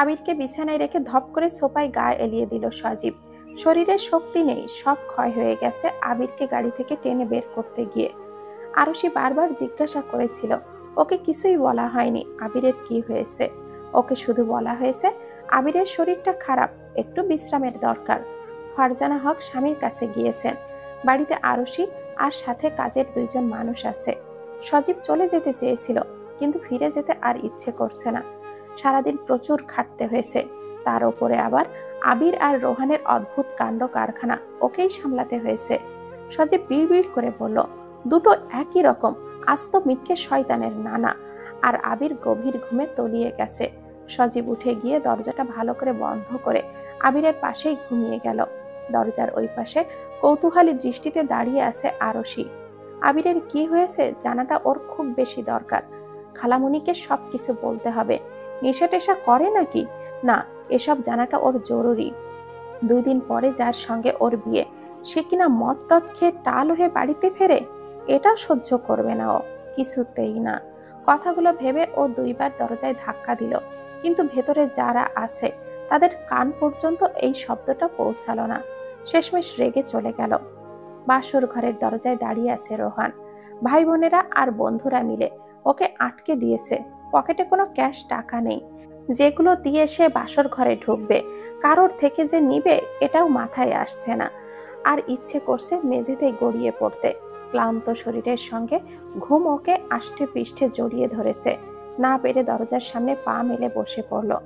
আবিরকে বিছানায় রেখে ধপ করে সোপায় গা এলিয়ে দিল সজীব। শরীরের শক্তি নেই, সব ক্ষয় হয়ে গেছে আবিরকে গাড়ি থেকে টেনে বের করতে গিয়ে। আরশি বারবার জিজ্ঞাসা করেছিল, ওকে কিছুই বলা হয়নি আবিরের কি হয়েছে? ওকে শুধু বলা হয়েছে আবিরের শরীরটা খারাপ, একটু বিশ্রামের দরকার। ফারজানা হক স্বামীর কাছে গিয়েছেন। বাড়িতে আরশি আর সাথে কাজের দুইজন মানুষ আছে। সজীব চলে যেতে চেয়েছিল, কিন্তু ফিরে যেতে আর ইচ্ছে করছে না। সারাদিন প্রচুর খাটতে হয়েছে। তার ওপরে আবার আবির আর রোহানের অদ্ভুত কাণ্ড কারখানা ওকেই সামলাতে হয়েছে। সজীব বিড় করে বলল, দুটো একই রকম আস্ত মিটকে শয়তানের নানা। আর আবির গভীর ঘুমে তলিয়ে গেছে। সজীব উঠে গিয়ে দরজাটা ভালো করে বন্ধ করে আবিরের পাশেই ঘুমিয়ে গেল। দরজার ওই পাশে কৌতূহলী দৃষ্টিতে দাঁড়িয়ে আছে আরশি। আবিরের কি হয়েছে জানাটা ওর খুব বেশি দরকার। খালামুনিকে সব কিছু বলতে হবে। নেশা টেশা করে নাকি? না, এসব জানাটা ওর জরুরি। দুই দিন পরে যার সঙ্গে ওর বিয়ে, সে কিনা মদ টদ খেয়ে টাল হয়ে বাড়িতে ফেরে? এটা সহ্য করবে না ও, কিছুতেই না। কথাগুলো ভেবে ও দুইবার দরজায় ধাক্কা দিল। কিন্তু ভেতরে যারা আছে, তাদের কান পর্যন্ত এই শব্দটা পৌঁছালো না। শেষমেশ রেগে চলে গেল। বাসর ঘরের দরজায় দাঁড়িয়ে আছে রোহান। ভাই বোনেরা আর বন্ধুরা মিলে ওকে আটকে দিয়েছে। পকেটে কোনো ক্যাশ টাকা নেই। যেগুলো দিয়ে সে বাসর ঘরে ঢুকবে, কারোর থেকে যে নিবে এটাও মাথায় আসছে না। আর ইচ্ছে করছে মেঝেতে গড়িয়ে পড়তে। ক্লান্ত শরীরের সঙ্গে ঘুম ওকে আষ্টে পৃষ্ঠে জড়িয়ে ধরেছে। না পেরে দরজার সামনে পা মেলে বসে পড়ল।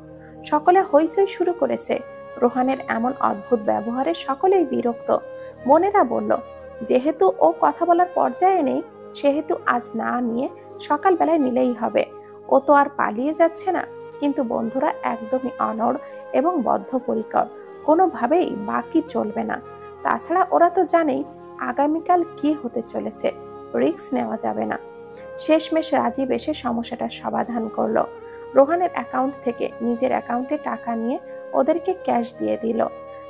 সকলে হইচই শুরু করেছে। রোহানের এমন অদ্ভুত ব্যবহারে সকলেই বিরক্ত। মনেরা বলল, যেহেতু ও কথা বলার পর্যায়ে নেই, সেহেতু আজ না নিয়ে সকালবেলায় নিলেই হবে। ও তো আর পালিয়ে যাচ্ছে না। কিন্তু বন্ধুরা একদমই অনড় এবং বদ্ধপরিকর, কোনোভাবেই বাকি চলবে না। তাছাড়া ওরা তো জানেই আগামীকাল কি হতে চলেছে, রিস্ক নেওয়া যাবে না। শেষমেশ রাজীব এসে সমস্যাটার সমাধান করল। রোহানের অ্যাকাউন্ট থেকে নিজের অ্যাকাউন্টে টাকা নিয়ে ওদেরকে ক্যাশ দিয়ে দিল।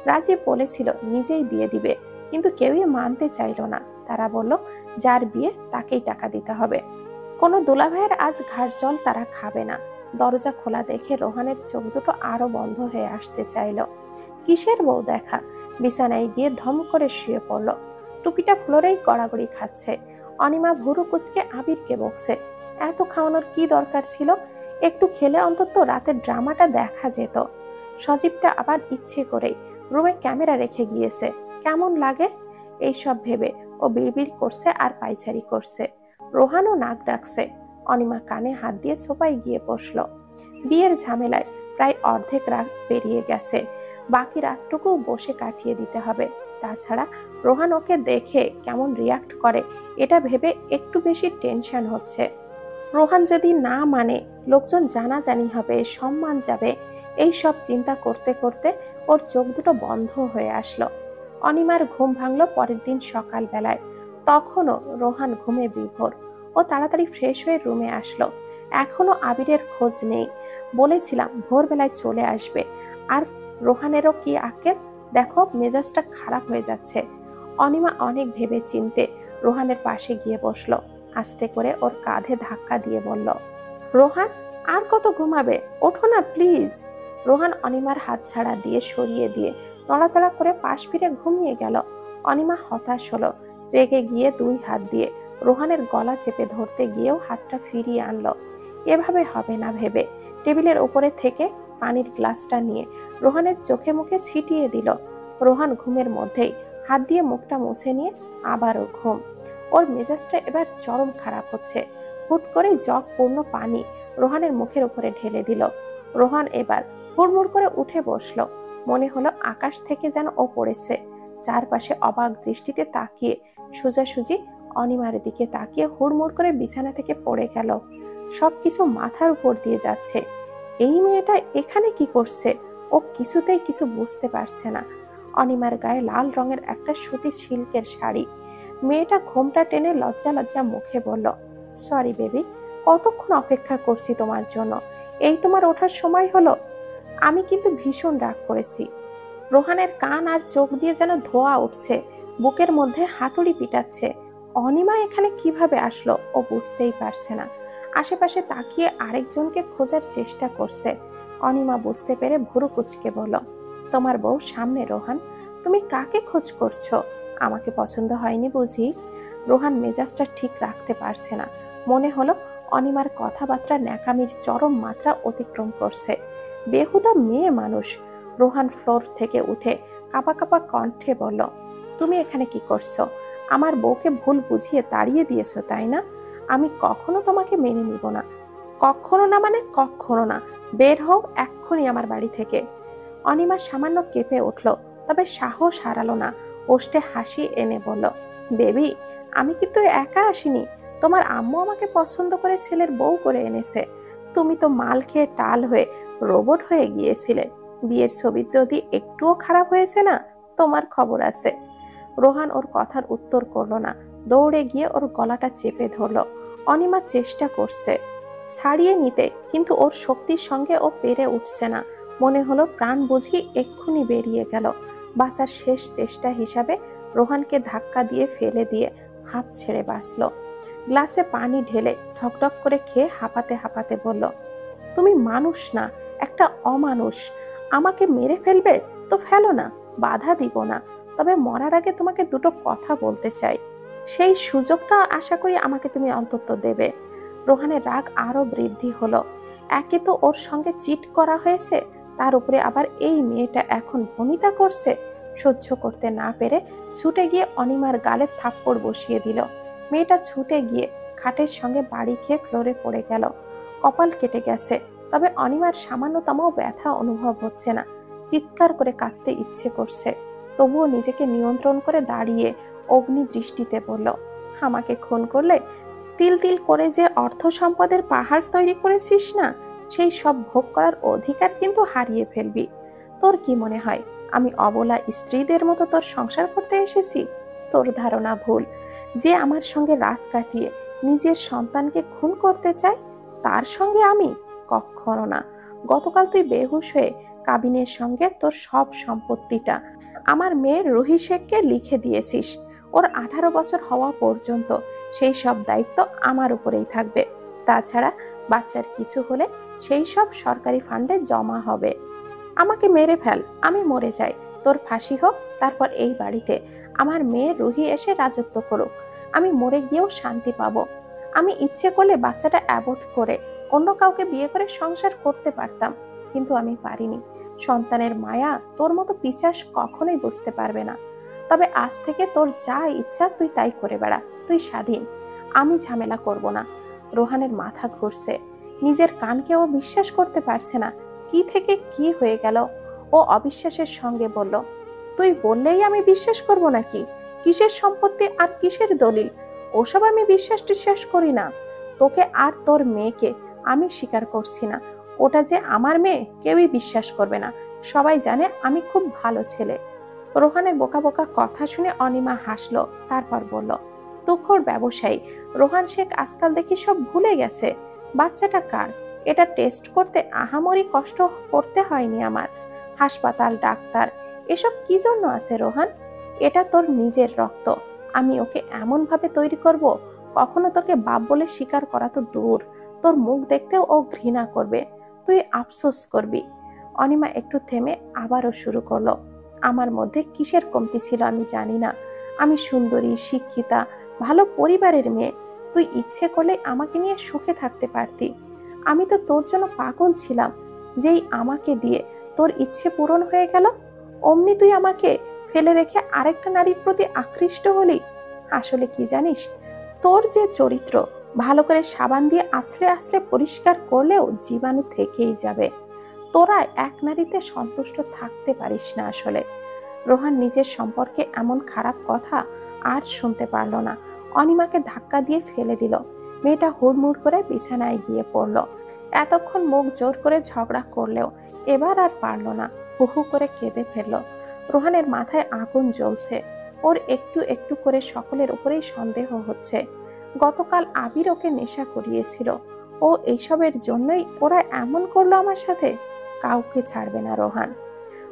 রাজীব বলেছিল, নিজেই দিয়ে দিবে। কিন্তু কেউই মানতে চাইল না। তারা বলল, যার বিয়ে তাকেই টাকা দিতে হবে। কোনো দুলাভাইয়ের আজ ঘাট জল তারা খাবে না। দরজা খোলা দেখে রোহানের চোখ দুটো আরও বন্ধ হয়ে আসতে চাইল। কিসের বউ দেখা? বিছানায় গিয়ে ধম করে শুয়ে পড়ল। টুপিটা ফ্লোরেই গড়াগড়ি খাচ্ছে। অনিমা ভুরু কুচকে আবিরকে বকছে। এত খাওয়ানোর কি দরকার ছিল? একটু খেলে অন্তত রাতের ড্রামাটা দেখা যেত। সজীবটা আবার ইচ্ছে করেই রুমে ক্যামেরা রেখে গিয়েছে। কেমন লাগে? এই সব ভেবে ও বিড়বিড় করছে আর পাইচারি করছে। রোহানও নাক ডাকছে। অনিমা কানে হাত দিয়ে সোপায় গিয়ে বসল। বিয়ের ঝামেলায় প্রায় অর্ধেক রাত পেরিয়ে গেছে। বাকি রাতটুকু বসে কাটিয়ে দিতে হবে। তাছাড়া রোহান ওকে দেখে কেমন রিয়াক্ট করে, এটা ভেবে একটু বেশি টেনশন হচ্ছে। রোহান যদি না মানে লোকজন জানাজানি হবে, সম্মান যাবে, এই সব চিন্তা করতে করতে ওর চোখ দুটো বন্ধ হয়ে আসলো। অনিমার ঘুম ভাঙলো পরের দিন সকালবেলায়। তখনও রোহান ঘুমে বিভোর ও তাড়াতাড়ি ফ্রেশ হয়ে রুমে আসলো। এখনও আবিরের খোঁজ নেই। বলেছিলাম ভোরবেলায় চলে আসবে। আর রোহানেরও কি আকেল দেখো, মেজাজটা খারাপ হয়ে যাচ্ছে। অনিমা অনেক ভেবে চিনতে রোহানের পাশে গিয়ে বসল। আস্তে করে ওর কাঁধে ধাক্কা দিয়ে বলল, রোহান, আর কত ঘুমাবে? ওঠো না, প্লিজ। রোহান অনিমার হাত ছাড়া দিয়ে সরিয়ে দিয়ে নড়াচড়া করে পাশ ফিরে ঘুমিয়ে গেল। অনিমা হতাশ হলো। রেগে গিয়ে দুই হাত দিয়ে রোহানের গলা চেপে ধরতে গিয়েও হাতটা ফিরিয়ে আনলো। এভাবে হবে না ভেবে টেবিলের উপরে থেকে পানির গ্লাসটা নিয়ে রোহানের চোখে মুখে ছিটিয়ে দিল। রোহান ঘুমের মধ্যেই হাত দিয়ে মুখটা মুছে নিয়ে আবারও ঘুম। ওর মেজাজটা এবার চরম খারাপ হচ্ছে। হুট করে জগ পূর্ণ পানি রোহানের মুখের উপরে ঢেলে দিল। রোহান এবার হুড়মুড় করে উঠে বসল। মনে হলো আকাশ থেকে যেন ও পড়েছে। চারপাশে অবাক দৃষ্টিতে তাকিয়ে সোজাসুজি অনিমার দিকে তাকিয়ে হুড়মুড় করে বিছানা থেকে পড়ে গেল। সবকিছু মাথার উপর দিয়ে যাচ্ছে। এই মেয়েটা এখানে কি করছে? ও কিছুতেই কিছু বুঝতে পারছে না। অনিমার গায়ে লাল রঙের একটা সুতি সিল্কের শাড়ি। মেয়েটা ঘোমটা টেনে লজ্জা লজ্জা মুখে বলল, সরি বেবি, কতক্ষণ অপেক্ষা করছি তোমার জন্য? এই তোমার ওঠার সময় হলো। আমি কিন্তু ভীষণ রাগ করেছি। রোহানের কান আর চোখ দিয়ে যেন ধোয়া উঠছে। বুকের মধ্যে হাতুড়ি পিটাচ্ছে। অনিমা এখানে কীভাবে আসলো ও বুঝতেই পারছে না। আশেপাশে তাকিয়ে আরেকজনকে খোঁজার চেষ্টা করছে। অনিমা বুঝতে পেরে ভুরু কুচকে বলল, তোমার বউ সামনে, রোহান, তুমি কাকে খোঁজ করছ? আমাকে পছন্দ হয়নি বুঝি? রোহান মেজাজটা ঠিক রাখতে পারছে না। মনে হলো অনিমার কথাবার্তা ন্যাকামির চরম মাত্রা অতিক্রম করছে। বেহুদা মেয়ে মানুষ। রোহান ফ্লোর থেকে উঠে কাপা কাপা কণ্ঠে বলল তুমি এখানে কি করছ? আমার বউকে ভুল বুঝিয়ে তাড়িয়ে দিয়েছ, তাই না? আমি কখনো তোমাকে মেনে নিব না। কখনো না মানে কখনো না। বের হও এক্ষুনি আমার বাড়ি থেকে। অনিমা সামান্য কেঁপে উঠল, তবে সাহস হারালো না। ওষ্টে হাসি এনে বলল, বেবি, আমি কিন্তু একা আসিনি? তোমার আম্মু আমাকে পছন্দ করে ছেলের বউ করে এনেছে। তুমি তো মাল খেয়ে টাল হয়ে রোবট হয়ে গিয়েছিলে। বিয়ের ছবি যদি একটুও খারাপ হয়েছে না, তোমার খবর আছে। রোহান ওর কথার উত্তর করল না। দৌড়ে গিয়ে ওর গলাটা চেপে ধরলো। অনিমা চেষ্টা করছে ছাড়িয়ে নিতে, কিন্তু ওর শক্তির সঙ্গে ও পেরে উঠছে না। মনে হলো প্রাণ বুঝি এক্ষুনি বেরিয়ে গেল। বাঁচার শেষ চেষ্টা হিসাবে রোহানকে ধাক্কা দিয়ে ফেলে দিয়ে হাঁপ ছেড়ে বাঁচল। গ্লাসে পানি ঢেলে ঢকঢক করে খেয়ে হাঁপাতে হাঁপাতে বলল, তুমি মানুষ না, একটা অমানুষ। আমাকে মেরে ফেলবে? তো ফেলো না, বাধা দিব না। তবে মরার আগে তোমাকে দুটো কথা বলতে চাই। সেই সুযোগটা আশা করি আমাকে তুমি অন্তত দেবে। রোহানের রাগ আরও বৃদ্ধি হলো। একে তো ওর সঙ্গে চিট করা হয়েছে, তার উপরে আবার এই মেয়েটা এখন ভনিতা করছে, সহ্য করতে না পেরে ছুটে গিয়ে অনিমার গালে থাপ্পড় বসিয়ে দিল। মেয়েটা ছুটে গিয়ে খাটের সঙ্গে বাড়ি খেয়ে ফ্লোরে পড়ে গেল। কপাল কেটে গেছে, তবে অনিমার সামান্যতম ব্যথা অনুভব হচ্ছে না। চিৎকার করে কাঁদতে ইচ্ছে করছে। তবুও নিজেকে নিয়ন্ত্রণ করে দাঁড়িয়ে অগ্নি দৃষ্টিতে বলল, আমাকে খুন করলে তিল তিল করে যে অর্থ সম্পদের পাহাড় তৈরি করেছিস না, সেই সব ভোগ করার অধিকার কিন্তু হারিয়ে ফেলবি। তোর কি মনে হয়, আমি অবলা স্ত্রীদের মতো তোর সংসার করতে এসেছি? তোর ধারণা ভুল। যে আমার সঙ্গে রাত কাটিয়ে নিজের সন্তানকে খুন করতে চায়, তার সঙ্গে আমি কখনো না। গতকাল তুই বেহুশ হয়ে কাবিনের সঙ্গে তোর সব সম্পত্তিটা আমার মেয়ের রুহি শেখকে লিখে দিয়েছিস। ওর আঠারো বছর হওয়া পর্যন্ত সেই সব দায়িত্ব আমার উপরেই থাকবে। তাছাড়া বাচ্চার কিছু হলে সেই সব সরকারি ফান্ডে জমা হবে। আমাকে মেরে ফেল, আমি মরে যাই। তোর ফাঁসি হোক, তারপর এই বাড়িতে আমার মেয়ে রুহি এসে রাজত্ব করুক। আমি মরে গিয়েও শান্তি পাবো। আমি ইচ্ছে করলে বাচ্চাটা অ্যাবর্ট করে অন্য কাউকে বিয়ে করে সংসার করতে পারতাম, কিন্তু আমি পারিনি। সন্তানের মায়া তোর মতো পিচাস কখনোই বুঝতে পারবে না। তবে আজ থেকে তোর যা ইচ্ছা তুই তাই করে বেড়া, তুই স্বাধীন। আমি ঝামেলা করব না। রোহানের মাথা ঘুরছে। নিজের কানকে ও বিশ্বাস করতে পারছে না। কি থেকে কি হয়ে গেল? ও অবিশ্বাসের সঙ্গে বলল, তুই বললেই আমি বিশ্বাস করব নাকি? কিসের সম্পত্তি আর কিসের দলিল? ওসব আমি বিশ্বাস টিশ্বাস করি না। তোকে আর তোর মেয়েকে আমি স্বীকার করছি না। ওটা যে আমার মেয়ে, কেউই বিশ্বাস করবে না। সবাই জানে আমি খুব ভালো ছেলে। রোহানের বোকা বোকা কথা শুনে অনিমা হাসলো, তারপর বলল তুখোর ব্যবসায়ী, রোহান শেখ আজকাল দেখি সব ভুলে গেছে। বাচ্চাটা কার? এটা টেস্ট করতে আহামরি কষ্ট করতে হয়নি আমার। হাসপাতাল, ডাক্তার, এসব কি জন্য আছে রোহান? এটা তোর নিজের রক্ত। আমি ওকে এমনভাবে তৈরি করব, কখনো তোকে বাপ বলে স্বীকার করা তো দূর। তোর মুখ দেখতেও ও ঘৃণা করবে। তুই আফসোস করবি। অনিমা একটু থেমে আবারও শুরু করল। আমার মধ্যে কিসের কমতি ছিল আমি জানি না। আমি সুন্দরী, শিক্ষিতা, ভালো পরিবারের মেয়ে। তুই ইচ্ছে করলে আমাকে নিয়ে সুখে থাকতে পারতি। আমি তো তোর জন্য পাগল ছিলাম, যেই আমাকে দিয়ে তোর ইচ্ছে পূরণ হয়ে গেল। অমনি তুই আমাকে ফেলে রেখে আরেকটা নারীর প্রতি আকৃষ্ট হলি। আসলে কি জানিস, তোর যে চরিত্র ভালো করে সাবান দিয়ে আশ্রে আশ্রে পরিষ্কার করলেও জীবাণু থেকেই যাবে। তোরা এক নারীতে সন্তুষ্ট থাকতে পারিস না আসলে। রোহান নিজের সম্পর্কে এমন খারাপ কথা আর শুনতে পারল না। অনিমাকে ধাক্কা দিয়ে ফেলে দিল। মেয়েটা হুড়মুড় করে বিছানায় গিয়ে পড়ল। এতক্ষণ মুখ জোর করে ঝগড়া করলেও এবার আর পারল না। হুহু করে কেঁদে ফেলল। রোহানের মাথায় আগুন জ্বলছে। ওর একটু একটু করে সকলের উপরেই সন্দেহ হচ্ছে। গতকাল আবির ওকে নেশা করিয়েছিল। ও এইসবের জন্যই ওরা এমন করল আমার সাথে? কাউকে ছাড়বে না রোহান।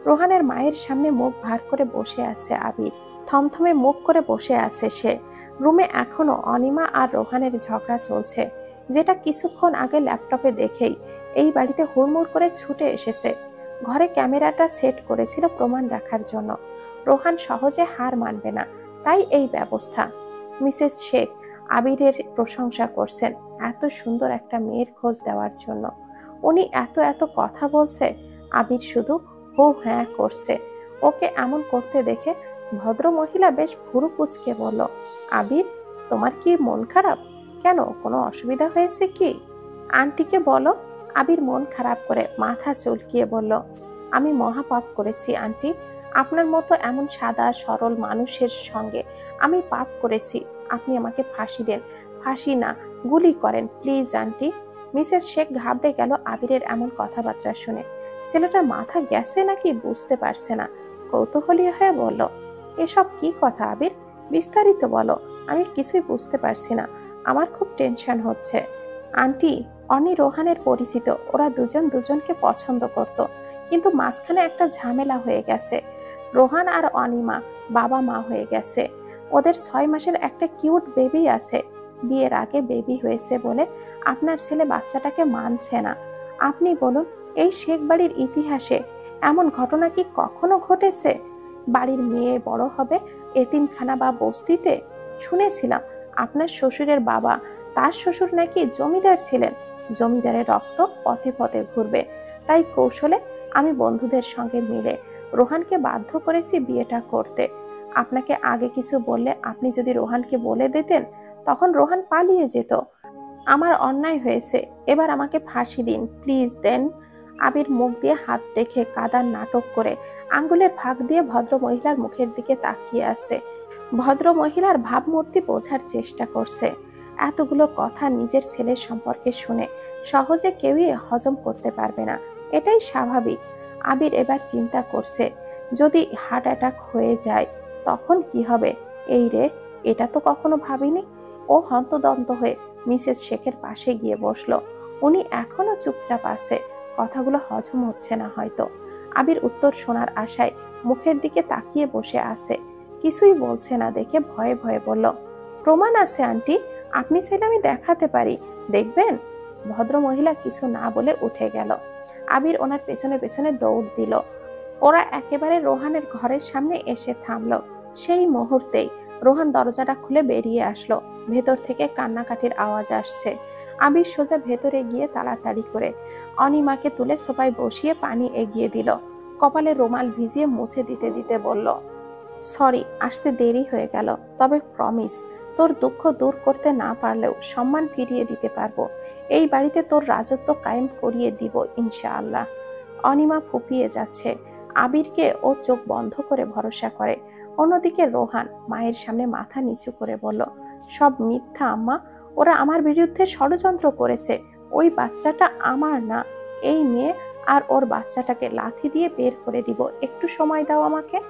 রোহানের মায়ের সামনে মুখ ভার করে বসে আছে আবির। থমথমে মুখ করে বসে আছে সে। রুমে এখনও অনিমা আর রোহানের ঝগড়া চলছে, যেটা কিছুক্ষণ আগে ল্যাপটপে দেখেই এই বাড়িতে হুড়মুড় করে ছুটে এসেছে। ঘরে ক্যামেরাটা সেট করেছিল প্রমাণ রাখার জন্য। রোহান সহজে হার মানবে না, তাই এই ব্যবস্থা। মিসেস শেখ আবিরের প্রশংসা করছেন। এত সুন্দর একটা মেয়ের খোঁজ দেওয়ার জন্য। উনি এত এত কথা বলছে, আবির শুধু হো হ্যাঁ করছে। ওকে এমন করতে দেখে ভদ্র মহিলা বেশ ভুরু কুচকে বলল, আবির, তোমার কি মন খারাপ? কেন? কোনো অসুবিধা হয়েছে কি? আন্টিকে বলো, আবির মন খারাপ করে মাথা চুলকিয়ে বলল, আমি মহাপাপ করেছি আন্টি। আপনার মতো এমন সাদা সরল মানুষের সঙ্গে আমি পাপ করেছি। আপনি আমাকে ফাঁসি দেন। ফাঁসি না, গুলি করেন। Please, aunty. মিসেস শেখ ঘাবড়ে গেল আবিরের এমন কথাবার্তা শুনে। ছেলেটার মাথা গেছে নাকি বুঝতে পারছে না। কৌতূহলী হয়ে বলল, এসব কি কথা আবির? বিস্তারিত বলো। আমি কিছুই বুঝতে পারছি না। আমার খুব টেনশন হচ্ছে। আন্টি, অনি রোহানের পরিচিত। ওরা দুজন দুজনকে পছন্দ করত। কিন্তু মাঝখানে একটা ঝামেলা হয়ে গেছে। রোহান আর অনিমা বাবা মা হয়ে গেছে। ওদের ছয় মাসের একটা কিউট বেবি আছে। বিয়ের আগে বেবি হয়েছে বলে আপনার ছেলে বাচ্চাটাকে মানছে না। আপনি বলুন, এই শেখ বাড়ির ইতিহাসে এমন ঘটনা কি কখনো ঘটেছে? বাড়ির মেয়ে বড় হবে এতিমখানা বা বস্তিতে? শুনেছিলাম, আপনার শ্বশুরের বাবা তার শ্বশুর নাকি জমিদার ছিলেন। জমিদারের রক্ত পথে পথে ঘুরবে। তাই কৌশলে আমি বন্ধুদের সঙ্গে মিলে রোহানকে বাধ্য করেছি বিয়েটা করতে। আপনাকে আগে কিছু বললে আপনি যদি রোহানকে বলে দিতেন, তখন রোহান পালিয়ে যেত। আমার অন্যায় হয়েছে, এবার আমাকে ফাঁসি দিন, প্লিজ দেন। আবির মুখ দিয়ে হাত রেখে কাদার নাটক করে আঙ্গুলের ফাঁক দিয়ে ভদ্র মহিলার মুখের দিকে তাকিয়ে আছে। ভদ্র মহিলার ভাবমূর্তি বোঝার চেষ্টা করছে। এতগুলো কথা নিজের ছেলের সম্পর্কে শুনে সহজে কেউই হজম করতে পারবে না, এটাই স্বাভাবিক। আবির এবার চিন্তা করছে, যদি হার্ট অ্যাটাক হয়ে যায় তখন কি হবে? এই রে, এটা তো কখনো ভাবিনি। ও হন্তদন্ত হয়ে মিসেস শেখের পাশে গিয়ে বসল। উনি এখনও চুপচাপ আছে। কথাগুলো হজম হচ্ছে না হয়তো। আবির উত্তর শোনার আশায় মুখের দিকে তাকিয়ে বসে আছে। কিছুই বলছে না দেখে ভয়ে ভয়ে বলল, প্রমাণ আছে আন্টি, আপনি চাইলে আমি দেখাতে পারি। দেখবেন? ভদ্র মহিলা কিছু না বলে উঠে গেল। আবির ওনার পেছনে পেছনে দৌড় দিল। ওরা একেবারে রোহানের ঘরের সামনে এসে থামলো। সেই মুহূর্তেই রোহান দরজাটা খুলে বেরিয়ে আসলো। ভেতর থেকে কান্নাকাটির আওয়াজ আসছে। আবির সোজা ভেতরে গিয়ে তাড়াতাড়ি করে অনিমাকে তুলে সোপায় বসিয়ে পানি এগিয়ে দিল। কপালে রোমাল ভিজিয়ে মুছে দিতে দিতে বলল, সরি, আসতে দেরি হয়ে গেল। তবে প্রমিস তোর দুঃখ দূর করতে না পারলেও সম্মান ফিরিয়ে দিতে পারব। এই বাড়িতে তোর রাজত্ব কায়েম করিয়ে দিব ইনশাআল্লাহ। অনিমা ফুপিয়ে যাচ্ছে। আবিরকে ও চোখ বন্ধ করে ভরসা করে। অন্যদিকে রোহান মায়ের সামনে মাথা নিচু করে বলল, সব মিথ্যা, আম্মা। ওরা আমার বিরুদ্ধে ষড়যন্ত্র করেছে। ওই বাচ্চাটা আমার না। এই মেয়ে আর ওর বাচ্চাটাকে লাথি দিয়ে বের করে দিব। একটু সময় দাও আমাকে।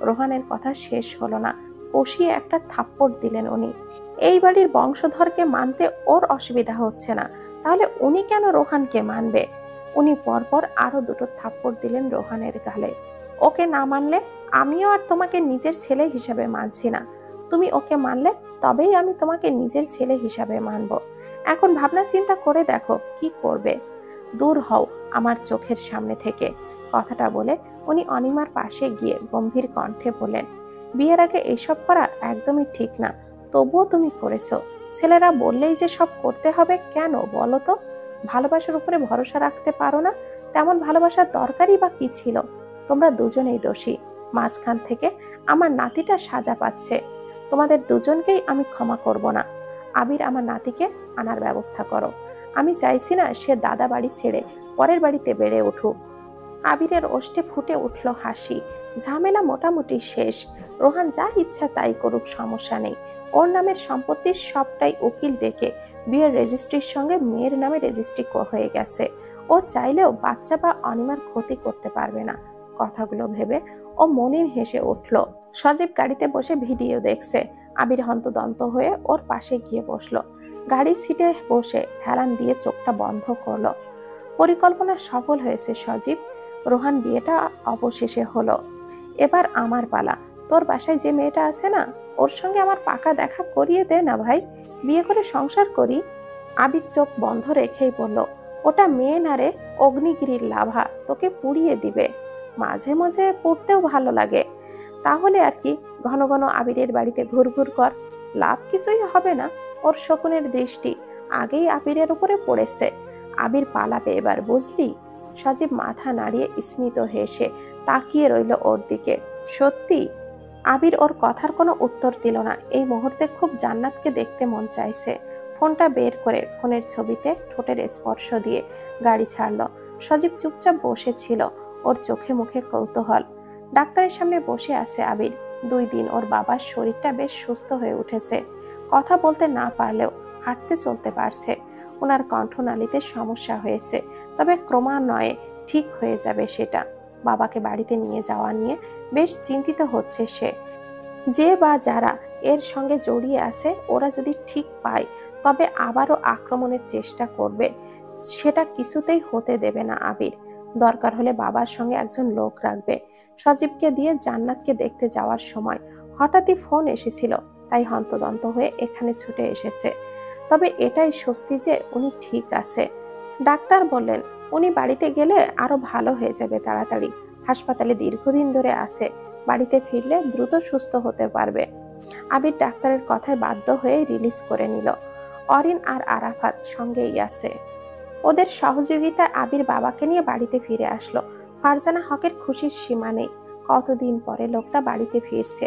রোহানের কথা শেষ হলো না। কষিয়ে একটা থাপ্পড় দিলেন উনি। এই বাড়ির বংশধরকে মানতে ওর অসুবিধা হচ্ছে না। তাহলে উনি কেন রোহানকে মানবে? উনি পরপর আরও দুটো থাপ্পড় দিলেন রোহানের গালে। ওকে না মানলে আমিও আর তোমাকে নিজের ছেলে হিসাবে মানছি না। তুমি ওকে মানলে তবেই আমি তোমাকে নিজের ছেলে হিসাবে মানব। এখন ভাবনা চিন্তা করে দেখো কি করবে। দূর হও আমার চোখের সামনে থেকে, কথাটা বলে উনি অনিমার পাশে গিয়ে গম্ভীর কণ্ঠে বলেন বিয়ের আগে এইসব করা একদমই ঠিক না, তবুও তুমি করেছ। ছেলেরা বললেই যে সব করতে হবে কেন বলো তো? ভালোবাসার উপরে ভরসা রাখতে পারো না? তেমন ভালোবাসার দরকারই বা কি ছিল? তোমরা দুজনেই দোষী। মাঝখান থেকে আমার নাতিটা সাজা পাচ্ছে। তোমাদের দুজনকেই আমি ক্ষমা করব না। আবির আমার নাতিকে আনার ব্যবস্থা করো। আমি চাইছি না সে দাদা বাড়ি ছেড়ে পরের বাড়িতে বেড়ে উঠুক। আবিরের ওষ্ঠে ফুটে উঠল হাসি। ঝামেলা মোটামুটি শেষ। রোহান যা ইচ্ছা তাই করুক, সমস্যা নেই। ওর নামের সম্পত্তির সবটাই উকিল ডেকে বিয়ের রেজিস্ট্রির সঙ্গে মেয়ের নামে রেজিস্ট্রি হয়ে গেছে। ও চাইলেও বাচ্চা বা অনিমার ক্ষতি করতে পারবে না। কথাগুলো ভেবে ও মনির হেসে উঠল। সজীব গাড়িতে বসে ভিডিও দেখছে। আবির হন্তদন্ত হয়ে ওর পাশে গিয়ে বসল। গাড়ির সিটে বসে হেলান দিয়ে চোখটা বন্ধ করল। পরিকল্পনা সফল হয়েছে সজীব। রোহান বিয়েটা অবশেষে হলো। এবার আমার পালা। তোর বাসায় যে মেয়েটা আছে না, ওর সঙ্গে আমার পাকা দেখা করিয়ে দে না ভাই। বিয়ে করে সংসার করি। আবির চোখ বন্ধ রেখেই বলল, ওটা মেয়ে না রে, অগ্নিগিরির লাভা। তোকে পুড়িয়ে দিবে। মাঝে মাঝে পড়তেও ভালো লাগে। তাহলে আর কি, ঘন ঘন আবিরের বাড়িতে ঘুরঘুর কর, লাভ কিছুই হবে না ওর শকুনের দৃষ্টি। আগেই আবিরের উপরে পড়েছে। আবির পালাবে এবার, বুঝলি? সজীব মাথা নাড়িয়ে স্মিত হেসে তাকিয়ে রইল ওর দিকে। সত্যি? আবির ওর কথার কোনো উত্তর দিল না। এই মুহূর্তে খুব জান্নাতকে দেখতে মন চাইছে। ফোনটা বের করে ফোনের ছবিতে ঠোঁটের স্পর্শ দিয়ে গাড়ি ছাড়ল। সজীব চুপচাপ বসেছিল ওর চোখে মুখে কৌতূহল। ডাক্তারের সামনে বসে আছে আবির। দুই দিন ওর বাবার শরীরটা বেশ সুস্থ হয়ে উঠেছে। কথা বলতে না পারলেও হাঁটতে চলতে পারছে। ওনার কণ্ঠনালীতে সমস্যা হয়েছে, তবে ক্রমান্বয়ে ঠিক হয়ে যাবে সেটা। বাবাকে বাড়িতে নিয়ে যাওয়া নিয়ে বেশ চিন্তিত হচ্ছে সে। যে বা যারা এর সঙ্গে জড়িয়ে আছে, ওরা যদি ঠিক পায়, তবে আবারও আক্রমণের চেষ্টা করবে। সেটা কিছুতেই হতে দেবে না আবির। দরকার হলে বাবার সঙ্গে একজন লোক রাখবে। সজীবকে দিয়ে জান্নাতকে দেখতে যাওয়ার সময় হঠাৎই ফোন এসেছিল, তাই হন্তদন্ত হয়ে এখানে ছুটে এসেছে। তবে এটাই স্বস্তি যে উনি ঠিক আছে। ডাক্তার বললেন, উনি বাড়িতে গেলে আরও ভালো হয়ে যাবে তাড়াতাড়ি। হাসপাতালে দীর্ঘদিন ধরে আছে, বাড়িতে ফিরলে দ্রুত সুস্থ হতে পারবে। আবির ডাক্তারের কথায় বাধ্য হয়ে রিলিজ করে নিল। অরিন আর আরাফাত সঙ্গেই আছে। ওদের সহযোগিতায় আবির বাবাকে নিয়ে বাড়িতে ফিরে আসলো। ফারজানা হকের খুশির সীমা নেই। কতদিন পরে লোকটা বাড়িতে ফিরছে।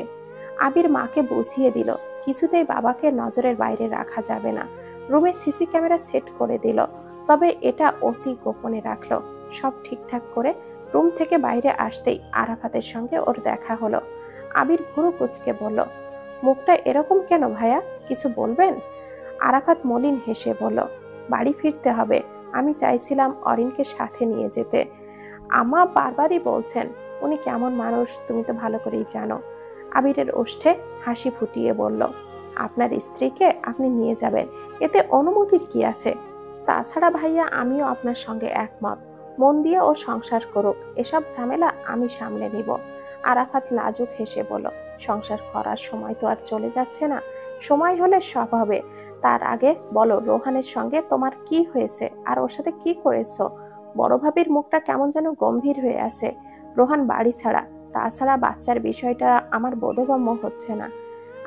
আবির মাকে বুঝিয়ে দিল, কিছুতেই বাবাকে নজরের বাইরে রাখা যাবে না। রুমে সিসি ক্যামেরা সেট করে দিল, তবে এটা অতি গোপনে রাখল। সব ঠিকঠাক করে রুম থেকে বাইরে আসতেই আরাফাতের সঙ্গে ওর দেখা হলো। আবির ভুরু কুচকে বলল, মুখটা এরকম কেন ভাইয়া? কিছু বলবেন? আরাফাত মলিন হেসে বলল, বাড়ি ফিরতে হবে। আমি চাইছিলাম অরিনকে সাথে নিয়ে যেতে। আমা বারবারই বলছেন, উনি কেমন মানুষ, তুমি তো ভালো করেই জানো। আবিরের ওষ্ঠে হাসি ফুটিয়ে বলল, আপনার স্ত্রীকে আপনি নিয়ে যাবেন, এতে অনুমতির কি আছে? তাছাড়া ভাইয়া, আমিও আপনার সঙ্গে একমত। মন দিয়ে ও সংসার করুক, এসব ঝামেলা আমি সামলে নিব। আরাফাত লাজুক হেসে বলল, সংসার করার সময় তো আর চলে যাচ্ছে না। সময় হলে সব হবে। তার আগে বলো, রোহানের সঙ্গে তোমার কি হয়েছে? আর ওর সাথে কি করেছ? বড় ভাবির মুখটা কেমন যেন গম্ভীর হয়ে আছে। রোহান বাড়ি ছাড়া। তাছাড়া বাচ্চার বিষয়টা আমার বোধগম্য হচ্ছে না।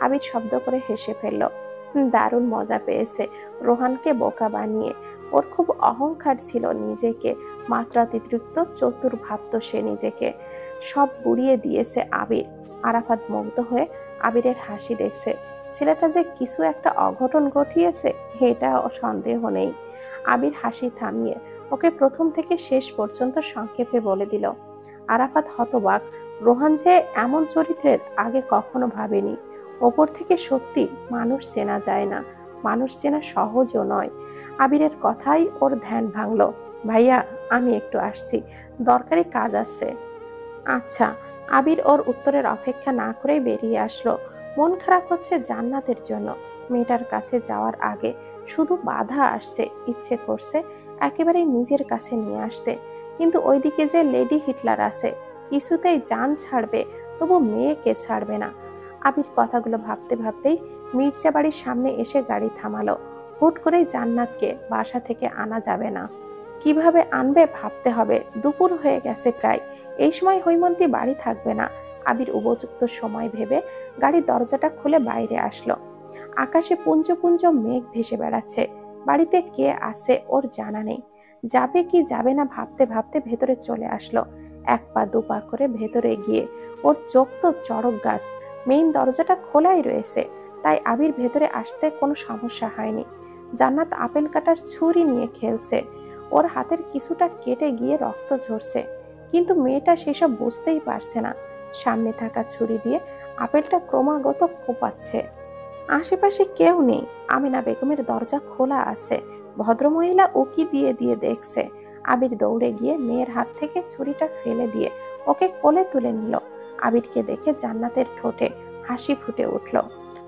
আবির শব্দ করে হেসে ফেলল দারুণ মজা পেয়েছে রোহানকে বোকা বানিয়ে। ওর খুব অহংকার ছিল নিজেকে। মাত্রাতিরিক্ত চতুর ভাবত সে নিজেকে। সব বুড়িয়ে দিয়েছে আবির। আরাফাত মুগ্ধ হয়ে আবিরের হাসি দেখছে। ছেলেটা যে কিছু একটা অঘটন ঘটিয়েছে এটা সন্দেহ নেই। আবির হাসি থামিয়ে ওকে প্রথম থেকে শেষ পর্যন্ত সংক্ষেপে বলে দিল, আরাফাত হতবাক। রোহান যে এমন চরিত্রের আগে কখনো ভাবেনি। ওপর থেকে সত্যি মানুষ চেনা যায় না। মানুষ চেনা সহজও নয়। আবিরের কথাই ওর ধ্যান ভাঙল, ভাইয়া, আমি একটু আসছি। দরকারি কাজ আছে। আচ্ছা। আবির ওর উত্তরের অপেক্ষা না করেই বেরিয়ে আসলো। মন খারাপ হচ্ছে জান্নাতের জন্য। মেয়েটার কাছে যাওয়ার আগে শুধু বাধা আসছে, ইচ্ছে করছে একেবারে নিজের কাছে নিয়ে আসতে। কিন্তু ওইদিকে যে লেডি হিটলার আছে, কিছুতেই যান ছাড়বে, তবু মেয়েকে ছাড়বে না। আবির কথাগুলো ভাবতে ভাবতেই মির্জা বাড়ির সামনে এসে গাড়ি থামালো। হুট করেই জান্নাতকে বাসা থেকে আনা যাবে না। কীভাবে আনবে ভাবতে হবে, দুপুর হয়ে গেছে প্রায়। এই সময় হৈমন্তী বাড়ি থাকবে না। আবির উপযুক্ত সময় ভেবে গাড়ির দরজাটা খুলে বাইরে আসলো। আকাশে পুঞ্জ পুঞ্জ মেঘ ভেসে বেড়াচ্ছে। বাড়িতে কে আসে ওর জানা নেই। যাবে কি যাবে না ভাবতে ভাবতে ভেতরে চলে আসলো। এক পা দু পা করে ভেতরে গিয়ে ওর চোখ তো চড়ক গাছ, মেইন দরজাটা খোলাই রয়েছে, তাই আবির ভেতরে আসতে কোনো সমস্যা হয়নি। জান্নাত আপেল কাটার ছুরি নিয়ে খেলছে। ওর হাতের কিছুটা কেটে গিয়ে রক্ত ঝরছে, কিন্তু মেয়েটা সেসব বুঝতেই পারছে না। সামনে থাকা ছুরি দিয়ে আপেলটা ক্রমাগত কোপাচ্ছে। আশেপাশে কেউ নেই। আমিনা বেগমের দরজা খোলা আছে। ভদ্রমহিলা উকি দিয়ে দিয়ে দেখছে। আবির দৌড়ে গিয়ে মেয়ের হাত থেকে ছুরিটা ফেলে দিয়ে ওকে কোলে তুলে নিল। আবিরকে দেখে জান্নাতের ঠোঁটে হাসি ফুটে উঠল।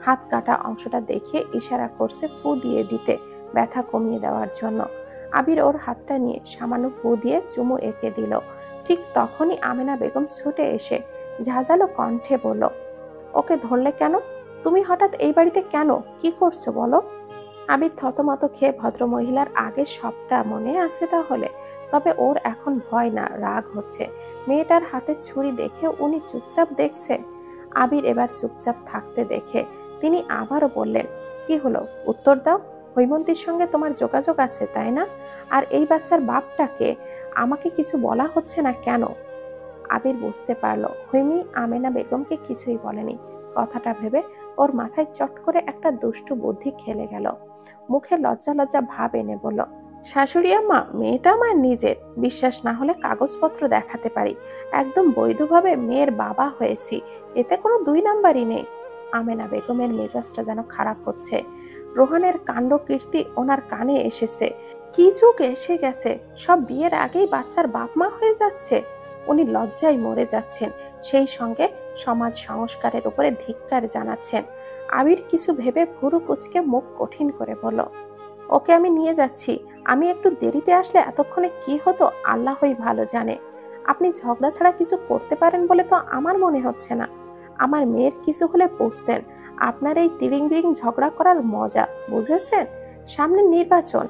হাত কাটা অংশটা দেখে ইশারা করছে ফু দিয়ে দিতে, ব্যথা কমিয়ে দেওয়ার জন্য। আবির ওর হাতটা নিয়ে সামান্য ফু দিয়ে চুমু এঁকে দিল। ঠিক তখনই আমেনা বেগম ছুটে এসে ঝাঁঝালো কণ্ঠে বলল, ওকে ধরলে কেন? তুমি হঠাৎ এই বাড়িতে কেন? কি করছ বলো? আবির থতমত খেয়ে ভদ্রমহিলার আগে সবটা মনে আছে তাহলে, তবে ওর এখন ভয় না, রাগ হচ্ছে। মেয়েটার হাতে ছুরি দেখে উনি চুপচাপ দেখছে। আবির এবার চুপচাপ থাকতে দেখে তিনি আবারও বললেন, কি হলো? উত্তর দাও। হৈমন্তীর সঙ্গে তোমার যোগাযোগ আছে, তাই না? আর এই বাচ্চার বাপটাকে আমাকে কিছু বলা হচ্ছে না কেন? আবির বুঝতে পারল। হৈমি আমেনা বেগমকে কিছুই বলেনি। কথাটা ভেবে ওর মাথায় চট করে একটা দুষ্টু বুদ্ধি খেলে গেল। মুখে লজ্জা লজ্জা ভাব এনে বলল, শাশুড়ি আম্মা, মেয়েটা আমার নিজের। বিশ্বাস না হলে কাগজপত্র দেখাতে পারি। একদম বৈধভাবে মেয়ের বাবা হয়েছি। এতে কোনো দুই নাম্বারই নেই। আমেনা বেগমের মেজাজটা যেন খারাপ হচ্ছে। রোহানের কাণ্ড কীর্তি ওনার কানে এসেছে। কি যুগ এসে গেছে? সব বিয়ের আগেই বাচ্চার বাপ মা হয়ে যাচ্ছে? উনি লজ্জায় মরে যাচ্ছেন। সেই সঙ্গে সমাজ সংস্কারের উপরে ধিক্কার জানাচ্ছেন। আবির কিছু ভেবে ভুরু কুচকে মুখ কঠিন করে বলল, ওকে আমি নিয়ে যাচ্ছি। আমি একটু দেরিতে আসলে এতক্ষণে কি হতো আল্লাহই ভালো জানে। আপনি ঝগড়া ছাড়া কিছু করতে পারেন বলে তো আমার মনে হচ্ছে না। আমার মেয়ের কিছু হলে বুঝতেন। আপনার এই তিরিং বিরিং ঝগড়া করার মজা, বুঝেছেন? সামনে নির্বাচন।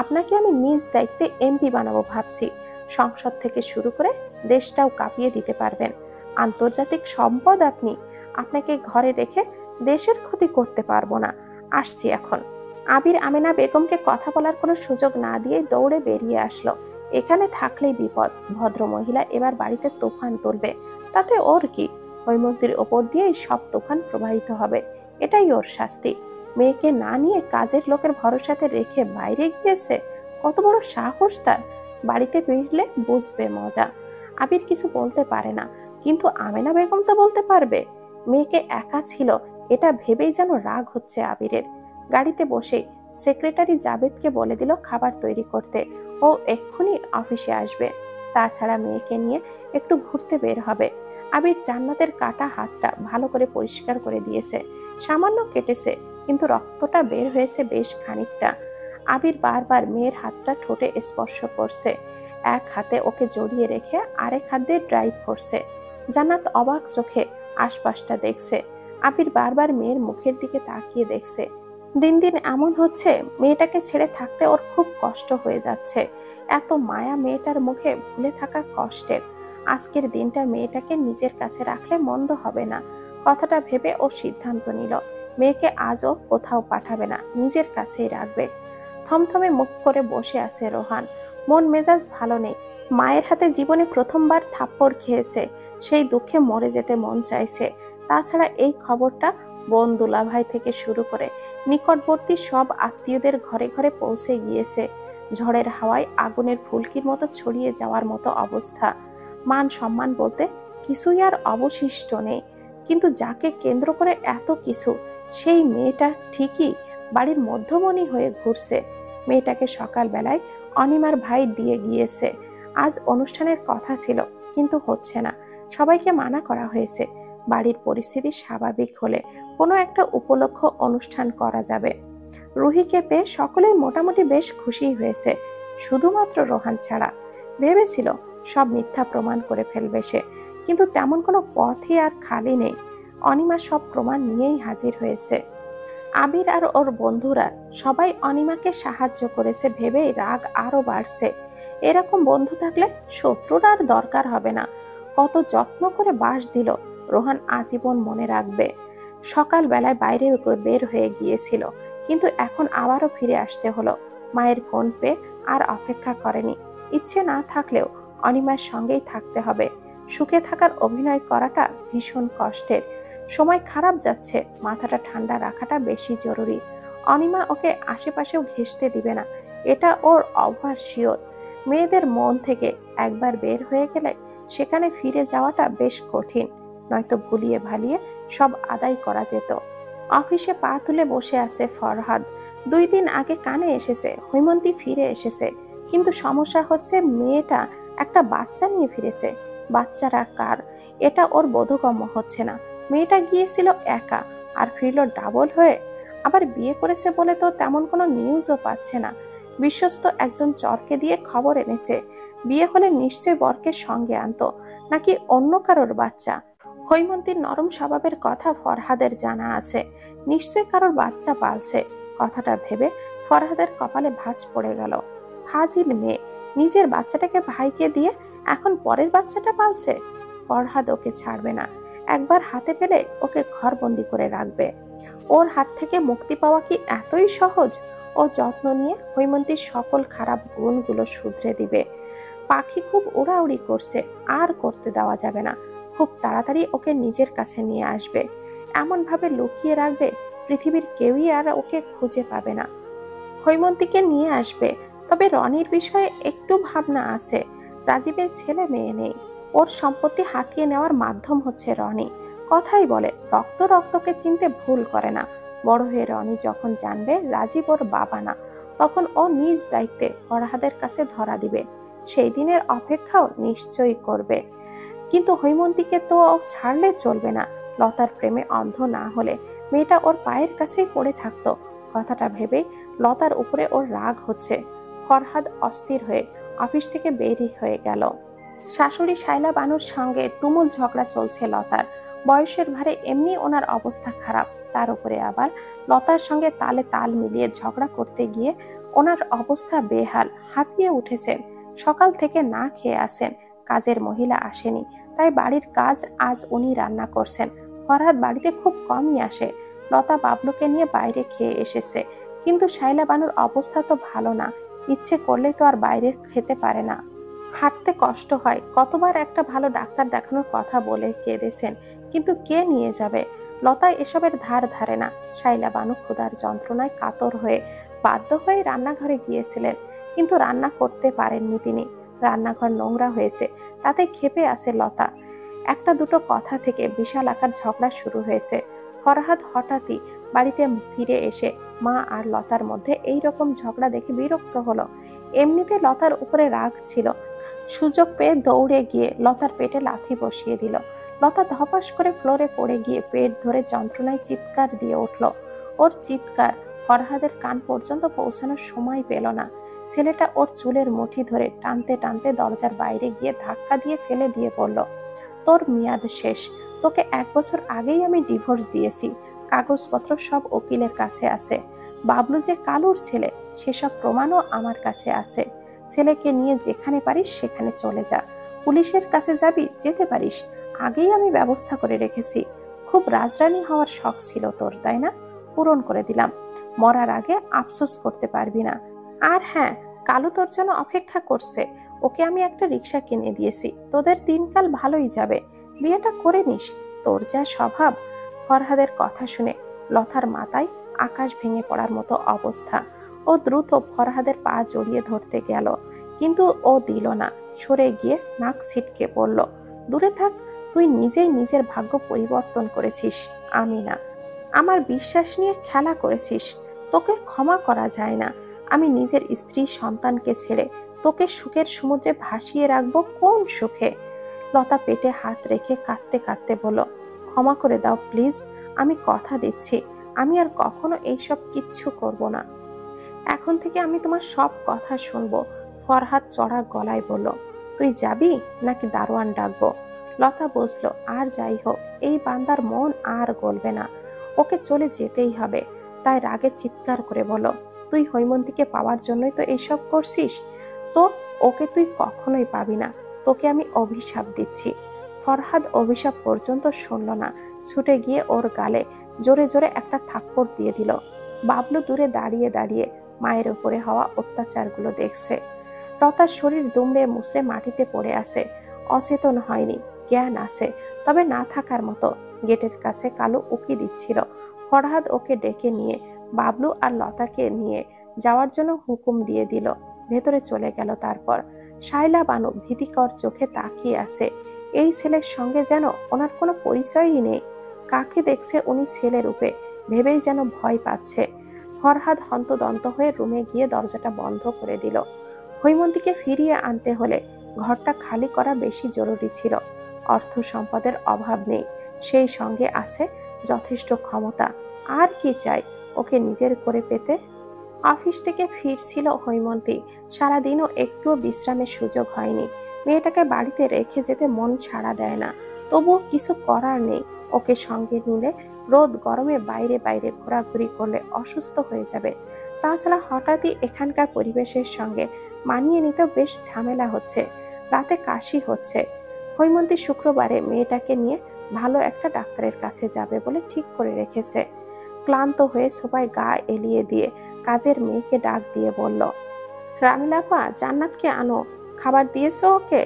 আপনাকে আমি নিজ দায়িত্বে এমপি বানাবো ভাবছি। সংসদ থেকে শুরু করে দেশটাও কাঁপিয়ে দিতে পারবেন। আন্তর্জাতিক সম্পদ আপনি, আপনাকে ঘরে রেখে দেশের ক্ষতি করতে পারব না। আসছি এখন। আবির আমেনা বেগমকে কথা বলার কোনো সুযোগ না দিয়ে দৌড়ে বেরিয়ে আসলো। এখানে থাকলেই বিপদ। ভদ্র মহিলা এবার বাড়িতে তুফান তুলবে। তাতে ওর কি? ওই হৈমন্তীর ওপর দিয়েই সব তুফান প্রবাহিত হবে। এটাই ওর শাস্তি। মেয়েকে না নিয়ে কাজের লোকের ভরসাতে রেখে বাইরে গিয়েছে? কত বড় সাহস তার। বাড়িতে ফিরলে বুঝবে মজা। আবির কিছু বলতে পারে না, কিন্তু আমেনা বেগম তো বলতে পারবে। মেয়েকে একা ছিল, এটা ভেবেই যেন রাগ হচ্ছে আবিরের। গাড়িতে বসে সেক্রেটারি জাবেদকে বলে দিল খাবার তৈরি করতে। ও এক্ষুনি অফিসে আসবে। তাছাড়া মেয়েকে নিয়ে একটু ঘুরতে বের হবে। আবির জান্নাতের কাটা হাতটা ভালো করে পরিষ্কার করে দিয়েছে। সামান্য কেটেছে, কিন্তু রক্তটা বের হয়েছে বেশ খানিকটা। আবির বারবার মেয়ের হাতটা ঠোঁটে স্পর্শ করছে। এক হাতে ওকে জড়িয়ে রেখে আরেক হাত দিয়ে ড্রাইভ করছে। জান্নাত অবাক চোখে আশপাশটা দেখছে। আবির বারবার মেয়ের মুখের দিকে তাকিয়ে দেখছে। দিন দিন এমন হচ্ছে, মেয়েটাকে ছেড়ে থাকতে ওর খুব কষ্ট হয়ে যাচ্ছে। এত মায়া মেয়েটার মুখে ভুলে থাকা কষ্টের। আজকের দিনটা মেয়েটাকে নিজের কাছে রাখলে মন্দ হবে না। কথাটা ভেবে ও সিদ্ধান্ত নিল। মেয়েকে আজও কোথাও পাঠাবে না, নিজের কাছেই রাখবে। থমথমে মুখ করে বসে আছে রোহান। মন মেজাজ ভালো নেই। মায়ের হাতে জীবনে প্রথমবার থাপ্পড় খেয়েছে। সেই দুঃখে মরে যেতে মন চাইছে। তাছাড়া এই খবরটা বোন দুলাভাই থেকে শুরু করে নিকটবর্তী সব আত্মীয়দের ঘরে ঘরে পৌঁছে গিয়েছে। ঝড়ের হাওয়ায় আগুনের ফুলকির মতো ছড়িয়ে যাওয়ার মতো অবস্থা। মান সম্মান বলতে কিছুই আর অবশিষ্ট নেই। কিন্তু যাকে কেন্দ্র করে এত কিছু, সেই মেয়েটা ঠিকই বাড়ির মধ্যমণি হয়ে ঘুরছে। মেয়েটাকে সকালবেলায় অনিমার ভাই দিয়ে গিয়েছে। আজ অনুষ্ঠানের কথা ছিল, কিন্তু হচ্ছে না। সবাইকে মানা করা হয়েছে। বাড়ির পরিস্থিতি স্বাভাবিক হলে কোনো একটা উপলক্ষ অনুষ্ঠান করা যাবে। রুহিকে পেয়ে সকলেই মোটামুটি বেশ খুশি হয়েছে, শুধুমাত্র রোহান ছাড়া। ভেবেছিল সব মিথ্যা প্রমাণ করে ফেলবে সে, কিন্তু তেমন কোনো পথই আর খালি নেই। অনিমা সব প্রমাণ নিয়েই হাজির হয়েছে। আবির আর ওর বন্ধুরা সবাই অনিমাকে সাহায্য করেছে ভেবেই রাগ আরও বাড়ছে। এরকম বন্ধু থাকলে শত্রুর আর দরকার হবে না। কত যত্ন করে বাস দিল, রোহান আজীবন মনে রাখবে। সকালবেলায় বাইরে বের হয়ে গিয়েছিল, কিন্তু এখন আবারও ফিরে আসতে হলো। মায়ের ফোন পে আর অপেক্ষা করেনি। ইচ্ছে না থাকলেও অনিমার সঙ্গেই থাকতে হবে। সুখে থাকার অভিনয় করাটা ভীষণ কষ্টের। সময় খারাপ যাচ্ছে, মাথাটা ঠান্ডা রাখাটা বেশি জরুরি। অনিমা ওকে আশেপাশেও ঘেসতে দিবে না, এটা ওর অভ্যাস শিওর। মেয়েদের মন থেকে একবার বের হয়ে গেলে সেখানে ফিরে যাওয়াটা বেশ কঠিন, নয়তো ভুলিয়ে ভালিয়ে সব আদায় করা যেত। অফিসে পা তুলে বসে আছে ফরহাদ। দুই দিন আগে কানে এসেছে, হৈমন্তী ফিরে এসেছে। কিন্তু সমস্যা হচ্ছে মেয়েটা একটা বাচ্চা নিয়ে ফিরেছে। বাচ্চারা কার? এটা ওর বোধগম্য হচ্ছে না। মেয়েটা গিয়েছিল একা আর ফিরল ডাবল হয়ে। আবার বিয়ে করেছে বলে তো তেমন কোনো নিউজও পাচ্ছে না। বিশ্বস্ত একজন চরকে দিয়ে খবর এনেছে, বিয়ে হলে নিশ্চয় বরকে সঙ্গে আনতো, নাকি অন্য কারোর বাচ্চা? হৈমন্তীর নরম স্বভাবের কথা ফরহাদের জানা আছে নিশ্চয় কারোর বাচ্চা পালছে। কথাটা ভেবে ফরহাদের কপালে ভাঁজ পড়ে গেল। ফাজিল মেয়ে, নিজের বাচ্চাটাকে ভাইকে দিয়ে এখন পরের বাচ্চাটা পালছে? ফরহাদ ওকে ছাড়বে না। একবার হাতে পেলে ওকে ঘরবন্দি করে রাখবে। ওর হাত থেকে মুক্তি পাওয়া কি এতই সহজ? ও যত্ন নিয়ে হৈমন্তীর সকল খারাপ গুণগুলো শুধরে দিবে। পাখি খুব উড়াউড়ি করছে, আর করতে দেওয়া যাবে না। খুব তাড়াতাড়ি ওকে নিজের কাছে নিয়ে আসবে। এমনভাবে লুকিয়ে রাখবে, পৃথিবীর কেউই আর ওকে খুঁজে পাবে না। হৈমন্তীকে নিয়ে আসবে, তবে রনির বিষয়ে একটু ভাবনা আছে। রাজীবের ছেলে মেয়ে নেই। ওর সম্পত্তি হাতিয়ে নেওয়ার মাধ্যম হচ্ছে রনি। কথাই বলে, রক্ত রক্তকে চিনতে ভুল করে না। বড় হয়ে রনি যখন জানবে, রাজীব ওর বাবা না, তখন ও নিজ দায়িত্বে ফরহাদের কাছে ধরা দিবে। সেই দিনের অপেক্ষাও নিশ্চয়ই করবে। কিন্তু হৈমন্তীকে তো ছাড়লে চলবে না। লতার প্রেমে অন্ধ না হলে মেয়েটা ওর পায়ের কাছেই পড়ে থাকতো। কথাটা ভেবে লতার উপরে ওর রাগ হচ্ছে। ফরহাদ অস্থির হয়ে অফিস থেকে বেরি হয়ে গেল। শাশুড়ি শাইলা বানুর সঙ্গে তুমুল ঝগড়া চলছে লতার। বয়সের ভারে এমনি ওনার অবস্থা খারাপ। তার উপরে আবার লতার সঙ্গে তালে তাল মিলিয়ে ঝগড়া করতে গিয়ে ওনার অবস্থা বেহাল, হাঁপিয়ে উঠেছেন সকাল থেকে না খেয়ে আসেন, কাজের মহিলা আসেনি। তাই বাড়ির কাজ আজ উনি রান্না করছেন। ফরহাদ বাড়িতে খুব কমই আসে। লতা বাবলুকে নিয়ে বাইরে খেয়ে এসেছে। কিন্তু শাইলা বানুর অবস্থা তো ভালো না। ইচ্ছে করলেই তো আর বাইরে খেতে পারে না। হাঁটতে কষ্ট হয়। কতবার একটা ভালো ডাক্তার দেখানোর কথা বলে কেঁদেছেন, কিন্তু কে নিয়ে যাবে? লতা এসবের ধার ধারে না। শাইলা বানু ক্ষুধার যন্ত্রণায় কাতর হয়ে বাধ্য হয়ে রান্নাঘরে গিয়েছিলেন, কিন্তু রান্না করতে পারেননি তিনি। রান্নাঘর নোংরা হয়েছে, তাতে খেপে আসে লতা। একটা দুটো কথা থেকে বিশাল আকার ঝগড়া শুরু হয়েছে। ফরহাদ হঠাৎই বাড়িতে ফিরে এসে মা আর লতার মধ্যে এই রকম ঝগড়া দেখে বিরক্ত হলো। এমনিতে লতার উপরে রাগ ছিল। সুযোগ পেয়ে দৌড়ে গিয়ে লতার পেটে লাথি বসিয়ে দিল। লতা ধপাস করে ফ্লোরে পড়ে গিয়ে পেট ধরে যন্ত্রণায় চিৎকার দিয়ে উঠল। ওর চিৎকার ফরহাদের কান পর্যন্ত পৌঁছানোর সময় পেল না। ছেলেটা ওর চুলের মুঠি ধরে টানতে টানতে দরজার বাইরে গিয়ে ধাক্কা দিয়ে ফেলে দিয়ে বলল, তোর মেয়াদ শেষ। তোকে এক বছর আগেই আমি ডিভোর্স দিয়েছি। কাগজপত্র সব উকিলের কাছে আছে। বাবলু যে কালুর ছেলে, সেসব প্রমাণও আমার কাছে আছে। ছেলেকে নিয়ে যেখানে পারিস, সেখানে চলে যা। পুলিশের কাছে যাবি, যেতে পারিস। আগেই আমি ব্যবস্থা করে রেখেছি। খুব রাজরানী হওয়ার শখ ছিল তোর, তাই না? পূরণ করে দিলাম। মরার আগে আফসোস করতে পারবি না। আর হ্যাঁ কালু তোর জন্য অপেক্ষা করছে। ওকে আমি একটা রিক্সা কিনে দিয়েছি। তোদের দিনকাল ভালোই যাবে। বিয়েটা করে নিস। তোর যা স্বভাব। ফরহাদের কথা শুনে লথার মাথায় আকাশ ভেঙে পড়ার মতো অবস্থা। ও দ্রুত ফরহাদের পা জড়িয়ে ধরতে গেল, কিন্তু ও দিল না। সরে গিয়ে নাক ছিটকে পড়ল, দূরে থাক, তুই নিজেই নিজের ভাগ্য পরিবর্তন করেছিস আমি না আমার বিশ্বাস নিয়ে খেলা করেছিস, তোকে ক্ষমা করা যায় না। আমি নিজের স্ত্রী সন্তানকে ছেড়ে তোকে সুখের সমুদ্রে ভাসিয়ে রাখব কোন সুখে? লতা পেটে হাত রেখে কাঁদতে কাঁদতে বলো ক্ষমা করে দাও, প্লিজ। আমি কথা দিচ্ছি। আমি আর কখনো এইসব কিচ্ছু করব না। এখন থেকে আমি তোমার সব কথা শুনব। ফরহাদ চড়া গলায় বলল, তুই যাবি নাকি দারোয়ান ডাকবো? লতা বসল আর যাই হোক, এই বান্দার মন আর গলবে না। ওকে চলে যেতেই হবে। তাই রাগে চিৎকার করে বলো তুই হৈমন্তীকে পাওয়ার জন্যই তো এইসব করছিস? তো ওকে তুই কখনোই পাবি না। তোকে আমি অভিশাপ দিচ্ছি। ফরহাদ অভিশাপ পর্যন্ত শুনল না। ছুটে গিয়ে ওর গালে জোরে জোরে একটা থাপ্পড় দিয়ে দিল। বাবলু দূরে দাঁড়িয়ে দাঁড়িয়ে মায়ের ওপরে হওয়া অত্যাচারগুলো দেখছে। লতার শরীর দুমড়ে মুসড়ে মাটিতে পড়ে আছে। অচেতন হয়নি, জ্ঞান আছে, তবে না থাকার মতো গেটের কাছে কালো উকি দিচ্ছিল। ফরহাদ ওকে ডেকে নিয়ে বাবলু আর লতাকে নিয়ে যাওয়ার জন্য হুকুম দিয়ে দিল। ভেতরে চলে গেল তারপর। শাইলা বানু ভীতিকর চোখে তাকিয়ে আছে। এই ছেলের সঙ্গে যেন ওনার কোনো পরিচয়ই নেই। কাকে দেখছে উনি ছেলে রূপে? ভেবেই যেন ভয় পাচ্ছে। ফরহাদ হন্তদন্ত হয়ে রুমে গিয়ে দরজাটা বন্ধ করে দিল। হৈমন্তীকে ফিরিয়ে আনতে হলে ঘরটা খালি করা বেশি জরুরি ছিল। অর্থ সম্পদের অভাব নেই। সেই সঙ্গে আছে যথেষ্ট ক্ষমতা। আর কি চাই? ওকে নিজের করে পেতে? অফিস থেকে ফিরছিল হৈমন্তী। সারাদিনও একটুও বিশ্রামের সুযোগ হয়নি। মেয়েটাকে বাড়িতে রেখে যেতে মন ছাড়া দেয় না। তবুও কিছু করার নেই। ওকে সঙ্গে নিলে রোদ গরমে বাইরে বাইরে ঘোরাঘুরি করলে অসুস্থ হয়ে যাবে। তাছাড়া হঠাৎই এখানকার পরিবেশের সঙ্গে মানিয়ে নিতে বেশ ঝামেলা হচ্ছে। রাতে কাশি হচ্ছে। হৈমন্তী শুক্রবারে মেয়েটাকে নিয়ে ভালো একটা ডাক্তারের কাছে যাবে বলে ঠিক করে রেখেছে। ক্লান্ত হয়ে সবাই গা এলিয়ে দিয়ে কাজের মেয়েকে ডাক দিয়ে বলল, রামিলাপা, জান্নাতকে আনো। খাবার দিয়েছ ওকে?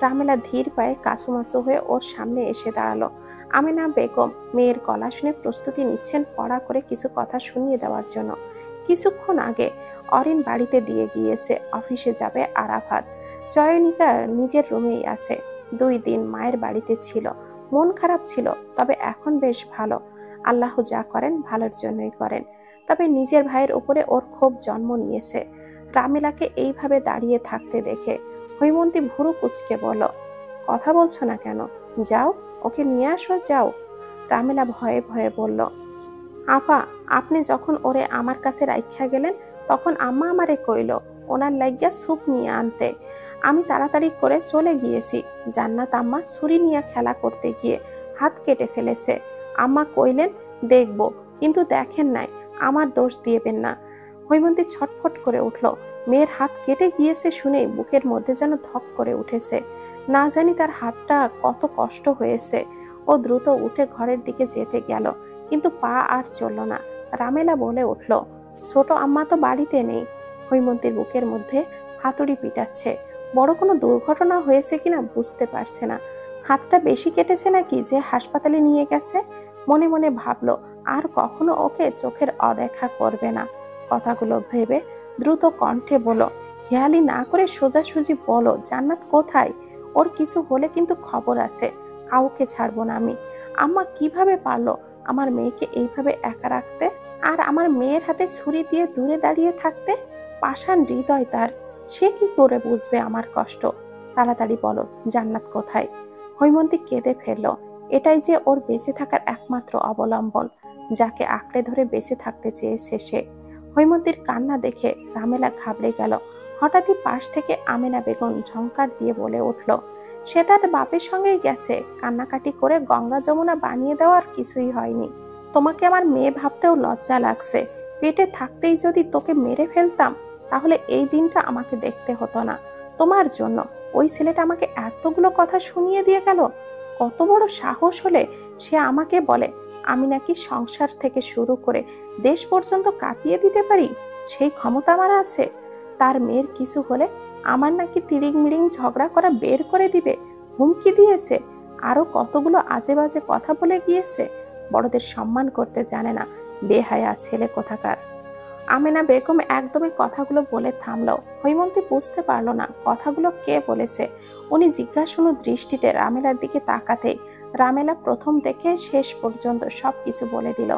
রামেলা ধীর পায়ে কাছুমাছু হয়ে ওর সামনে এসে দাঁড়াল। আমিনা বেগম মেয়ের গলা শুনে প্রস্তুতি নিচ্ছেন পড়া করে কিছু কথা শুনিয়ে দেওয়ার জন্য। কিছুক্ষণ আগে অরিন বাড়িতে দিয়ে গিয়েছে, অফিসে যাবে আরাফাত। চয়নিকা নিজের রুমেই আছে। দুই দিন মায়ের বাড়িতে ছিল। মন খারাপ ছিল, তবে এখন বেশ ভালো। আল্লাহ যা করেন ভালোর জন্যই করেন। তবে নিজের ভাইয়ের উপরে ওর ক্ষোভ জন্ম নিয়েছে। রামিলাকে এইভাবে দাঁড়িয়ে থাকতে দেখে হৈমন্তী ভুরু কুচকে বলল, কথা বলছো না কেন? যাও। ওকে নিয়ে আসো, যাও। রামিলা ভয়ে ভয়ে বলল আপা আপনি যখন ওরে আমার কাছে রাইখা গেলেন, তখন আম্মা আমারে কইল, ওনার লাগিয়া স্যুপ নিয়ে আনতে। আমি তাড়াতাড়ি করে চলে গিয়েছি। জান্নাত আম্মা ছুরি নিয়ে খেলা করতে গিয়ে হাত কেটে ফেলেছে। আম্মা কইলেন, দেখব, কিন্তু দেখেন নাই, আমার দোষ দিয়েবেন না। হৈমন্তী ছটফট করে উঠল। মেয়ের হাত কেটে গিয়েছে শুনে বুকের মধ্যে যেন ধক করে উঠেছে। না জানি তার হাতটা কত কষ্ট হয়েছে। ও দ্রুত উঠে ঘরের দিকে যেতে গেল, কিন্তু পা আর চলল না। রামেলা বলে উঠল, ছোট আম্মা তো বাড়িতে নেই। হৈমন্তীর বুকের মধ্যে হাতুড়ি পিটাচ্ছে। বড় কোনো দুর্ঘটনা হয়েছে কিনা বুঝতে পারছে না। হাতটা বেশি কেটেছে নাকি যে হাসপাতালে নিয়ে গেছে? মনে মনে ভাবলো, আর কখনো ওকে চোখের অদেখা করবে না। কথাগুলো ভেবে দ্রুত কণ্ঠে বলো হেয়ালি না করে সোজাসুজি বলো, জান্নাত কোথায়? ওর কিছু হলে কিন্তু খবর আছে। কাউকে ছাড়বো না আমি। আম্মা কীভাবে পারল আমার মেয়েকে এইভাবে একা রাখতে? আর আমার মেয়ের হাতে ছুরি দিয়ে দূরে দাঁড়িয়ে থাকতে? পাষাণ হৃদয় তার। সে কি করে বুঝবে আমার কষ্ট? তাড়াতাড়ি বলো, জান্নাত কোথায়? হৈমন্তী কেঁদে ফেলল। এটাই যে ওর বেঁচে থাকার একমাত্র অবলম্বন, যাকে আঁকড়ে ধরে বেঁচে থাকতে চেয়েছে সে। হৈমন্তীর কান্না দেখে রামেলা ঘাবড়ে গেল। হঠাৎই পাশ থেকে আমেনা বেগম ঝঙ্কার দিয়ে বলে উঠল, সে তার বাপের সঙ্গেই গেছে। কান্নাকাটি করে গঙ্গা যমুনা বানিয়ে দেওয়ার কিছুই হয়নি। তোমাকে আমার মেয়ে ভাবতেও লজ্জা লাগছে। পেটে থাকতেই যদি তোকে মেরে ফেলতাম, তাহলে এই দিনটা আমাকে দেখতে হতো না। তোমার জন্য। ওই ছেলেটা আমাকে এতগুলো কথা শুনিয়ে দিয়ে গেল। কত বড় সাহস হলে সে আমাকে বলে, আমি নাকি সংসার থেকে শুরু করে দেশ পর্যন্ত কাঁপিয়ে দিতে পারি? সেই ক্ষমতা আমার আছে। তার মেয়ের কিছু হলে আমার নাকি তিরিং মিরিং ঝগড়া করা বের করে দিবে, হুমকি দিয়েছে। আরও কতগুলো আজে বাজে কথা বলে গিয়েছে, বড়দের সম্মান করতে জানে না বেহায়া ছেলে কোথাকার। আমেনা বেগম একদমই কথাগুলো বলে থামলো। হৈমন্তী বুঝতে পারল না কথাগুলো কে বলেছে। উনি জিজ্ঞাসনু দৃষ্টিতে রামেলার দিকে তাকাতে রামেলা প্রথম দেখে শেষ পর্যন্ত সব কিছু বলে দিল।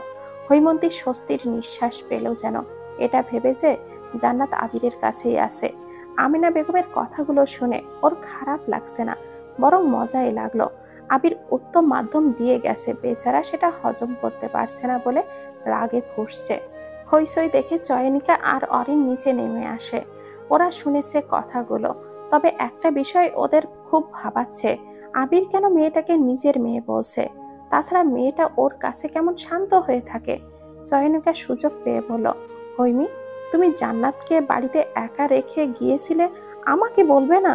হৈমন্তী স্বস্তির নিঃশ্বাস পেল যেন। এটা ভেবে যে জান্নাত আবিরের কাছেই আছে। আমিনা বেগমের কথাগুলো শুনে ওর খারাপ লাগছে না, বরং মজাই লাগল। আবির উত্তম মাধ্যম দিয়ে গেছে, বেচারা সেটা হজম করতে পারছে না বলে রাগে ফুসছে হইসই দেখে চয়নিকা আর অরিন নিচে নেমে আসে। ওরা শুনেছে কথাগুলো, তবে একটা বিষয় ওদের খুব ভাবাচ্ছে। আবির কেন মেয়েটাকে নিজের মেয়ে বলছে? তাছাড়া মেয়েটা ওর কাছে কেমন শান্ত হয়ে থাকে? চয়নিকা সুযোগ পেয়ে বলল, হৈমি তুমি জান্নাতকে বাড়িতে একা রেখে গিয়েছিলে, আমাকে বলবে না?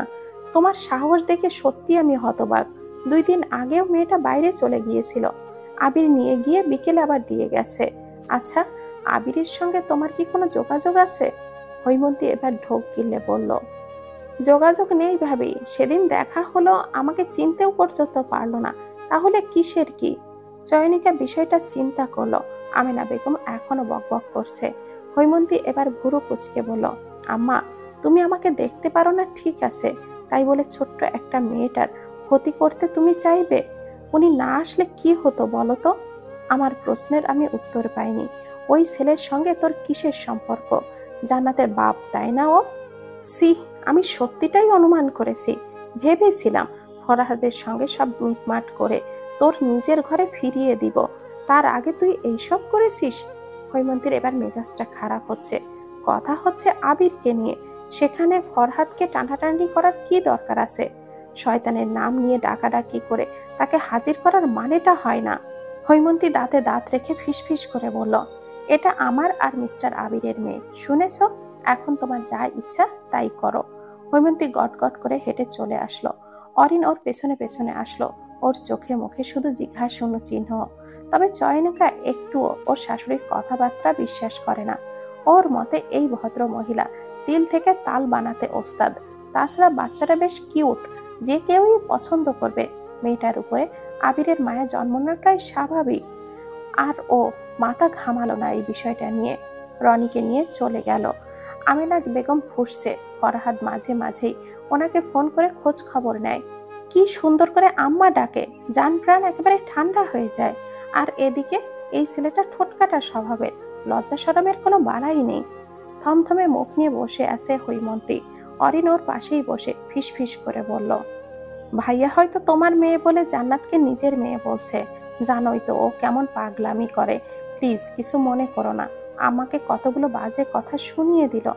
তোমার সাহস দেখে সত্যি আমি হতবাক। দুই দিন আগেও মেয়েটা বাইরে চলে গিয়েছিল। আবির নিয়ে গিয়ে বিকেলে আবার দিয়ে গেছে। আচ্ছা আবিরের সঙ্গে তোমার কি কোনো যোগাযোগ আছে? হৈমন্তী এবার ঢোক গিলে বলল, যোগাযোগ নেই ভাবি, সেদিন দেখা হলো, আমাকে চিনতেও পর্যন্ত পারল না। তাহলে কিসের কি? চয়নিকা বিষয়টা চিন্তা করল। আমেনা বেগম এখনও বকবক করছে। হৈমন্তী এবার ভুরু কুচকে বলল, আম্মা, তুমি আমাকে দেখতে পারো না, ঠিক আছে তাই বলে ছোট্ট একটা মেয়েটার ক্ষতি করতে তুমি চাইবে? উনি না আসলে কি হতো বলো তো? আমার প্রশ্নের আমি উত্তর পাইনি। ওই ছেলের সঙ্গে তোর কিসের সম্পর্ক? জান্নাতের বাপ, তাই না ও? সি, আমি সত্যিটাই অনুমান করেছি। ভেবেছিলাম ফরাহাদের সঙ্গে সব মিটমাট করে তোর নিজের ঘরে ফিরিয়ে দিব। তার আগে তুই এইসব করেছিস? হৈমন্তীর এবার মেজাজটা খারাপ হচ্ছে। কথা হচ্ছে আবিরকে নিয়ে। সেখানে ফরহাদকে টানাটানি করার কি দরকার আছে? শয়তানের নাম নিয়ে ডাকাডাকি করে তাকে হাজির করার মানেটা হয় না। হৈমন্তী দাঁতে দাঁত রেখে ফিসফিস করে বলল, এটা আমার আর মিস্টার আবিরের মেয়ে। শুনেছ? এখন তোমার যা ইচ্ছা তাই করো। হৈমন্তী গট গট করে হেঁটে চলে আসলো। অরিন ওর পেছনে পেছনে আসলো। ওর চোখে মুখে শুধু জিজ্ঞাসূন্য চিহ্ন। তবে চয়নিকা একটুও ওর শাশুড়ির কথাবার্তা বিশ্বাস করে না। ওর মতে এই ভদ্র মহিলা তিল থেকে তাল বানাতে ওস্তাদ। তাছাড়া বাচ্চাটা বেশ কিউট, যে কেউই পছন্দ করবে। মেয়েটার উপরে আবিরের মায়া জন্মানোটাই স্বাভাবিক। আর ও মাথা ঘামালো না এই বিষয়টা নিয়ে। রনিকে নিয়ে চলে গেল। আমিনা বেগম ফুসছে। ফরহাদ মাঝে মাঝেই ওনাকে ফোন করে খোঁজ খবর নেয়। কি সুন্দর করে আম্মা ডাকে। যান প্রাণ একেবারে ঠান্ডা হয়ে যায়। আর এদিকে এই ছেলেটা ঠোঁটকাটা স্বভাবের, লজ্জা সরমের কোনো বাড়াই নেই। থমথমে মুখ নিয়ে বসে আছে হৈমন্তী। অরিন ওর পাশেই বসে ফিস ফিস করে বলল, ভাইয়া হয়তো তোমার মেয়ে বলে জান্নাতকে নিজের মেয়ে বলছে। জানোই তো ও কেমন পাগলামি করে। প্লিজ কিছু মনে করো না। আমাকে কতগুলো বাজে কথা শুনিয়ে দিল।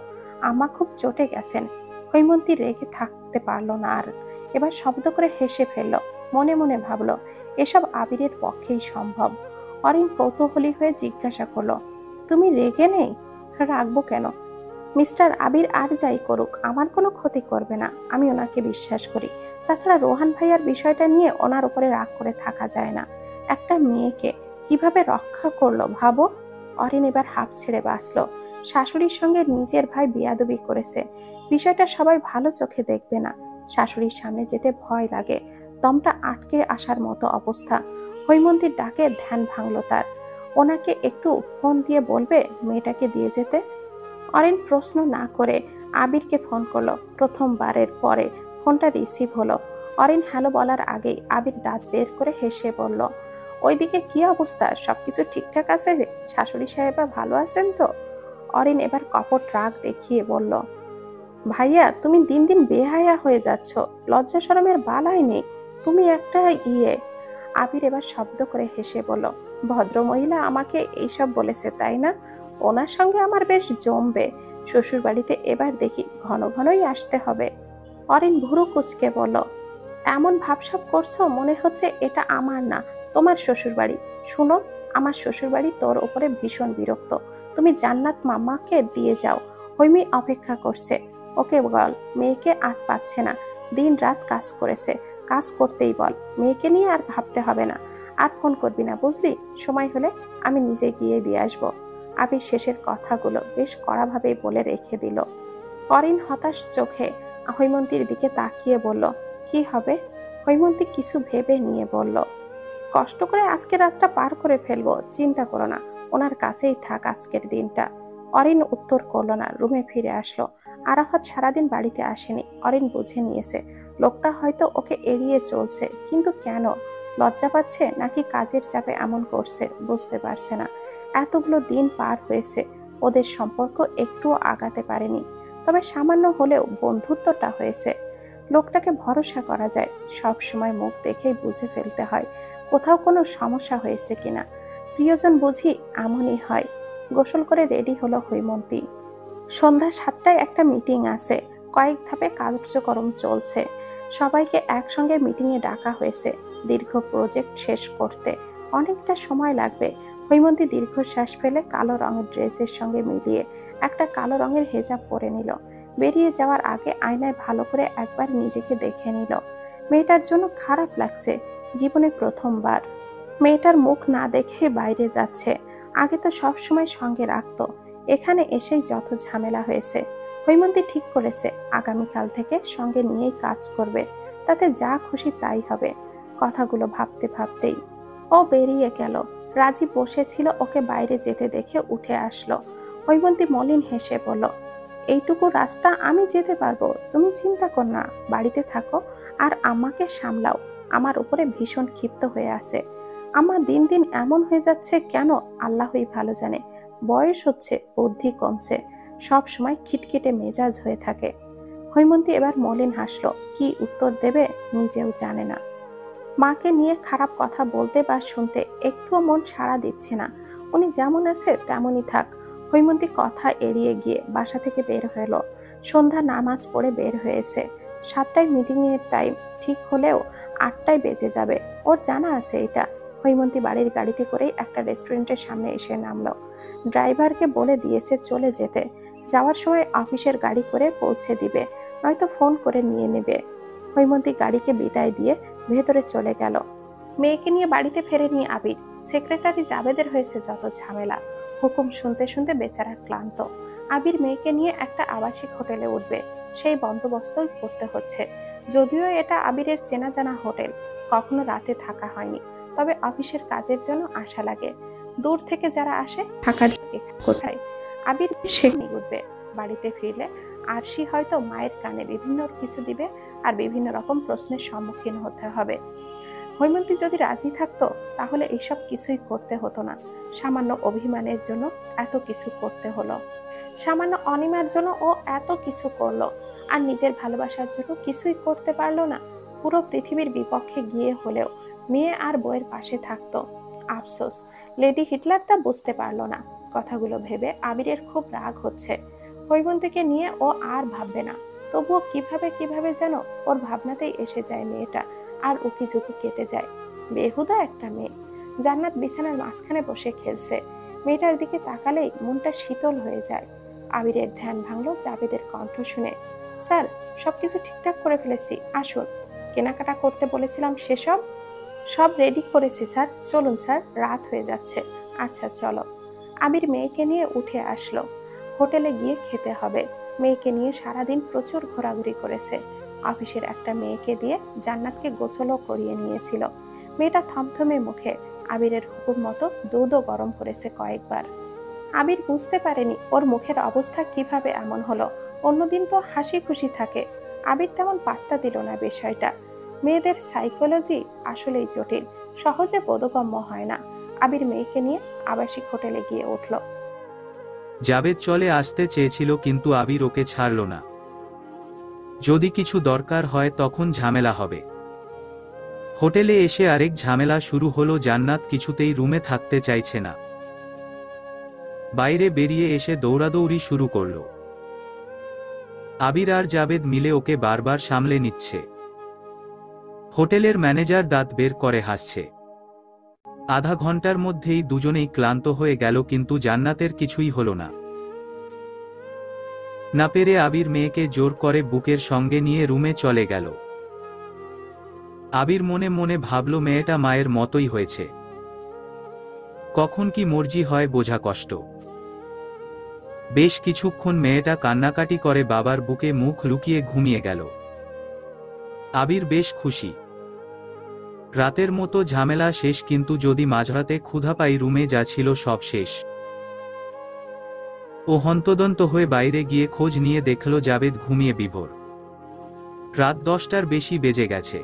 আমা খুব চটে গেছেন হৈমন্তী রেগে থাকতে পারল না আর। এবার শব্দ করে হেসে ফেলল। মনে মনে ভাবলো এসব আবিরের পক্ষেই সম্ভব। অরিন কৌতূহলী হয়ে জিজ্ঞাসা করল, তুমি রেগে নেই? রাখব কেন? মিস্টার আবির আর যাই করুক, আমার কোনো ক্ষতি করবে না। আমি ওনাকে বিশ্বাস করি। তাছাড়া রোহান ভাইয়ার বিষয়টা নিয়ে ওনার উপরে রাগ করে থাকা যায় না। একটা মেয়েকে কীভাবে রক্ষা করল ভাবো? অরিন এবার হাফ ছেড়ে বাঁচলো। শাশুড়ির সঙ্গে নিজের ভাই বিয়াদবি করেছে। বিষয়টা সবাই ভালো চোখে দেখবে না। শাশুড়ির সামনে যেতে ভয় লাগে। দমটা আটকে আসার মতো অবস্থা। হৈমন্তীর ডাকে ধ্যান ভাঙলো তার। ওনাকে একটু ফোন দিয়ে বলবে মেয়েটাকে দিয়ে যেতে? অরিন প্রশ্ন না করে আবিরকে ফোন করল। প্রথমবারের পরে ফোনটা রিসিভ হলো। অরিন হ্যালো বলার আগেই আবির দাঁত বের করে হেসে বলল, ওইদিকে কি অবস্থা? সব কিছু ঠিকঠাক আছে? শাশুড়ি সাহেবা ভালো আছেন তো? অরিন এবার কপট রাগ দেখিয়ে বলল, ভাইয়া, তুমি দিন দিন বেহায়া হয়ে যাচ্ছ। লজ্জা সরমের বালাই নেই। তুমি একটা ইয়ে। আবির এবার শব্দ করে হেসে বলল, ভদ্রমহিলা আমাকে এইসব বলেছে, তাই না? ওনার সঙ্গে আমার বেশ জমবে। শ্বশুর বাড়িতে এবার দেখি ঘন ঘনই আসতে হবে। অরিন ভুরু কুচকে বলল, এমন ভাবসাব করছ, মনে হচ্ছে এটা আমার না, তোমার শ্বশুর বাড়ি শুনো, আমার শ্বশুর বাড়ি তোর ওপরে ভীষণ বিরক্ত। তুমি জান্নাত মামাকে দিয়ে যাও, হৈমি অপেক্ষা করছে। ওকে বল, মেয়েকে আজ পাচ্ছে না দিন রাত কাজ করেছে। কাজ করতেই বল। মেয়েকে নিয়ে আর ভাবতে হবে না। আর ফোন করবি না, বুঝলি? সময় হলে আমি নিজে গিয়ে দিয়ে আসব। আবির শেষের কথাগুলো বেশ কড়াভাবেই বলে রেখে দিল। অরিন হতাশ চোখে হৈমন্তীর দিকে তাকিয়ে বলল, কি হবে? হৈমন্তী কিছু ভেবে নিয়ে বলল, কষ্ট করে আজকে রাতটা পার করে ফেলব, চিন্তা করো না, ওনার কাছেই থাক আজকের দিনটা। অরিন উত্তর করল না, রুমে ফিরে আসলো। আরাফাত সারাদিন বাড়িতে আসেনি, অরিন বুঝে নিয়েছে লোকটা হয়তো ওকে এড়িয়ে চলছে, কিন্তু কেন? লজ্জা পাচ্ছে নাকি কাজের চাপে এমন করছে বুঝতে পারছে না। এতগুলো দিন পার হয়েছে, ওদের সম্পর্ক একটুও আগাতে পারেনি, তবে সামান্য হলেও বন্ধুত্বটা হয়েছে। লোকটাকে ভরসা করা যায় সব সময় মুখ দেখেই বুঝে ফেলতে হয় কোথাও কোনো সমস্যা হয়েছে কিনা। প্রিয়জন বুঝি এমনই হয়। গোসল করে রেডি হলো হৈমন্তী। সন্ধ্যা সাতটায় একটা মিটিং আছে, কয়েক ধাপে কার্যক্রম চলছে। সবাইকে একসঙ্গে মিটিংয়ে ডাকা হয়েছে। দীর্ঘ প্রজেক্ট শেষ করতে অনেকটা সময় লাগবে। হৈমন্তী দীর্ঘশ্বাস ফেলে কালো রঙের ড্রেসের সঙ্গে মিলিয়ে একটা কালো রঙের হেজাব পরে নিল। বেরিয়ে যাওয়ার আগে আয়নায় ভালো করে একবার নিজেকে দেখে নিল। মেয়েটার জন্য খারাপ লাগছে, জীবনে প্রথমবার। মেয়েটার মুখ না দেখে বাইরে যাচ্ছে। আগে তো সব সময় সঙ্গে রাখতো। এখানে এসেই যত ঝামেলা হয়েছে হৈমন্তী ঠিক করেছে। আগামীকাল থেকে সঙ্গে নিয়েই কাজ করবে। তাতে যা খুশি তাই হবে, কথাগুলো ভাবতে ভাবতেই। ও বেরিয়ে গেল। রাজি বসেছিল ওকে বাইরে যেতে দেখে উঠে আসলো। হৈমন্তী মলিন হেসে বলল, এইটুকু রাস্তা আমি যেতে পারব, তুমি চিন্তা কর না, বাড়িতে থাকো আর আমাকে সামলাও। আমার উপরে ভীষণ ক্ষিপ্ত হয়ে আছে। আমার দিন দিন এমন হয়ে যাচ্ছে কেন, আল্লাহই ভালো জানে। বয়স হচ্ছে, বুদ্ধি কমছে। সব সময় খিটখিটে মেজাজ হয়ে থাকে। হৈমন্তী এবার মলিন হাসলো, কি উত্তর দেবে? নিজেও জানে না। মাকে নিয়ে খারাপ কথা বলতে বা শুনতে একটুও মন সাড়া দিচ্ছে না। উনি যেমন আছে, তেমনই থাক। হৈমন্তী কথা এড়িয়ে গিয়ে বাসা থেকে বের হলো সন্ধ্যা নামাজ পড়ে বের হয়েছে। সাতটায় মিটিংয়ের টাইম, ঠিক হলেও আটটায় বেজে যাবে। ওর জানা আছে এটা। হৈমন্তী বাড়ির গাড়িতে করেই একটা রেস্টুরেন্টের সামনে এসে নামলো। ড্রাইভারকে বলে দিয়েছে চলে যেতে। যাওয়ার সময় অফিসের গাড়ি করে পৌঁছে দিবে, নয়তো ফোন করে নিয়ে নেবে। হৈমন্তী গাড়িকে বিদায় দিয়ে ভেতরে চলে গেল। মেয়েকে নিয়ে বাড়িতে ফেরেনি আবির। সেক্রেটারি জাবেদের হয়েছে যত ঝামেলা। হুকুম শুনতে শুনতে বেচারা ক্লান্ত। আবির মেয়েকে নিয়ে একটা আবাসিক হোটেলে উঠবে। সেই বন্দোবস্তই করতে হচ্ছে। যদিও এটা আবিরের চেনা জানা হোটেল। কখনো রাতে থাকা হয়নি। তবে অফিসের কাজের জন্য আশা লাগে। দূর থেকে যারা আসে, থাকার কোথায়? আবির সেখানে উঠবে বাড়িতে ফিরলে আরশি হয়তো মায়ের কানে বিভিন্ন কিছু দিবে আর বিভিন্ন রকম প্রশ্নের সম্মুখীন হতে হবে। হৈমন্তী যদি রাজি থাকতো, তাহলে এইসব কিছুই করতে হতো না। সামান্য অভিমানের জন্য এত কিছু করতে হলো। সামান্য অনিমার জন্য ও এত কিছু করল। আর নিজের ভালোবাসার জন্য কিছুই করতে পারল না। পুরো পৃথিবীর বিপক্ষে গিয়ে হলেও মেয়ে আর বইয়ের পাশে থাকতো। আফসোস, লেডি হিটলার তা বুঝতে পারল না। কথাগুলো ভেবে আবিরের খুব রাগ হচ্ছে। হৈমন্তীকে নিয়ে ও আর ভাববে না। তবুও কীভাবে কীভাবে যেন ওর ভাবনাতেই এসে যায় মেয়েটা আর উকি ঝুঁকি কেটে যায়। বেহুদা একটা মেয়ে। জান্নাত বিছানার মাঝখানে বসে খেলছে। মেয়েটার দিকে তাকালেই মনটা শীতল হয়ে যায়। আবিরের ধ্যান ভাঙলো জাবেদের কণ্ঠ শুনে। স্যার, সবকিছু ঠিকঠাক করে ফেলেছি, আসুন। কেনাকাটা করতে বলেছিলাম সেসব? সব রেডি করেছি, স্যার। চলুন, স্যার, রাত হয়ে যাচ্ছে। আচ্ছা চলো। আবির মেয়েকে নিয়ে উঠে আসলো। হোটেলে গিয়ে খেতে হবে। মেয়েকে নিয়ে সারাদিন প্রচুর ঘোরাঘুরি করেছে। অফিসের একটা মেয়েকে দিয়ে জান্নাতকে গোছলও করিয়ে নিয়েছিল। মেয়েটা থমথমে মুখে আবিরের হুকুম মতো দুধও গরম করেছে কয়েকবার। আবির বুঝতে পারেনি ওর মুখের অবস্থা কীভাবে এমন হলো। অন্যদিন তো হাসি খুশি থাকে। আবির তেমন পাত্তা দিল না বিষয়টা মেয়েদের সাইকোলজি আসলেই জটিল। সহজে বোধগম্য হয় না। আবির মেয়েকে নিয়ে আবাসিক হোটেলে গিয়ে উঠল। জাবেদ চলে আসতে চেয়েছিল কিন্তু আবির ওকে ছাড়ল না। যদি কিছু দরকার হয় তখন ঝামেলা হবে। হোটেলে এসে আরেক ঝামেলা শুরু হলো, জান্নাত কিছুতেই রুমে থাকতে চাইছে না। বাইরে বেরিয়ে এসে দৌড়াদৌড়ি শুরু করল। আবির আর জাবেদ মিলে ওকে বারবার সামলে নিচ্ছে। হোটেলের ম্যানেজার দাঁত বের করে হাসছে। আধা ঘণ্টার মধ্যেই দুজনেই ক্লান্ত হয়ে গেল, কিন্তু জান্নাতের কিছুই হলো না। না পেরে আবির মেয়েকে জোর করে বুকের সঙ্গে নিয়ে রুমে চলে গেল। আবির মনে মনে ভাবল, মেয়েটা মায়ের মতোই হয়েছে। কখন কি মর্জি হয় বোঝা কষ্ট। বেশ কিছুক্ষণ মেয়েটা কান্নাকাটি করে বাবার বুকে মুখ লুকিয়ে ঘুমিয়ে গেল। আবির বেশ খুশি। রাতের মতো ঝামেলা শেষ কিন্তু যদি মাঝরাতে ক্ষুধা পাই রুমে যা ছিল সব শেষ। ও হন্তদন্ত হয়ে বাইরে গিয়ে খোঁজ নিয়ে দেখল জাবেদ ঘুমিয়ে বিভোর। রাত দশটার বেশি বেজে গেছে।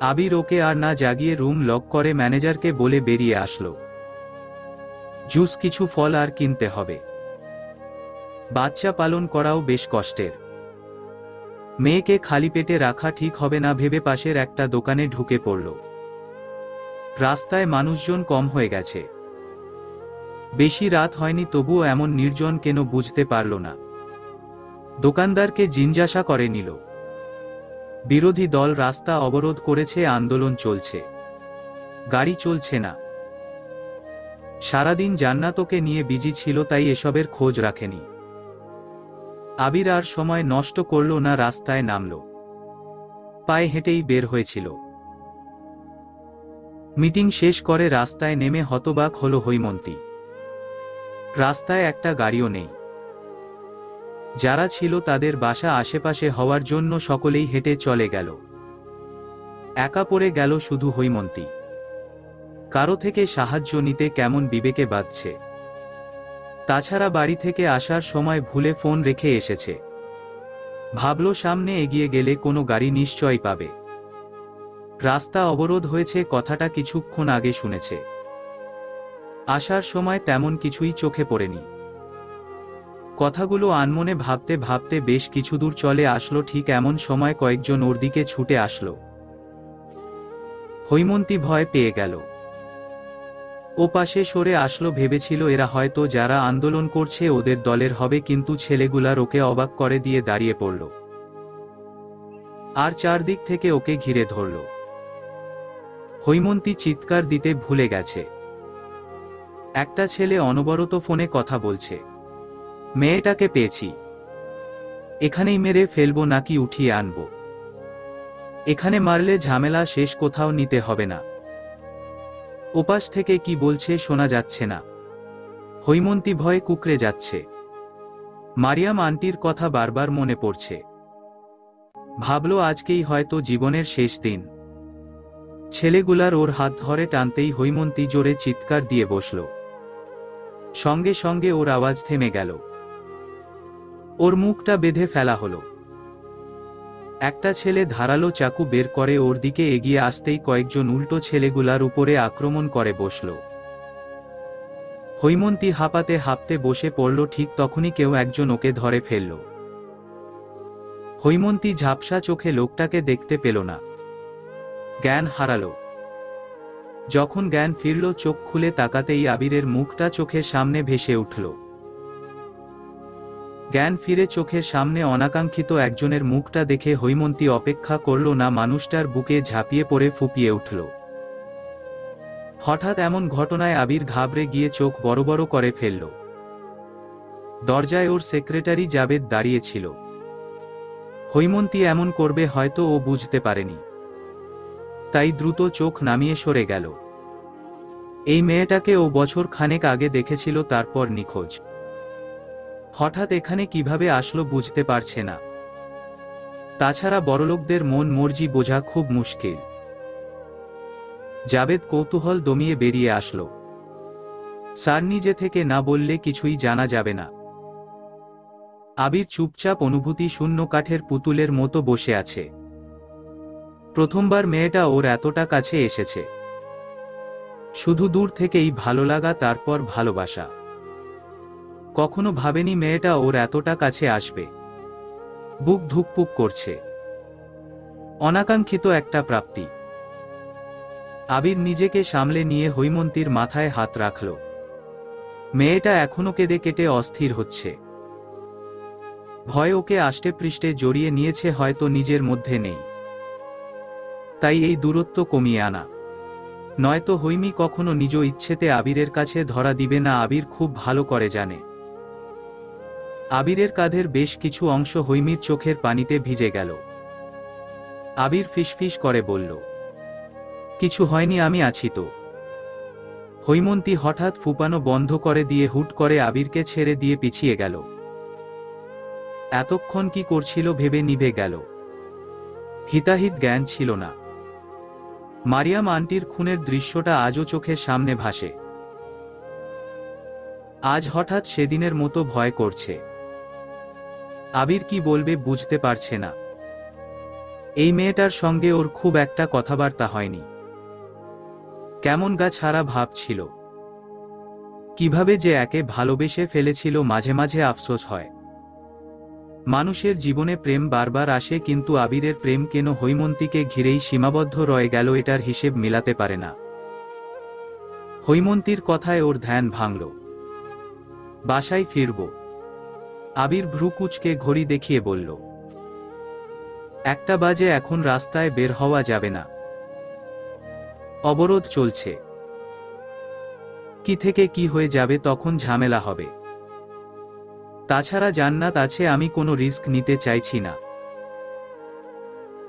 আবির ওকে আর না জাগিয়ে রুম লক করে ম্যানেজারকে বলে বেরিয়ে আসলো। জুস কিছু ফল আর কিনতে হবে। বাচ্চা পালন করাও বেশ কষ্টের। মেয়েকে খালি পেটে রাখা ঠিক হবে না ভেবে পাশের একটা দোকানে ঢুকে পড়ল। রাস্তায় মানুষজন কম হয়ে গেছে। বেশি রাত হয়নি তবুও এমন নির্জন কেন বুঝতে পারল না। দোকানদারকে জিঞ্জাসা করে নিল। বিরোধী দল রাস্তা অবরোধ করেছে, আন্দোলন চলছে। গাড়ি চলছে না। সারাদিন জান্নাতকে নিয়ে বিজি ছিল, তাই এসবের খোঁজ রাখেনি। আবির আর সময় নষ্ট করল না, রাস্তায় নামল। পায়ে হেঁটেই বের হয়েছিল। মিটিং শেষ করে রাস্তায় নেমে হতবাক হল হৈমন্তী। রাস্তায় একটা গাড়িও নেই। যারা ছিল তাদের বাসা আশেপাশে হওয়ার জন্য সকলেই হেঁটে চলে গেল। একা পড়ে গেল শুধু হৈমন্তী। কারও থেকে সাহায্য নিতে কেমন বিবেকে বাঁধছে। তাছাড়া বাড়ি থেকে আসার সময় ভুলে ফোন রেখে এসেছে। ভাবল সামনে এগিয়ে গেলে কোনো গাড়ি নিশ্চয় পাবে। রাস্তা অবরোধ হয়েছে, কথাটা কিছুক্ষণ আগে শুনেছে। আসার সময় তেমন কিছুই চোখে পড়েনি। কথাগুলো আনমনে ভাবতে ভাবতে বেশ কিছু দূর চলে আসলো, ঠিক এমন সময় কয়েকজন ওর দিকে ছুটে আসলো। হৈমন্তী ভয় পেয়ে গেল। ও পাশে সরে আসলো ভেবেছিল এরা হয়তো যারা আন্দোলন করছে ওদের দলের হবে কিন্তু ছেলেগুলার ওকে অবাক করে দিয়ে দাঁড়িয়ে পড়ল। আর চারদিক থেকে ওকে ঘিরে ধরল। হৈমন্তী চিৎকার দিতে ভুলে গেছে। একটা ছেলে অনবরত ফোনে কথা বলছে। মেয়েটাকে পেয়েছি। এখানেই মেরে ফেলব নাকি উঠিয়ে আনব। এখানে মারলে ঝামেলা শেষ কোথাও নিতে হবে না। ওপাশ থেকে কি বলছে শোনা যাচ্ছে না। হৈমন্তী ভয়ে কুকড়ে যাচ্ছে। মারিয়াম আন্টির কথা বারবার মনে পড়ছে। ভাবল আজকেই হয়তো জীবনের শেষ দিন। ছেলেগুলার ওর হাত ধরে টানতেই হৈমন্তী জোরে চিৎকার দিয়ে বসল। সঙ্গে সঙ্গে ওর আওয়াজ থেমে গেল। ওর মুখটা বেঁধে ফেলা হলো। একটা ছেলে ধারালো চাকু বের করে ওর দিকে এগিয়ে আসতেই কয়েকজন উল্টো ছেলেগুলার উপরে আক্রমণ করে বসল। হৈমন্তী হাঁপাতে হাঁপতে বসে পড়ল, ঠিক তখনই কেউ একজন ওকে ধরে ফেলল। হৈমন্তী ঝাপসা চোখে লোকটাকে দেখতে পেল না। জ্ঞান হারালো। যখন জ্ঞান ফিরল, চোখ খুলে তাকাতেই আবিরের মুখটা চোখের সামনে ভেসে উঠল। জ্ঞান ফিরে চোখের সামনে অনাকাঙ্ক্ষিত একজনের মুখটা দেখে হৈমন্তী অপেক্ষা করল, না, মানুষটার বুকে ঝাঁপিয়ে পড়ে ফুপিয়ে উঠল। হঠাৎ এমন ঘটনায় আবির ঘাবড়ে গিয়ে চোখ বড় বড় করে ফেলল। দরজায় ওর সেক্রেটারি জাবেদ দাঁড়িয়েছিল। হৈমন্তী এমন করবে হয়তো ও বুঝতে পারেনি। তাই দ্রুত চোখ নামিয়ে সরে গেল। এই মেয়েটাকে ও বছর খানেক আগে দেখেছিল, তারপর নিখোঁজ। হঠাৎ এখানে কীভাবে আসলো বুঝতে পারছে না। তাছাড়া বড়লোকদের মন মর্জি বোঝা খুব মুশকিল। জাবেদ কৌতূহল দমিয়ে বেরিয়ে আসলো। স্যার নিজে থেকে না বললে কিছুই জানা যাবে না। আবির চুপচাপ অনুভূতি শূন্য কাঠের পুতুলের মতো বসে আছে। প্রথমবার মেয়েটা ওর এতটা কাছে এসেছে। শুধু দূর থেকেই ভালো লাগা, তারপর ভালোবাসা। কখনো ভাবেনি মেয়েটা ওর এতটা কাছে আসবে। বুক ধুকপুক করছে। অনাকাঙ্ক্ষিত একটা প্রাপ্তি। আবির নিজেকে সামলে নিয়ে হৈমন্তীর মাথায় হাত রাখল। মেয়েটা এখনও কেঁদে কেটে অস্থির হচ্ছে। ভয় ওকে আষ্টে পৃষ্ঠে জড়িয়ে নিয়েছে হয়তো নিজের মধ্যে নেই। তাই এই দূরত্ব কমিয়ে আনা। নয়তো হৈমি কখনো নিজ ইচ্ছেতে আবিরের কাছে ধরা দিবে না, আবির খুব ভালো করে জানে। আবিরের কাঁধের বেশ কিছু অংশ হৈমির চোখের পানিতে ভিজে গেল। আবির ফিসফিস করে বলল, কিছু হয়নি, আমি আছি তো। হৈমন্তী হঠাৎ ফুপানো বন্ধ করে দিয়ে হুট করে আবিরকে ছেড়ে দিয়ে পিছিয়ে গেল। এতক্ষণ কি করছিল ভেবে নিভে গেল। হিতাহিত জ্ঞান ছিল না। মারিয়াম আন্টির খুনের দৃশ্যটা আজও চোখের সামনে ভাসে। আজ হঠাৎ সেদিনের মতো ভয় করছে। আবির কি বলবে বুঝতে পারছে না। এই মেয়েটার সঙ্গে ওর খুব একটা কথাবার্তা হয়নি। কেমন গা ছাড়া ভাব ছিল। কীভাবে যে একে ভালোবেসে ফেলেছিল মাঝে মাঝে আফসোস হয়। মানুষের জীবনে প্রেম বারবার আসে কিন্তু আবিরের প্রেম কেন হৈমন্তীকে ঘিরেই সীমাবদ্ধ রয়ে গেল এটার হিসেব মিলাতে পারে না। হৈমন্তীর কথায় ওর ধ্যান ভাঙল। বাসায় ফিরব। আবির ভ্রুকুচকে ঘড়ি দেখিয়ে বলল, একটা বাজে এখন রাস্তায় বের হওয়া যাবে না। অবরোধ চলছে। কি থেকে কি হয়ে যাবে তখন ঝামেলা হবে। তাছাড়া জান্নাত আছে, আমি কোনো রিস্ক নিতে চাইছি না।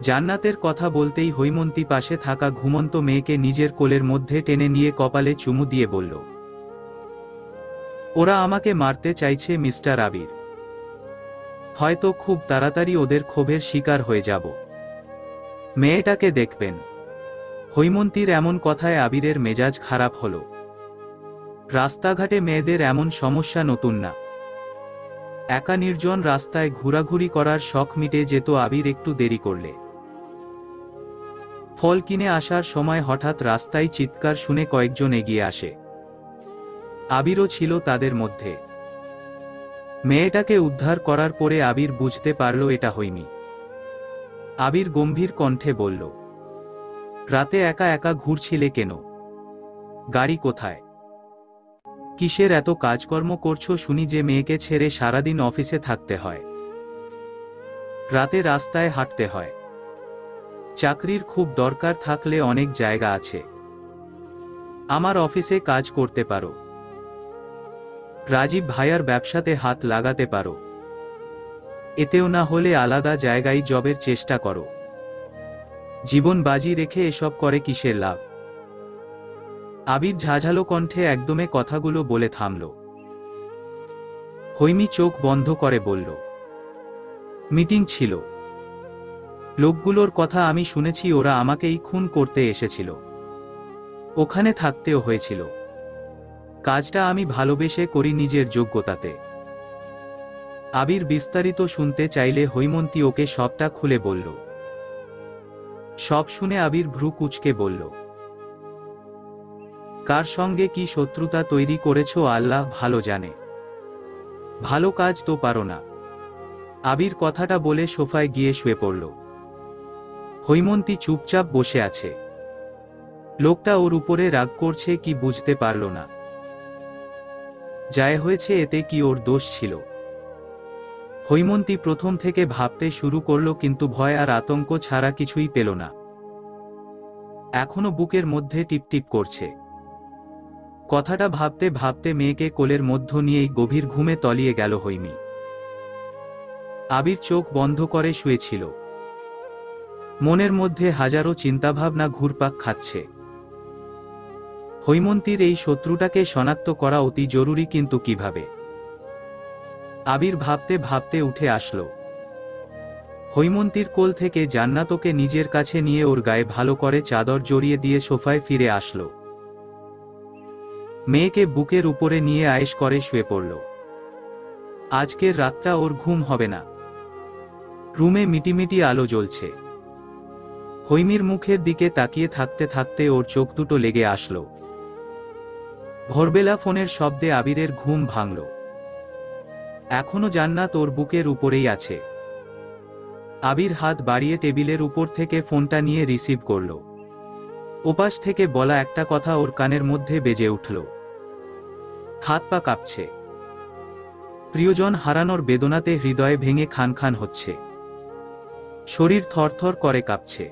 জান্নাতের কথা বলতেই হৈমন্তী পাশে থাকা ঘুমন্ত মেয়েকে নিজের কোলের মধ্যে টেনে নিয়ে কপালে চুমু দিয়ে বলল, ওরা আমাকে মারতে চাইছে, মিস্টার আবির। হয়তো খুব তাড়াতাড়ি ওদের ক্ষোভের শিকার হয়ে যাব। মেয়েটাকে দেখবেন। হৈমন্তীর এমন কথায় আবিরের মেজাজ খারাপ হল। রাস্তাঘাটে মেয়েদের এমন সমস্যা নতুন না। একা নির্জন রাস্তায় ঘোরাঘুরি করার শখ মিটে যেত আবির একটু দেরি করলে। ফল কিনে আসার সময় হঠাৎ রাস্তায় চিৎকার শুনে কয়েকজন এগিয়ে আসে। আবিরও ছিল তাদের মধ্যে। মেয়েটাকে উদ্ধার করার পরে আবির বুঝতে পারল এটা হয়নি। আবির গম্ভীর কণ্ঠে বলল, রাতে একা একা ঘুরছিলে কেন? গাড়ি কোথায়? কিসের এত কাজকর্ম করছ শুনি যে মেয়েকে ছেড়ে সারাদিন অফিসে থাকতে হয়। রাতে রাস্তায় হাঁটতে হয়। চাকরির খুব দরকার থাকলে অনেক জায়গা আছে। আমার অফিসে কাজ করতে পারো। রাজীব ভাইয়ার ব্যবসাতে হাত লাগাতে পারো। এতেও না হলে আলাদা জায়গায় জবের চেষ্টা করো। জীবন বাজি রেখে এসব করে কিসের লাভ? আবির ঝাঝালো কণ্ঠে একদমে কথাগুলো বলে থামল। হৈমি চোখ বন্ধ করে বলল, মিটিং ছিল। লোকগুলোর কথা আমি শুনেছি, ওরা আমাকেই খুন করতে এসেছিল। ওখানে থাকতেও হয়েছিল। কাজটা আমি ভালোবেসে করি নিজের যোগ্যতাতে। আবির বিস্তারিত শুনতে চাইলে হৈমন্তী ওকে সবটা খুলে বলল। সব শুনে আবির ভ্রু কুচকে বলল, কার সঙ্গে কি শত্রুতা তৈরি করেছ আল্লাহ ভালো জানে। ভালো কাজ তো পারো না। আবির কথাটা বলে সোফায় গিয়ে শুয়ে পড়ল। হৈমন্তী চুপচাপ বসে আছে। লোকটা ওর উপরে রাগ করছে কি বুঝতে পারল না। যায় হয়েছে এতে কি ওর দোষ ছিল? হৈমন্তী প্রথম থেকে ভাবতে শুরু করল কিন্তু ভয় আর আতঙ্ক ছাড়া কিছুই পেল না। এখনও বুকের মধ্যে টিপটিপ করছে। কথাটা ভাবতে ভাবতে মেয়েকে কোলের মধ্য নিয়েই গভীর ঘুমে তলিয়ে গেল হৈমি। আবির চোখ বন্ধ করে শুয়েছিল। মনের মধ্যে হাজারো চিন্তাভাবনা ঘুরপাক খাচ্ছে। হৈমন্তীর এই শত্রুটাকে শনাক্ত করা অতি জরুরি কিন্তু কীভাবে? আবির ভাবতে ভাবতে উঠে আসলো। হৈমন্তীর কোল থেকে জান্নাতকে নিজের কাছে নিয়ে ওর গায়ে ভালো করে চাদর জড়িয়ে দিয়ে সোফায় ফিরে আসলো। মেয়েকে বুকের উপরে নিয়ে আয়েশ করে শুয়ে পড়ল। আজকের রাতটা ওর ঘুম হবে না। রুমে মিটিমিটি আলো জ্বলছে। হৈমির মুখের দিকে তাকিয়ে থাকতে থাকতে ওর চোখ দুটো লেগে আসলো। ভোরবেলা ফোনের শব্দে আবিরের ঘুম ভাঙল। এখনও জান্নাত ওর বুকের উপরেই আছে। আবির হাত বাড়িয়ে টেবিলের উপর থেকে ফোনটা নিয়ে রিসিভ করল। ওপাশ থেকে বলা একটা কথা ওর কানের মধ্যে বেজে উঠল। হাত পা কাঁপছে। প্রিয়জন হারানোর বেদনাতে হৃদয়ে ভেঙে খান খান হচ্ছে। শরীর থরথর করে কাঁপছে।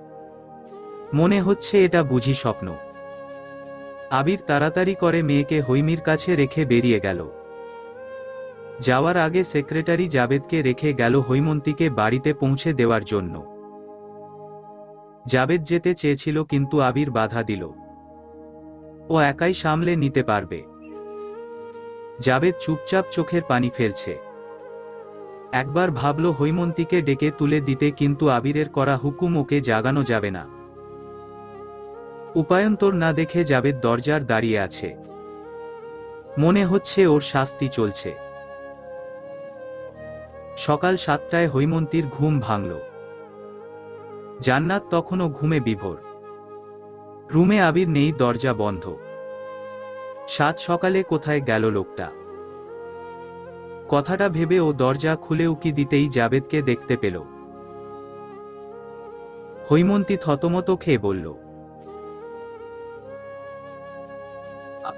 মনে হচ্ছে এটা বুঝি স্বপ্ন। আবির তাড়াতাড়ি করে মেয়েকে হৈমির কাছে রেখে বেরিয়ে গেল। যাওয়ার আগে সেক্রেটারি জাবেদকে রেখে গেল হৈমন্তীকে বাড়িতে পৌঁছে দেওয়ার জন্য। জাবেদ যেতে চেয়েছিল কিন্তু আবির বাধা দিল। ও একাই সামলে নিতে পারবে। জাবেদ চুপচাপ চোখের পানি ফেলছে। একবার ভাবল হৈমন্তীকে ডেকে তুলে দিতে কিন্তু আবিরের করা হুকুম ওকে জাগানো যাবে না। উপায়ন্তর না দেখে জাবেদ দরজার দাঁড়িয়ে আছে। মনে হচ্ছে ওর শাস্তি চলছে। সকাল সাতটায় হৈমন্তীর ঘুম ভাঙল। জান্নাত তখনও ঘুমে বিভোর। রুমে আবির নেই, দরজা বন্ধ। সাত সকালে কোথায় গেল লোকটা? কথাটা ভেবে ও দরজা খুলে উকি দিতেই জাবেদকে দেখতে পেল। হৈমন্তী থতমত খেয়ে বলল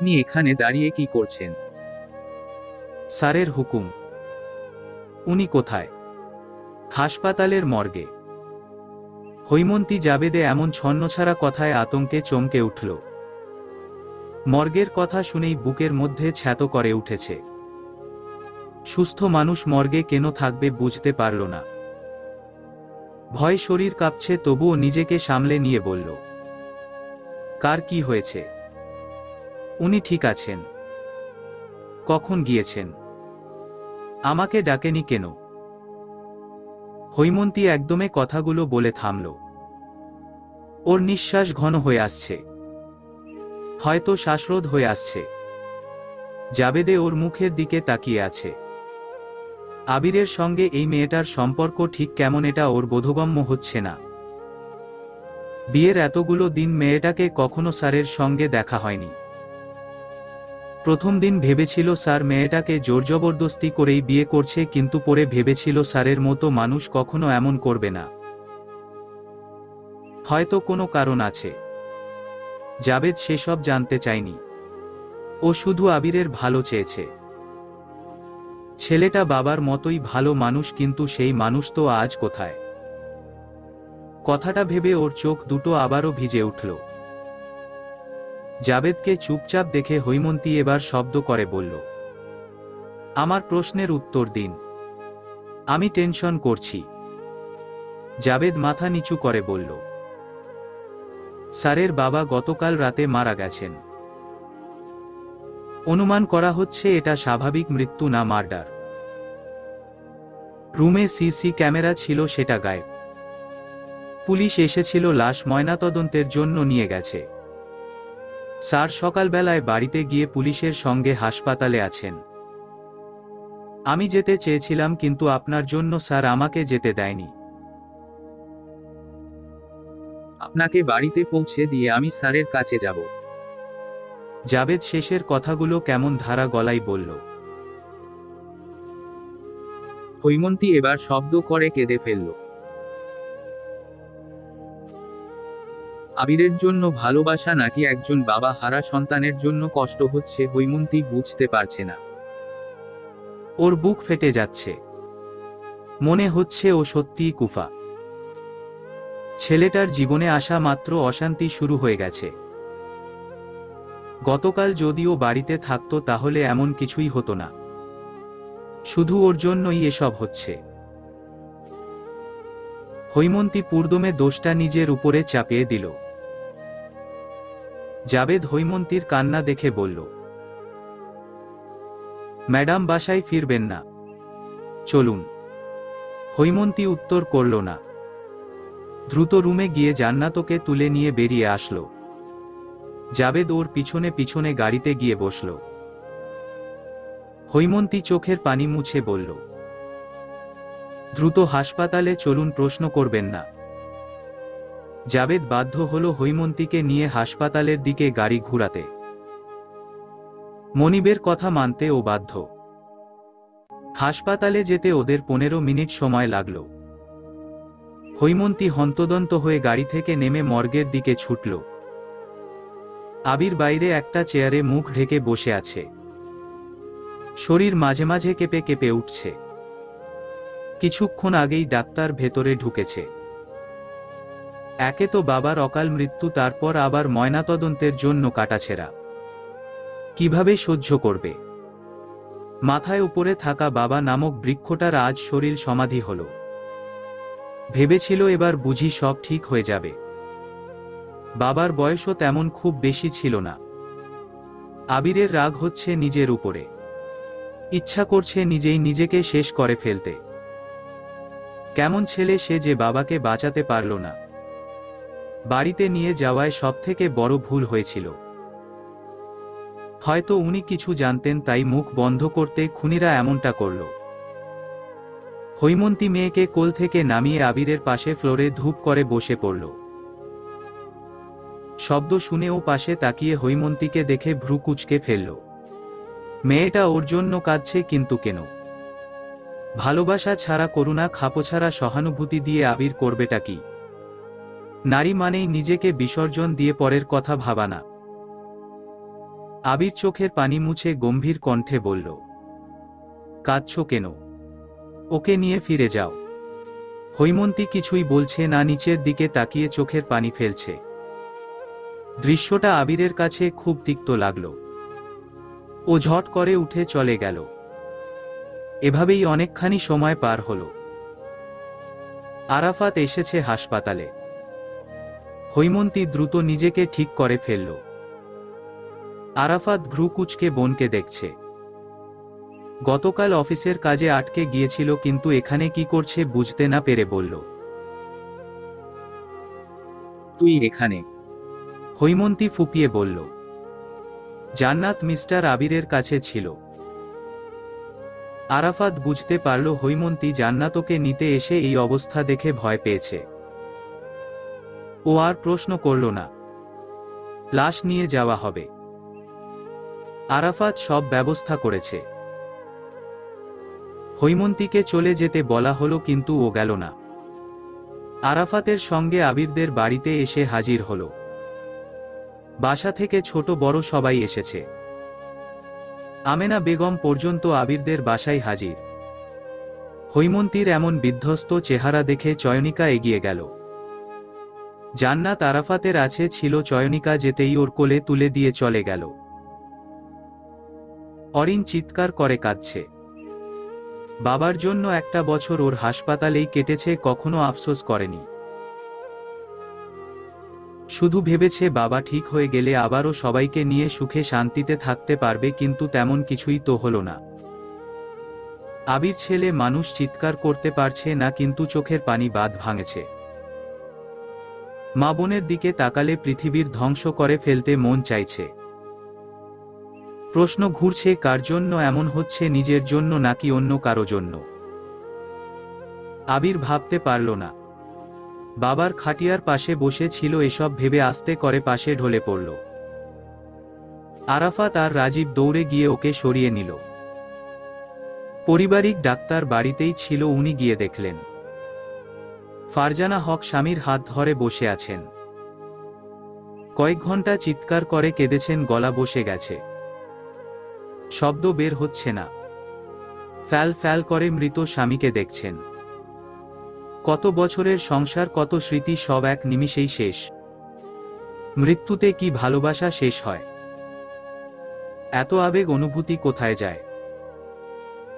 আপনি এখানে দাঁড়িয়ে কি করছেন? স্যারের হুকুম। উনি কোথায়? হাসপাতালের মর্গে। হৈমন্তী জাবেদে এমন ছন্নছাড়া কথায় আতঙ্কে চমকে উঠল। মর্গের কথা শুনেই বুকের মধ্যে ছ্যাত করে উঠেছে। সুস্থ মানুষ মর্গে কেন থাকবে বুঝতে পারল না। ভয় শরীর কাঁপছে তবুও নিজেকে সামলে নিয়ে বলল, কার কি হয়েছে? উনি ঠিক আছেন। কখন গিয়েছেন? আমাকে ডাকেনি কেন? হৈমন্তী একদমে কথাগুলো বলে থামল। ওর নিঃশ্বাস ঘন হয়ে আসছে। হয়তো শ্বাসরোধ হয়ে আসছে। জাবেদে ওর মুখের দিকে তাকিয়ে আছে। আবিরের সঙ্গে এই মেয়েটার সম্পর্ক ঠিক কেমন এটা ওর বোধগম্য হচ্ছে না। বিয়ের এতগুলো দিন মেয়েটাকে কখনো স্যারের সঙ্গে দেখা হয়নি। প্রথম দিন ভেবেছিল স্যার মেয়েটাকে জোর জবরদস্তি করেই বিয়ে করছে কিন্তু পরে ভেবেছিল স্যারের মতো মানুষ কখনো এমন করবে না। হয়তো কোনো কারণ আছে। জাবেদ সেসব জানতে চায়নি। ও শুধু আবিরের ভালো চেয়েছে। ছেলেটা বাবার মতোই ভালো মানুষ কিন্তু সেই মানুষ তো আজ কোথায়? কথাটা ভেবে ওর চোখ দুটো আবারও ভিজে উঠল। জাবেদকে চুপচাপ দেখে হৈমন্তী এবার শব্দ করে বলল, আমার প্রশ্নের উত্তর দিন। আমি টেনশন করছি। জাবেদ মাথা নিচু করে বলল, স্যারের বাবা গতকাল রাতে মারা গেছেন। অনুমান করা হচ্ছে এটা স্বাভাবিক মৃত্যু না মার্ডার। রুমে সিসি ক্যামেরা ছিল সেটা গায়েব। পুলিশ এসেছিল লাশ ময়নাতদন্তের জন্য নিয়ে গেছে। স্যার সকালবেলায় বাড়িতে গিয়ে পুলিশের সঙ্গে হাসপাতালে আছেন। আমি যেতে চেয়েছিলাম কিন্তু আপনার জন্য স্যার আমাকে যেতে দেয়নি। আপনাকে বাড়িতে পৌঁছে দিয়ে আমি স্যারের কাছে যাব। জাবেদ শেষের কথাগুলো কেমন ধারা গলায় বলল। হৈমন্তী এবার শব্দ করে কেঁদে ফেলল। আবিরের জন্য ভালোবাসা নাকি একজন বাবা হারা সন্তানের জন্য কষ্ট হচ্ছে হৈমন্তী বুঝতে পারছে না। ওর বুক ফেটে যাচ্ছে। মনে হচ্ছে ও সত্যিই কুফা। ছেলেটার জীবনে আসা মাত্র অশান্তি শুরু হয়ে গেছে। গতকাল যদিও বাড়িতে থাকতো তাহলে এমন কিছুই হতো না। শুধু ওর জন্যই এসব হচ্ছে। হৈমন্তী পূর্দমে দোষটা নিজের উপরে চাপিয়ে দিল। জাবেদ হৈমন্তীর কান্না দেখে বলল, ম্যাডাম, বাসায় ফিরবেন না। চলুন। হৈমন্তী উত্তর করল না। দ্রুত রুমে গিয়ে জান্নাতকে তুলে নিয়ে বেরিয়ে আসলো। জাবেদ ওর পিছনে পিছনে গাড়িতে গিয়ে বসল। হৈমন্তী চোখের পানি মুছে বলল দ্রুত হাসপাতালে চলুন, প্রশ্ন করবেন না। জাবেদ বাধ্য হল হৈমন্তীকে নিয়ে হাসপাতালের দিকে গাড়ি ঘুরাতে। মনিবের কথা মানতে ও বাধ্য। হাসপাতালে যেতে ওদের পনেরো মিনিট সময় লাগল। হৈমন্তী হন্তদন্ত হয়ে গাড়ি থেকে নেমে মর্গের দিকে ছুটল। আবির বাইরে একটা চেয়ারে মুখ ঢেকে বসে আছে। শরীর মাঝে মাঝে কেঁপে কেঁপে উঠছে। কিছুক্ষণ আগেই ডাক্তার ভেতরে ঢুকেছে। একে তো বাবার অকাল মৃত্যু, তারপর আবার ময়নাতদন্তের জন্য কাটাছেড়া। কীভাবে সহ্য করবে? মাথায় উপরে থাকা বাবা নামক বৃক্ষটার আজ শরীর সমাধি হল। ভেবেছিল এবার বুঝি সব ঠিক হয়ে যাবে। বাবার বয়সও তেমন খুব বেশি ছিল না। আবিরের রাগ হচ্ছে নিজের উপরে। ইচ্ছা করছে নিজেই নিজেকে শেষ করে ফেলতে। কেমন ছেলে সে যে বাবাকে বাঁচাতে পারল না। বাড়িতে নিয়ে যাওয়ায় সবথেকে বড় ভুল হয়েছিল। হয়তো উনি কিছু জানতেন তাই মুখ বন্ধ করতে খুনিরা এমনটা করল। হৈমন্তী মেয়েকে কোল থেকে নামিয়ে আবিরের পাশে ফ্লোরে ধূপ করে বসে পড়ল। শব্দ শুনেও পাশে তাকিয়ে হৈমন্তীকে দেখে ভ্রু কুচকে ফেলল। মেয়েটা ওর জন্য কাঁদছে কিন্তু কেন? ভালোবাসা ছাড়া করুণা খাপো ছাড়া সহানুভূতি দিয়ে আবির করবেটা কি? নারী মানেই নিজেকে বিসর্জন দিয়ে পরের কথা ভাবানা। আবির চোখের পানি মুছে গম্ভীর কণ্ঠে বলল, কাঁদছ কেন? ওকে নিয়ে ফিরে যাও। হৈমন্তী কিছুই বলছে না, নিচের দিকে তাকিয়ে চোখের পানি ফেলছে। দৃশ্যটা আবিরের কাছে খুব তিক্ত লাগল। ও ঝট করে উঠে চলে গেল। এভাবেই অনেকখানি সময় পার হল। আরাফাত এসেছে হাসপাতালে। হৈমন্তী দ্রুত নিজেকে ঠিক করে ফেলল। আরাফাত ভ্রু কুচকে বোনকে দেখছে। গতকাল অফিসের কাজে আটকে গিয়েছিল কিন্তু এখানে কি করছে বুঝতে না পেরে বলল তুই এখানে? হৈমন্তী ফুপিয়ে বলল জান্নাত মিস্টার আবিরের কাছে ছিল। আরাফাত বুঝতে পারল হৈমন্তী জান্নাতকে নিতে এসে এই অবস্থা দেখে ভয় পেয়েছে। ও আর প্রশ্ন করল না। লাশ নিয়ে যাওয়া হবে। আরাফাত সব ব্যবস্থা করেছে। হৈমন্তীকে চলে যেতে বলা হলো কিন্তু ও গেল না। আরাফাতের সঙ্গে আবিরদের বাড়িতে এসে হাজির হলো। বাসা থেকে ছোট বড় সবাই এসেছে। আমেনা বেগম পর্যন্ত আবিরদের বাসায় হাজির। হৈমন্তীর এমন বিধ্বস্ত চেহারা দেখে চয়নিকা এগিয়ে গেল। জান্নাত আরাফাতের আছে ছিল চয়নিকা যেতেই ওর কোলে তুলে দিয়ে চলে গেল। অরিন চিৎকার করে কাঁদছে। বাবার জন্য একটা বছর ওর হাসপাতালেই কেটেছে, কখনো আফসোস করেনি। শুধু ভেবেছে বাবা ঠিক হয়ে গেলে আবারও সবাইকে নিয়ে সুখে শান্তিতে থাকতে পারবে কিন্তু তেমন কিছুই তো হলো না। আবির ছেলে মানুষ চিৎকার করতে পারছে না কিন্তু চোখের পানি বাদ ভাঙেছে। মা বোনের দিকে তাকালে পৃথিবীর ধ্বংস করে ফেলতে মন চাইছে। প্রশ্ন ঘুরছে, কার জন্য এমন হচ্ছে, নিজের জন্য নাকি অন্য কারও জন্য? আবির ভাবতে পারল না। বাবার খাটিয়ার পাশে বসে ছিল এসব ভেবে আস্তে করে পাশে ঢলে পড়ল। আরাফাত আর রাজীব দৌড়ে গিয়ে ওকে সরিয়ে নিল। পারিবারিক ডাক্তার বাড়িতেই ছিল, উনি গিয়ে দেখলেন। ফারজানা হক স্বামীর হাত ধরে বসে আছেন। কয়েক ঘণ্টা চিৎকার করে কেঁদেছেন, গলা বসে গেছে। শব্দ বের হচ্ছে না। ফ্যাল ফ্যাল করে মৃত স্বামীকে দেখছেন। কত বছরের সংসার, কত স্মৃতি, সব এক নিমিষেই শেষ। মৃত্যুতে কি ভালোবাসা শেষ হয়? এত আবেগ অনুভূতি কোথায় যায়?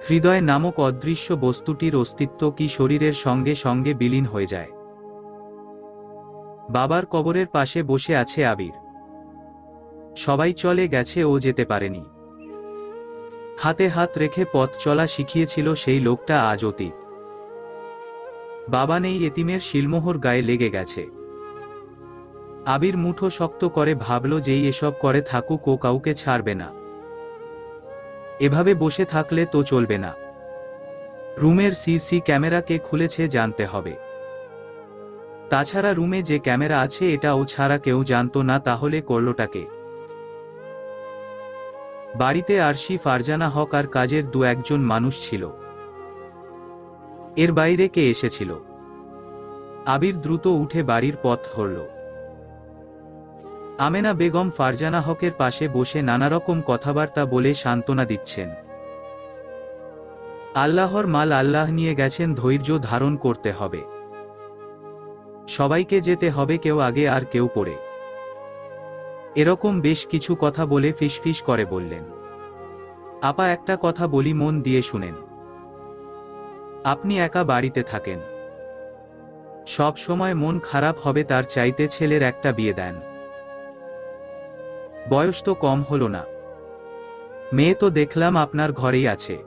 হৃদয় নামক অদৃশ্য বস্তুটির অস্তিত্ব কি শরীরের সঙ্গে সঙ্গে বিলীন হয়ে যায়? বাবার কবরের পাশে বসে আছে আবির। সবাই চলে গেছে ও যেতে পারেনি। হাতে হাত রেখে পথ চলা শিখিয়েছিল সেই লোকটা আজ অতীত। বাবা নেই এতিমের শিলমোহর গায়ে লেগে গেছে। আবির মুঠো শক্ত করে ভাবল যেই এসব করে থাকুক ও কাউকে ছাড়বে না। এভাবে বসে থাকলে তো চলবে না। রুমের সিসি ক্যামেরা কে খুলেছে জানতে হবে। তাছাড়া রুমে যে ক্যামেরা আছে এটা ও ছাড়া কেউ জানতো না তাহলে করলোটাকে বাড়িতে আরশি, ফারজানা হক আর কাজের দু একজন মানুষ ছিল। এর বাইরে কে এসেছিল? আবির দ্রুত উঠে বাড়ির পথ ধরল। আমেনা বেগম ফারজানা হকের পাশে বসে নানারকম কথাবার্তা বলে সান্ত্বনা দিচ্ছেন। আল্লাহর মাল আল্লাহ নিয়ে গেছেন ধৈর্য ধারণ করতে হবে। সবাইকে যেতে হবে কেউ আগে আর কেউ পড়ে এরকম বেশ কিছু কথা বলে ফিসফিস করে বললেন। আপা একটা কথা বলি মন দিয়ে শুনেন। আপনি একা বাড়িতে থাকেন। সব সময় মন খারাপ হবে তার চাইতে ছেলের একটা বিয়ে দেন। বয়স তো কম হলো না। মেয়ে তো দেখলাম আপনার ঘরেই আছে।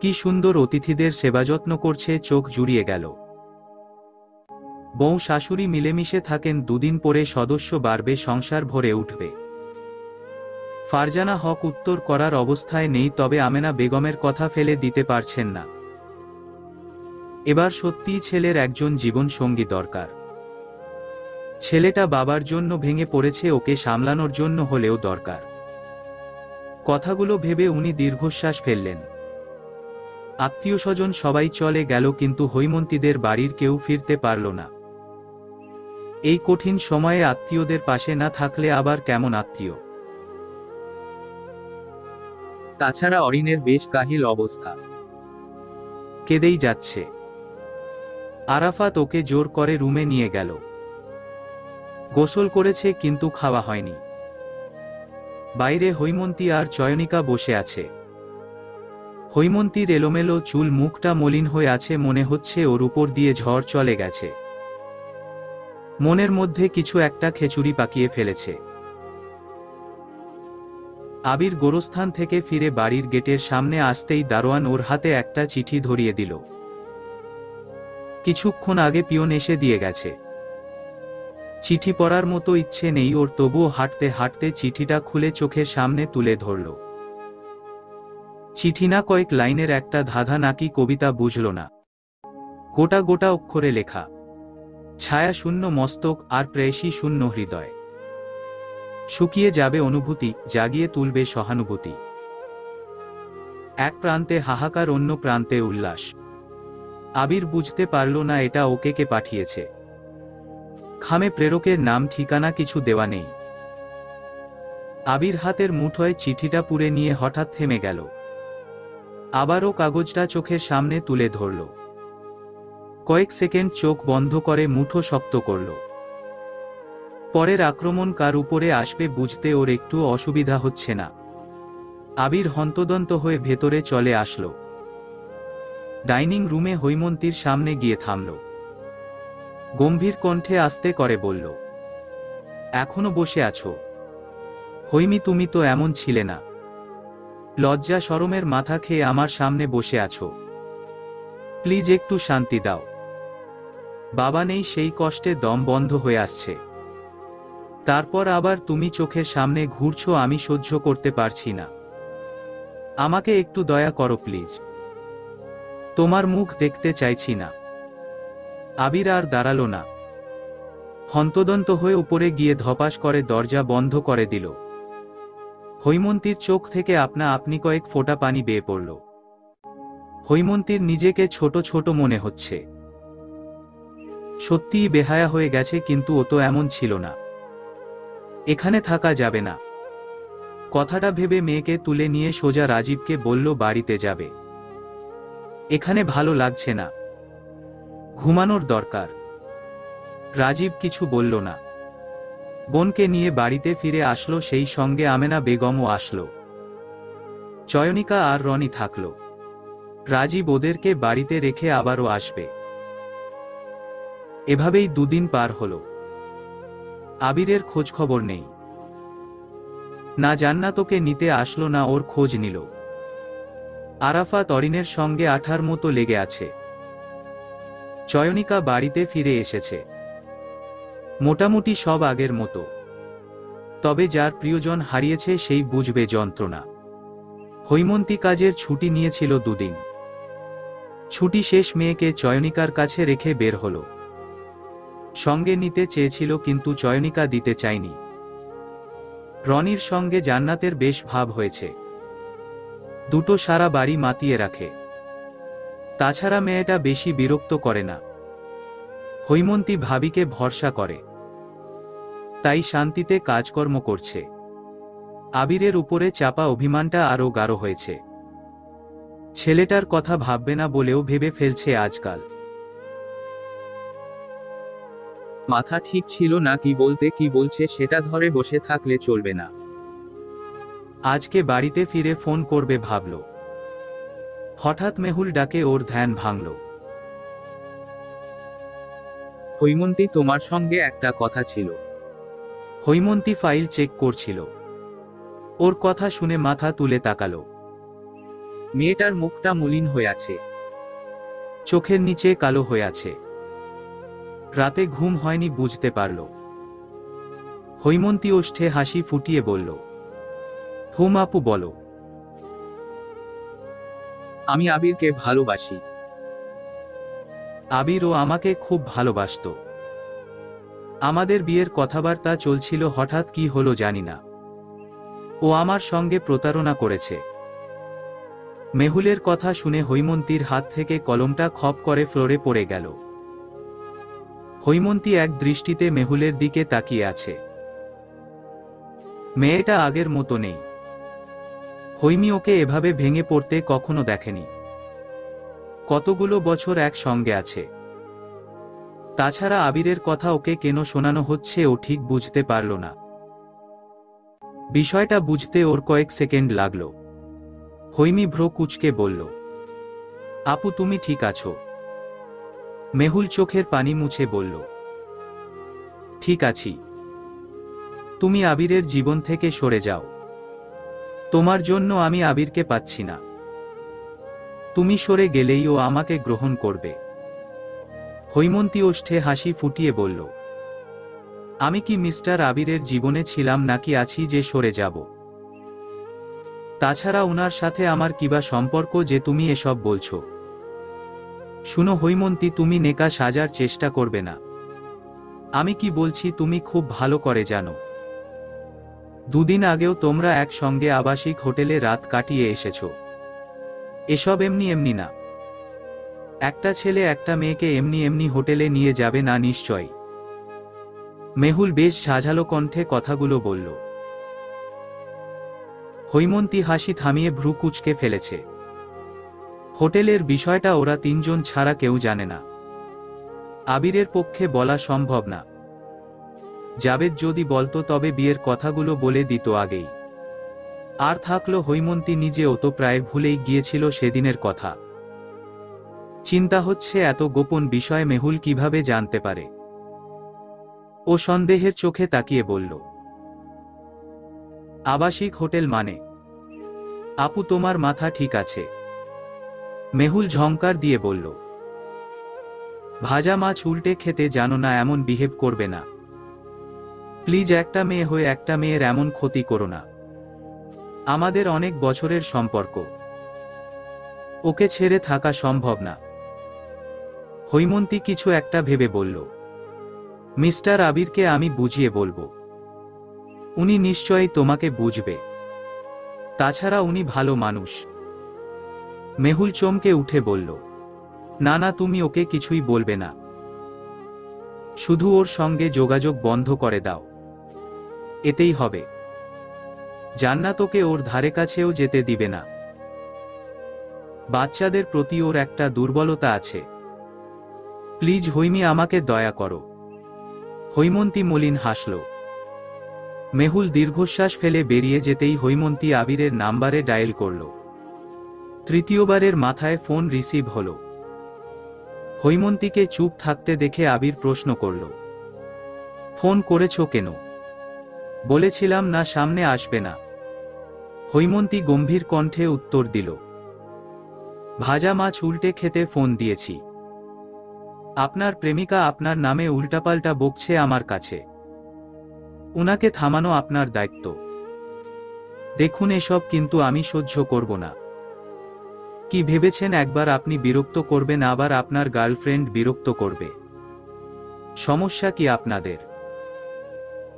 কি সুন্দর অতিথিদের সেবাযত্ন করছে, চোখ জুড়িয়ে গেল। বউ শাশুড়ি মিলেমিশে থাকেন, দুদিন পরে সদস্য বাড়বে, সংসার ভরে উঠবে। ফারজানা হক উত্তর করার অবস্থায় নেই, তবে আমেনা বেগমের কথা ফেলে দিতে পারছেন না। এবার সত্যিই ছেলের একজন জীবন সঙ্গী দরকার। ছেলেটা বাবার জন্য ভেঙে পড়েছে, ওকে সামলানোর জন্য হলেও দরকার। কথাগুলো ভেবে উনি দীর্ঘশ্বাস ফেললেন। আত্মীয় স্বজন সবাই চলে গেল, কিন্তু হৈমন্তীদের বাড়ির কেউ ফিরতে পারল না। এই কঠিন সময়ে আত্মীয়দের পাশে না থাকলে আবার কেমন আত্মীয়? তাছাড়া অরিনের বেশ কাহিল অবস্থা। কেঁদেই যাচ্ছে। আরাফাত ওকে জোর করে রুমে নিয়ে গেল। গোসল করেছে কিন্তু খাওয়া হয়নি। বাইরে হৈমন্তী আর চয়নিকা বসে আছে। হৈমন্তীর এলোমেলো চুল মুখটা মলিন হয়ে আছে মনে হচ্ছে ওর উপর দিয়ে ঝড় চলে গেছে। মনের মধ্যে কিছু একটা খেচুরি পাকিয়ে ফেলেছে। আবির গোরস্থান থেকে ফিরে বাড়ির গেটের সামনে আসতেই দারোয়ান ওর হাতে একটা চিঠি ধরিয়ে দিল। কিছুক্ষণ আগে পিয়ন এসে দিয়ে গেছে। চিঠি পড়ার মতো ইচ্ছে নেই ওর, তবুও হাঁটতে হাঁটতে চিঠিটা খুলে চোখের সামনে তুলে ধরল। চিঠি না কয়েক লাইনের একটা ধাঁধা নাকি কবিতা বুঝল না। গোটা গোটা অক্ষরে লেখা, ছায়া শূন্য মস্তক আর প্রেয়সী শূন্য হৃদয়। শুকিয়ে যাবে অনুভূতি, জাগিয়ে তুলবে সহানুভূতি। এক প্রান্তে হাহাকার অন্য প্রান্তে উল্লাস। আবির বুঝতে পারল না এটা ওকে কে পাঠিয়েছে। খামে প্রেরকের নাম, ঠিকানা কিছু দেওয়া নেই। আবির হাতের মুঠোয় চিঠিটা পুরে নিয়ে হঠাৎ থেমে গেল। আবারও কাগজটা চোখের সামনে তুলে ধরল। কয়েক সেকেন্ড চোখ বন্ধ করে মুঠো শক্ত করল। পরের আক্রমণ কার উপরে আসবে বুঝতে ওর একটু অসুবিধা হচ্ছে না। আবির হন্তদন্ত হয়ে ভেতরে চলে আসলো। ডাইনিং রুমে হৈমন্তীর সামনে গিয়ে থামল। গম্ভীর কণ্ঠে আস্তে করে বলল, এখনও বসে আছো? হৈমি, তুমি তো এমন ছিলে না। লজ্জা শরমের মাথা খেয়ে আমার সামনে বসে আছো। প্লিজ একটু শান্তি দাও। বাবা নেই, সেই কষ্টে দম বন্ধ হয়ে আসছে। তারপর আবার তুমি চোখের সামনে ঘুরছো, আমি সহ্য করতে পারছি না। আমাকে একটু দয়া করো, প্লিজ। তোমার মুখ দেখতে চাইছি না। আবির আর দাঁড়াল না। হন্তদন্ত হয়ে উপরে গিয়ে ধপাস করে দরজা বন্ধ করে দিল। হৈমন্তীর চোখ থেকে আপনা আপনি কয়েক ফোঁটা পানি বেয়ে পড়ল। হৈমন্তীর নিজেকে ছোট ছোট মনে হচ্ছে। সত্যিই বেহায়া হয়ে গেছে কিন্তু ও তো এমন ছিল না। এখানে থাকা যাবে না। কথাটা ভেবে মেয়েকে তুলে নিয়ে সোজা রাজীবকে বলল, বাড়িতে যাবে। এখানে ভালো লাগছে না। ঘুমানোর দরকার। রাজীব কিছু বলল না। বোনকে নিয়ে বাড়িতে ফিরে আসলো, সেই সঙ্গে আমেনা বেগমও আসলো। চয়নিকা আর রনি থাকল। রাজীব ওদেরকে বাড়িতে রেখে আবারও আসবে। এভাবেই দুদিন পার হলো। আবিরের খোঁজ খবর নেই। না জান্নাতকে নিতে আসলো না, ওর খোঁজ নিল। আরাফাত অরিনের সঙ্গে আঠার মতো লেগে আছে। চয়নিকা বাড়িতে ফিরে এসেছে। মোটামুটি সব আগের মতো। তবে যার প্রিয়জন হারিয়েছে সেই বুঝবে যন্ত্রণা। হৈমন্তী কাজের ছুটি নিয়েছিল দুদিন। ছুটি শেষ মেয়েকে চয়নিকার কাছে রেখে বের হলো। সঙ্গে নিতে চেয়েছিল কিন্তু চয়নিকা দিতে চায়নি। রনির সঙ্গে জান্নাতের বেশ ভাব হয়েছে। দুটো সারা বাড়ি মাতিয়ে রাখে। তাছাড়া মেয়েটা বেশি বিরক্ত করে না। হৈমন্তী ভাবিকে ভরসা করে। তাই শান্তিতে কাজকর্ম করছে। আবিরের উপরে চাপা অভিমানটা আরও গাঢ় হয়েছে। ছেলেটার কথা ভাববে না বলেও ভেবে ফেলছে আজকাল। মাথা ঠিক ছিল না কি বলতে কি বলছে সেটা ধরে বসে থাকলে চলবে না। আজকে বাড়িতে ফিরে ফোন করবে ভাবল। হঠাৎ মেহুল ডাকে ওর ধ্যান ভাঙল। হৈমন্তী তোমার সঙ্গে একটা কথা ছিল। হৈমন্তী ফাইল চেক করছিল। ওর কথা শুনে মাথা তুলে তাকালো। মেয়েটার মুখটা মলিন হয়ে আছে। চোখের নিচে কালো হয়ে আছে। রাতে ঘুম হয়নি বুঝতে পারল। হৈমন্তী ওষ্ঠে হাসি ফুটিয়ে বলল হুম আপু, বলো। আমি আবিরকে ভালোবাসি। আবির ও আমাকে খুব ভালোবাসত। আমাদের বিয়ের কথাবার্তা চলছিল হঠাৎ কি হলো জানি না। ও আমার সঙ্গে প্রতারণা করেছে। মেহুলের কথা শুনে হৈমন্তীর হাত থেকে কলমটা খপ করে ফ্লোরে পড়ে গেল। হৈমন্তী এক দৃষ্টিতে মেহুলের দিকে তাকিয়ে আছে। মেয়েটা আগের মতো নেই। হৈমি ওকে এভাবে ভেঙে পড়তে কখনো দেখেনি। কতগুলো বছর এক সঙ্গে আছে। তাছাড়া আবিরের কথা ওকে কেন শোনানো হচ্ছে ও ঠিক বুঝতে পারল না। বিষয়টা বুঝতে ওর কয়েক সেকেন্ড লাগল। হৈমি ভ্রো কুচকে বলল, আপু, তুমি ঠিক আছো? মেহুল চোখের পানি মুছে বলল, ঠিক আছি। তুমি আবিরের জীবন থেকে সরে যাও। তোমার জন্য আমি আবিরকে পাচ্ছি না। তুমি সরে গেলেই ও আমাকে গ্রহণ করবে। হৈমন্তী ওষ্ঠে হাসি ফুটিয়ে বলল, আমি কি মিস্টার আবিরের জীবনে ছিলাম নাকি আছি যে সরে যাব? তাছাড়া ওনার সাথে আমার কিবা সম্পর্ক যে তুমি এসব বলছো? শুনো হৈমন্তী, তুমি নেকা সাজার চেষ্টা করবে না। আমি কি বলছি তুমি খুব ভালো করে জানো। দুদিন আগেও তোমরা একসঙ্গে আবাসিক হোটেলে রাত কাটিয়ে এসেছ। এসব এমনি এমনি না। একটা ছেলে একটা মেয়েকে এমনি এমনি হোটেলে নিয়ে যাবে না নিশ্চয় মেহুল বেশ ঝাঝালো কণ্ঠে কথাগুলো বলল। হৈমন্তী হাসি থামিয়ে ভ্রু কুচকে ফেলেছে। হোটেলের বিষয়টা ওরা তিনজন ছাড়া কেউ জানে না। আবিরের পক্ষে বলা সম্ভব না। জাবেদ যদি বলতো তবে বিয়ের কথাগুলো বলে দিত আগেই। আর থাকল হৈমন্তী নিজে তো প্রায় ভুলেই গিয়েছিল সেদিনের কথা। চিন্তা হচ্ছে এত গোপন বিষয় মেহুল কীভাবে জানতে পারে। ও সন্দেহের চোখে তাকিয়ে বলল, আবাসিক হোটেল মানে? আপু, তোমার মাথা ঠিক আছে। মেহুল ঝংকার দিয়ে বলল, ভাজা মাছ উল্টে খেতে জানো না এমন বিহেভ করবে না। প্লিজ একটা মেয়ে হয়ে একটা মেয়ের এমন ক্ষতি করো না। আমাদের অনেক বছরের সম্পর্ক। ওকে ছেড়ে থাকা সম্ভব না। হৈমন্তী কিছু একটা ভেবে বলল, মিস্টার আবিরকে আমি বুঝিয়ে বলব। উনি নিশ্চয়ই তোমাকে বুঝবে। তাছাড়া উনি ভালো মানুষ। মেহুল চমকে উঠে বলল, না না, তুমি ওকে কিছুই বলবে না। শুধু ওর সঙ্গে যোগাযোগ বন্ধ করে দাও। এতেই হবে। জান্নাত ওকে ওর ধারে কাছেও যেতে দিবে না। বাচ্চাদের প্রতি ওর একটা দুর্বলতা আছে। প্লিজ হৈমি আমাকে দয়া করো। হৈমন্তী মলিন হাসল। মেহুল দীর্ঘশ্বাস ফেলে বেরিয়ে যেতেই হৈমন্তী আবিরের নাম্বারে ডায়েল করল। তৃতীয়বারের মাথায় ফোন রিসিভ হল। হৈমন্তীকে চুপ থাকতে দেখে আবির প্রশ্ন করল, ফোন করেছ কেন? বলেছিলাম না সামনে আসবে না। হৈমন্তী গম্ভীর কণ্ঠে উত্তর দিল, ভাজা মাছ উল্টে খেতে ফোন দিয়েছি। আপনার প্রেমিকা আপনার নামে উল্টাপাল্টা বকছে আমার কাছে। উনাকে থামানো আপনার দায়িত্ব। দেখুন এসব কিন্তু আমি সহ্য করব না। কি ভেবেছেন একবার আপনি বিরক্ত করবেন, আবার আপনার গার্লফ্রেন্ড বিরক্ত করবে। সমস্যা কি আপনাদের?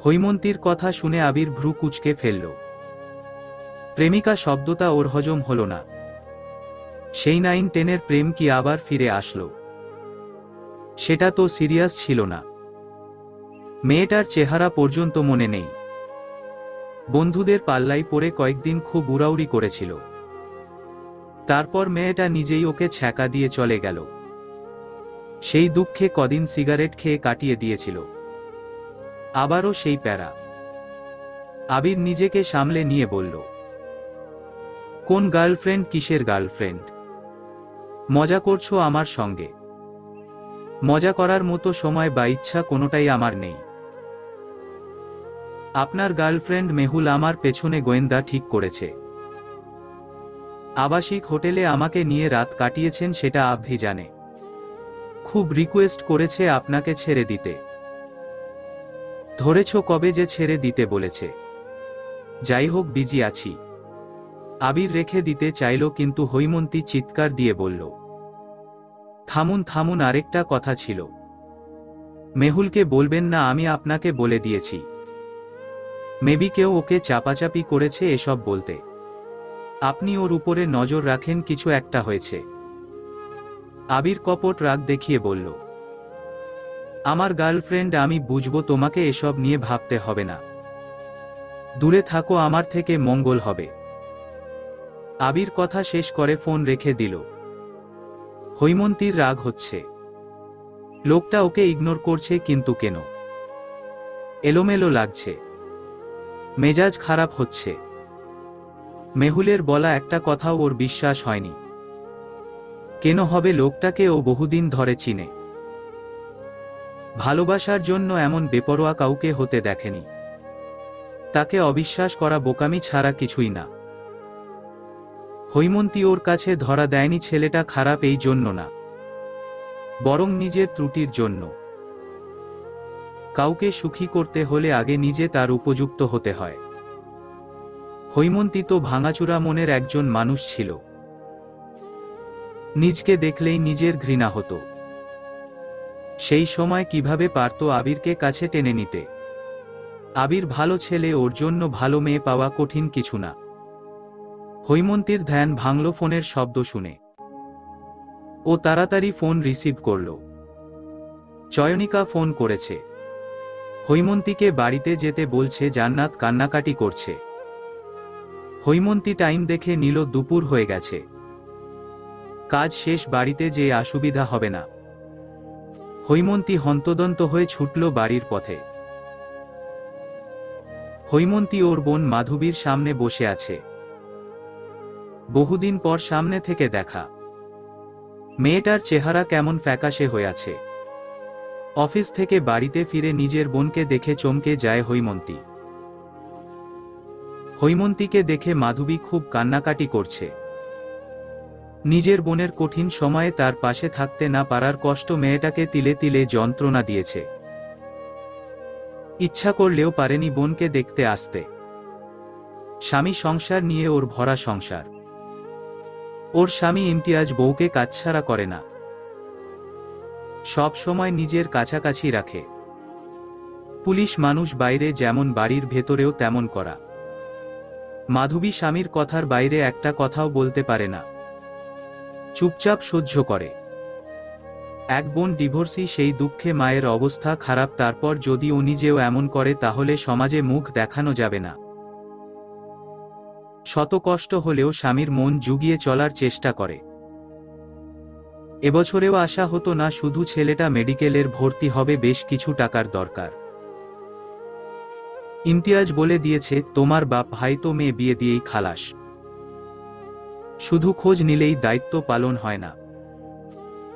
হৈমন্তীর কথা শুনে আবির ভ্রু কুচকে ফেলল। প্রেমিকা শব্দটা ওর হজম হল না। সেই নাইন টেনের প্রেম কি আবার ফিরে আসলো? সেটা তো সিরিয়াস ছিল না। মেয়েটার চেহারা পর্যন্ত মনে নেই। বন্ধুদের পাল্লাই পরে কয়েকদিন খুব উড়াউড়ি করেছিল। তারপর মেয়েটা নিজেই ওকে ছ্যাঁকা দিয়ে চলে গেল। সেই দুঃখে কদিন সিগারেট খেয়ে কাটিয়ে দিয়েছিল। আবারও সেই প্যারা। আবির নিজেকে সামলে নিয়ে বলল, কোন গার্লফ্রেন্ড কিসের গার্লফ্রেন্ড? মজা করছ আমার সঙ্গে। মজা করার মতো সময় বা ইচ্ছা কোনোটাই আমার নেই। আপনার গার্লফ্রেন্ড মেহুল আমার পেছনে গোয়েন্দা ঠিক করেছে। আবাসিক হোটেলে আমাকে নিয়ে রাত কাটিয়েছেন সেটা আভি জানে খুব রিকোয়েস্ট করেছে আপনাকে ছেড়ে দিতে। ধরেছ কবে যে ছেড়ে দিতে বলেছে। যাই হোক বিজি আছি। আবির রেখে দিতে চাইল, কিন্তু হৈমন্তী চিৎকার দিয়ে বলল, থামুন থামুন, আরেকটা কথা ছিল। মেহুলকে বলবেন না, আমি আপনাকে বলে দিয়েছি। মেবি কেউ ওকে চাপাচাপি করেছে এসব বলতে। আপনি ওর উপরে নজর রাখেন, কিছু একটা হয়েছে। আবির কপট রাগ দেখিয়ে বলল আমার গার্লফ্রেন্ড, আমি বুঝব তোমাকে এসব নিয়ে ভাবতে হবে না। দূরে থাকো, আমার থেকে মঙ্গল হবে। আবির কথা শেষ করে ফোন রেখে দিল। হৈমন্তীর রাগ হচ্ছে। লোকটা ওকে ইগনোর করছে কিন্তু কেন? এলোমেলো লাগছে। মেজাজ খারাপ হচ্ছে। মেহুলের বলা একটা কথাও ওর বিশ্বাস হয়নি। কেন হবে লোকটাকে ও বহুদিন ধরে চিনে। ভালোবাসার জন্য এমন বেপরোয়া কাউকে হতে দেখেনি। তাকে অবিশ্বাস করা বোকামি ছাড়া কিছুই না। হৈমন্তী ওর কাছে ধরা দেয়নি ছেলেটা খারাপ এই জন্য না। বরং নিজের ত্রুটির জন্য। কাউকে সুখী করতে হলে আগে নিজে তার উপযুক্ত হতে হয়। হৈমন্তী তো ভাঙাচুরা মনের একজন মানুষ ছিল। নিজকে দেখলেই নিজের ঘৃণা হতো। সেই সময় কীভাবে পারত আবিরকে কাছে টেনে নিতে? আবির ভালো ছেলে, ওর জন্য ভালো মেয়ে পাওয়া কঠিন কিছু না। হৈমন্তীর ধ্যান ভাঙল ফোনের শব্দ শুনে। ও তাড়াতাড়ি ফোন রিসিভ করল। চয়নিকা ফোন করেছে। হৈমন্তীকে বাড়িতে যেতে বলছে, জান্নাত কান্নাকাটি করছে। হৈমন্তী টাইম দেখে নিল দুপুর হয়ে গেছে। কাজ শেষ, বাড়িতে যে অসুবিধা হবে না। হৈমন্তী হন্তদন্ত হয়ে ছুটল বাড়ির পথে। হৈমন্তী ওর বোন মাধবীর সামনে বসে আছে। বহুদিন পর সামনে থেকে দেখা। মেয়েটার চেহারা কেমন ফ্যাকাশে হয়ে আছে। অফিস থেকে বাড়িতে ফিরে নিজের বোনকে দেখে চমকে যায় হৈমন্তী। হৈমন্তীকে দেখে মাধবী খুব কান্নাকাটি করছে। নিজের বোনের কঠিন সময়ে তার পাশে থাকতে না পারার কষ্ট মেয়েটাকে তিলে তিলে যন্ত্রণা দিয়েছে। ইচ্ছা করলেও পারেনি বোনকে দেখতে আসতে। স্বামী সংসার নিয়ে ওর ভরা সংসার। ওর স্বামী ইমতিয়াজ বউকে কাছছাড়া করে না। সব সময় নিজের কাছাকাছি রাখে। পুলিশ মানুষ বাইরে যেমন বাড়ির ভেতরেও তেমন করা। মাধবী স্বামীর কথার বাইরে একটা কথাও বলতে পারে না। চুপচাপ সহ্য করে। এক বোন ডিভোর্সি সেই দুঃখে মায়ের অবস্থা খারাপ, তারপর যদি ও নিজেও এমন করে, তাহলে সমাজে মুখ দেখানো যাবে না। শত কষ্ট হলেও স্বামীর মন জুগিয়ে চলার চেষ্টা করে। এবছরেও আশা হতো না, শুধু ছেলেটা মেডিকেলের ভর্তি হবে, বেশ কিছু টাকার দরকার। ইমতিয়াজ বলে দিয়েছে, তোমার বাপ ভাই তো মেয়ে, বিয়ে দিয়েই খালাস। শুধু খোঁজ নিলেই দায়িত্ব পালন হয় না।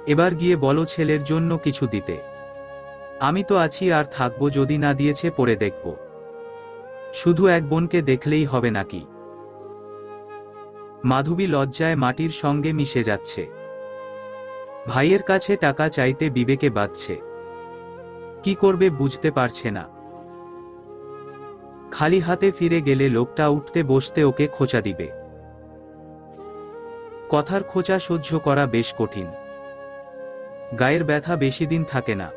এবার গিয়ে বলো ছেলের জন্য কিছু দিতে। আমি তো আছি আর থাকব যদি না দিয়েছে পরে দেখব। শুধু এক বোনকে দেখলেই হবে নাকি? মাধবী লজ্জায় মাটির সঙ্গে মিশে যাচ্ছে। ভাইয়ের কাছে টাকা চাইতে বিবেকে বাঁধছে। কি করবে বুঝতে পারছে না। খালি হাতে ফিরে গেলে লোকটা উঠতে বসতে ওকে খোঁচা দিবে। কথার খোঁচা সহ্য করা বেশ কঠিন। গায়ের ব্যথা বেশি দিন থাকে না।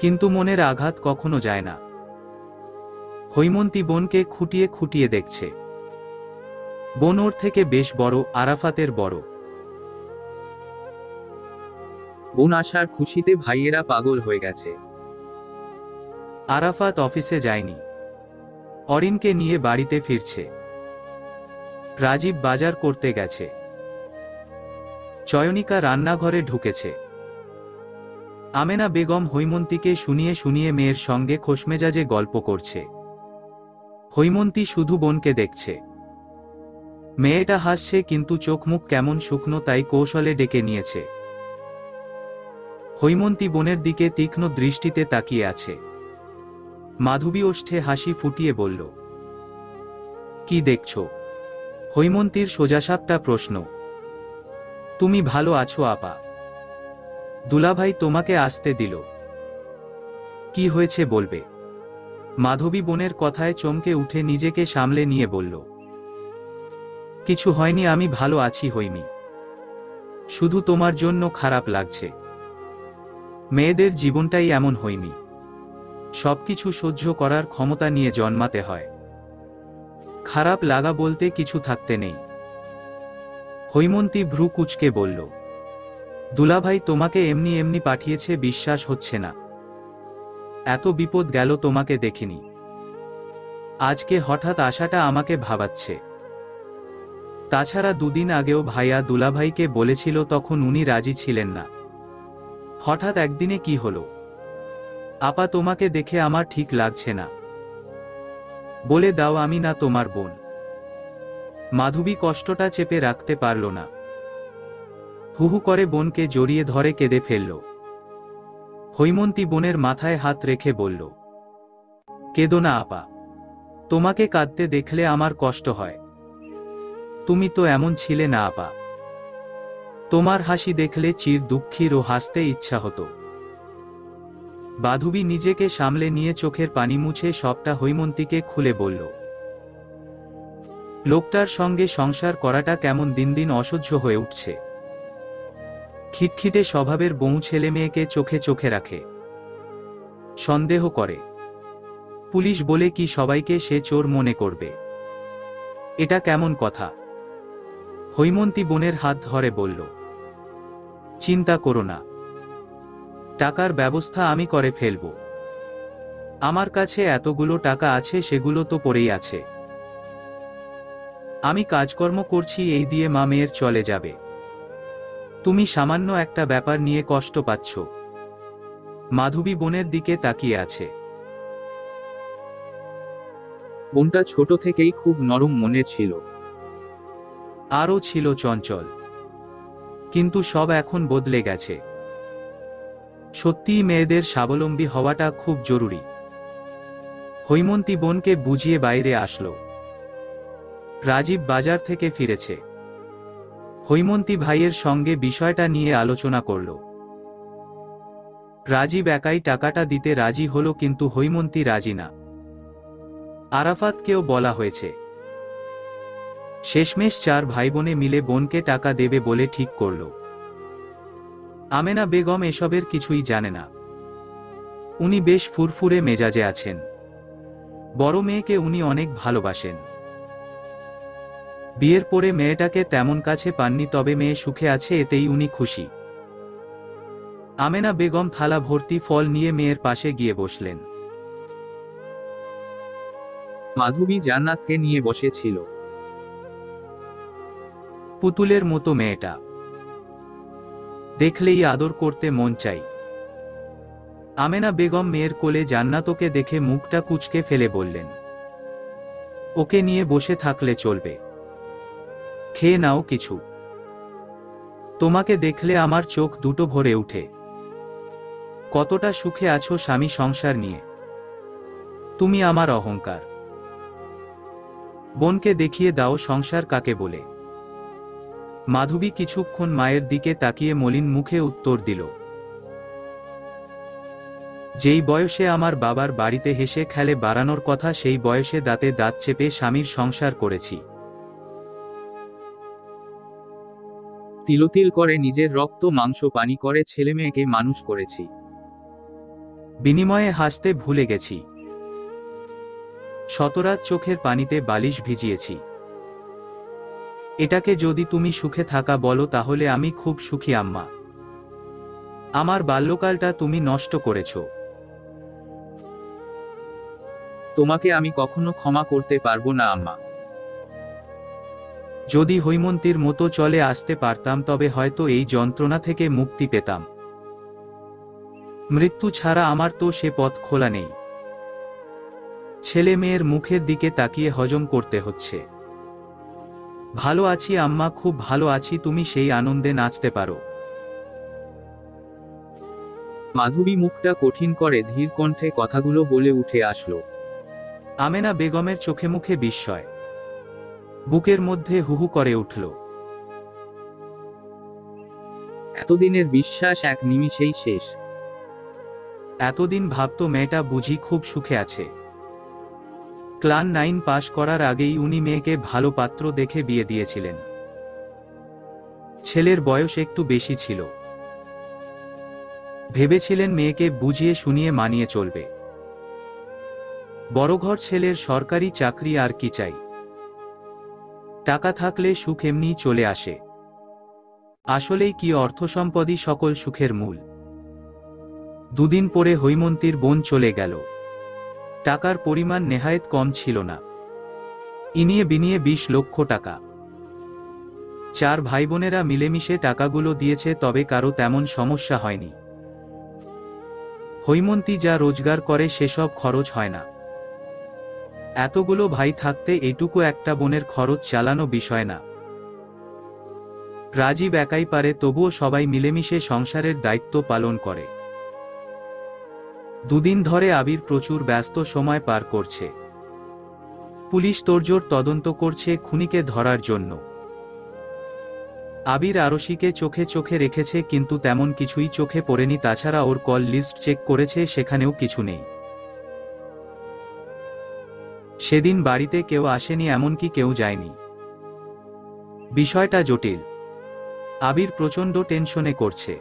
কিন্তু মনের আঘাত কখনো যায় না। হৈমন্তী বোনকে খুঁটিয়ে খুঁটিয়ে দেখছে। বোন ওর থেকে বেশ বড় আরাফাতের বড়। বোন আসার খুশিতে ভাইয়েরা পাগল হয়ে গেছে। আরাফাত অফিসে যায়নি। অরিনকে নিয়ে বাড়িতে ফিরছে। রাজীব বাজার করতে গেছে। চয়নিকা রান্নাঘরে ঢুকেছে। আমেনা বেগম হৈমন্তীকে শুনিয়ে শুনিয়ে মেয়ের সঙ্গে খোসমেজাজে গল্প করছে। হৈমন্তী শুধু বোনকে দেখছে। মেয়েটা হাসছে কিন্তু চোখ মুখ কেমন শুকনো তাই কৌশলে ডেকে নিয়েছে। হৈমন্তী বোনের দিকে তীক্ষ্ণ দৃষ্টিতে তাকিয়ে আছে। মাধবী ওষ্ঠে হাসি ফুটিয়ে বলল, কি দেখছ? হৈমন্তীর সোজাসাপটা প্রশ্ন। তুমি ভালো আছো আপা। দুলাভাই তোমাকে আসতে দিল। কি হয়েছে বলবে? মাধবী বোনের কথায় চমকে উঠে নিজেকে সামলে নিয়ে বলল, কিছু হয়নি, আমি ভালো আছি হইমি শুধু তোমার জন্য খারাপ লাগছে। মেয়েদের জীবনটাই এমন হইনি সবকিছু সহ্য করার ক্ষমতা নিয়ে জন্মাতে হয়। খারাপ লাগা বলতে কিছু থাকতে নেই। হৈমন্তী ভ্রু কুচকে বলল, দুলাভাই তোমাকে এমনি এমনি পাঠিয়েছে, বিশ্বাস হচ্ছে না। এত বিপদ গেল তোমাকে দেখিনি। আজকে হঠাৎ আসাটা আমাকে ভাবাচ্ছে। তাছাড়া দুদিন আগেও ভাইয়া দুলাভাইকে বলেছিল, তখন উনি রাজি ছিলেন না। হঠাৎ একদিনে কি হলো? আপা তোমাকে দেখে আমার ঠিক লাগছে না। বলে দাও আমি না তোমার বোন। মাধবী কষ্টটা চেপে রাখতে পারল না। হুহু করে বোনকে জড়িয়ে ধরে কেঁদে ফেলল। হৈমন্তী বোনের মাথায় হাত রেখে বলল, কেঁদো না আপা। তোমাকে কাঁদতে দেখলে আমার কষ্ট হয়। তুমি তো এমন ছিলে না আপা। তোমার হাসি দেখলে চির দুঃখীর ও হাসতে ইচ্ছা হতো। বাধুবী নিজেকে সামলে নিয়ে চোখের পানি মুছে সবটা হৈমন্তীকে খুলে বলল, লোকটার সঙ্গে সংসার করাটা কেমন দিন দিন অসহ্য হয়ে উঠছে। খিটখিটে স্বভাবের বউ ছেলে মেয়েকে চোখে চোখে রাখে। সন্দেহ করে। পুলিশ বলে কি সবাইকে সে চোর মনে করবে। এটা কেমন কথা? হৈমন্তী বোনের হাত ধরে বলল, চিন্তা করো না। টাকার ব্যবস্থা আমি করে ফেলব। আমার কাছে এতগুলো টাকা আছে, সেগুলো তো পড়েই আছে। আমি কাজকর্ম করছি, এই দিয়ে মা মেয়ের চলে যাবে। তুমি সামান্য একটা ব্যাপার নিয়ে কষ্ট পাচ্ছ। মাধবী বোনের দিকে তাকিয়ে আছে। বোনটা ছোট থেকেই খুব নরম মনের ছিল। আরও ছিল চঞ্চল। কিন্তু সব এখন বদলে গেছে। সত্যিই মেয়েদের স্বাবলম্বী হওয়াটা খুব জরুরি। হৈমন্তী বোনকে বুঝিয়ে বাইরে আসলো। রাজীব বাজার থেকে ফিরেছে। হৈমন্তী ভাইয়ের সঙ্গে বিষয়টা নিয়ে আলোচনা করল। রাজীব একাই টাকাটা দিতে রাজি হল কিন্তু হৈমন্তী রাজি না। আরাফাতকেও বলা হয়েছে, শেষমেশ চার ভাইবোনে মিলে বোনকে টাকা দেবে বলে ঠিক করল। আমেনা বেগম এসবের কিছুই জানে না। উনি বেশ ফুরফুরে মেজাজে আছেন। বড় মেয়েকে উনি অনেক ভালোবাসেন। বিয়ের পরে মেয়েটাকে তেমন কাছে পাননি, তবে মেয়ে সুখে আছে, এতেই উনি খুশি। আমেনা বেগম থালা ভর্তি ফল নিয়ে মেয়ের পাশে গিয়ে বসলেন। মাধবী জান্নাতকে নিয়ে বসেছিল। পুতুলের মতো মেয়েটা। দেখলেই আদর করতে মন চাই। আমেনা বেগম মেয়ের কোলে জান্নাতকে দেখে মুখটা কুচকে ফেলে বললেন, ওকে নিয়ে বসে থাকলে চলবে। খেয়ে নাও কিছু। তোমাকে দেখলে আমার চোখ দুটো ভরে উঠে। কতটা সুখে আছো স্বামী সংসার নিয়ে। তুমি আমার অহংকার। বোনকে দেখিয়ে দাও সংসার কাকে বলে। মাধবী কিছুক্ষণ মায়ের দিকে তাকিয়ে মলিন মুখে উত্তর দিল, যেই বয়সে আমার বাবার বাড়িতে হেসে খেলে বাড়ানোর কথা, সেই বয়সে দাঁতে দাঁত চেপে স্বামীর সংসার করেছি। তিলতিল করে নিজের রক্ত, মাংস, পানি করে ছেলে মেয়েকে মানুষ করেছি। বিনিময়ে হাসতে ভুলে গেছি। শতরাত চোখের পানিতে বালিশ ভিজিয়েছি। এটাকে যদি তুমি সুখে থাকা বলো তাহলে আমি খুব সুখী, আম্মা। আমার বাল্যকালটা তুমি নষ্ট করেছ। তোমাকে আমি কখনো ক্ষমা করতে পারব না, আম্মা। যদি হৈমন্তীর মতো চলে আসতে পারতাম, তবে হয়তো এই যন্ত্রণা থেকে মুক্তি পেতাম। মৃত্যু ছাড়া আমার তো সে পথ খোলা নেই। ছেলে মেয়ের মুখের দিকে তাকিয়ে হজম করতে হচ্ছে। ভালো আছি আম্মা খুব ভালো আছি তুমি সেই আনন্দে নাচতে পারো। মাধবী মুখটা কঠিন করে ধীর কণ্ঠে কথাগুলো বলে উঠে আসলো। আমেনা বেগমের চোখে মুখে বিস্ময়। বুকের মধ্যে হুহু করে উঠল। এতদিনের বিশ্বাস এক নিমিষেই শেষ। এতদিন ভাবত মেয়েটা বুঝি খুব সুখে আছে। ক্লান নাইন পাশ করার আগেই উনি মেয়েকে ভালো পাত্র দেখে বিয়ে দিয়েছিলেন। ছেলের বয়স একটু বেশি ছিল। ভেবেছিলেন মেয়েকে বুঝিয়ে শুনিয়ে মানিয়ে চলবে। বড়ঘর ছেলের সরকারি চাকরি আর কি চাই? টাকা থাকলে সুখ এমনি চলে আসে। আসলেই কি অর্থসম্পদই সকল সুখের মূল। দুদিন পরে হৈমন্তীর বোন চলে গেল। টাকার পরিমাণ নেহায়েত কম ছিল না। ইনিয়ে বিনিয়ে বিশ লক্ষ টাকা। চার ভাই বোনেরা মিলেমিশে টাকাগুলো দিয়েছে, তবে কারও তেমন সমস্যা হয়নি। হৈমন্তী যা রোজগার করে, সেসব খরচ হয় না। এতগুলো ভাই থাকতে এটুকু একটা বোনের খরচ চালানো বিষয় না। রাজীব একাই পারে, তবুও সবাই মিলেমিশে সংসারের দায়িত্ব পালন করে। দুদিন ধরে আবির প্রচুর ব্যস্ত সময় পার করছে। পুলিশ তোড়জোড় তদন্ত করছে খুনিকে ধরার জন্য। আবির আরশিকে চোখে চোখে রেখেছে কিন্তু তেমন কিছুই চোখে পড়েনি, তাছাড়া ওর কল লিস্ট চেক করেছে, সেখানেও কিছু নেই। সেদিন বাড়িতে কেউ আসেনি, এমনকি কেউ যায়নি। বিষয়টা জটিল। আবির প্রচণ্ড টেনশনে করছে।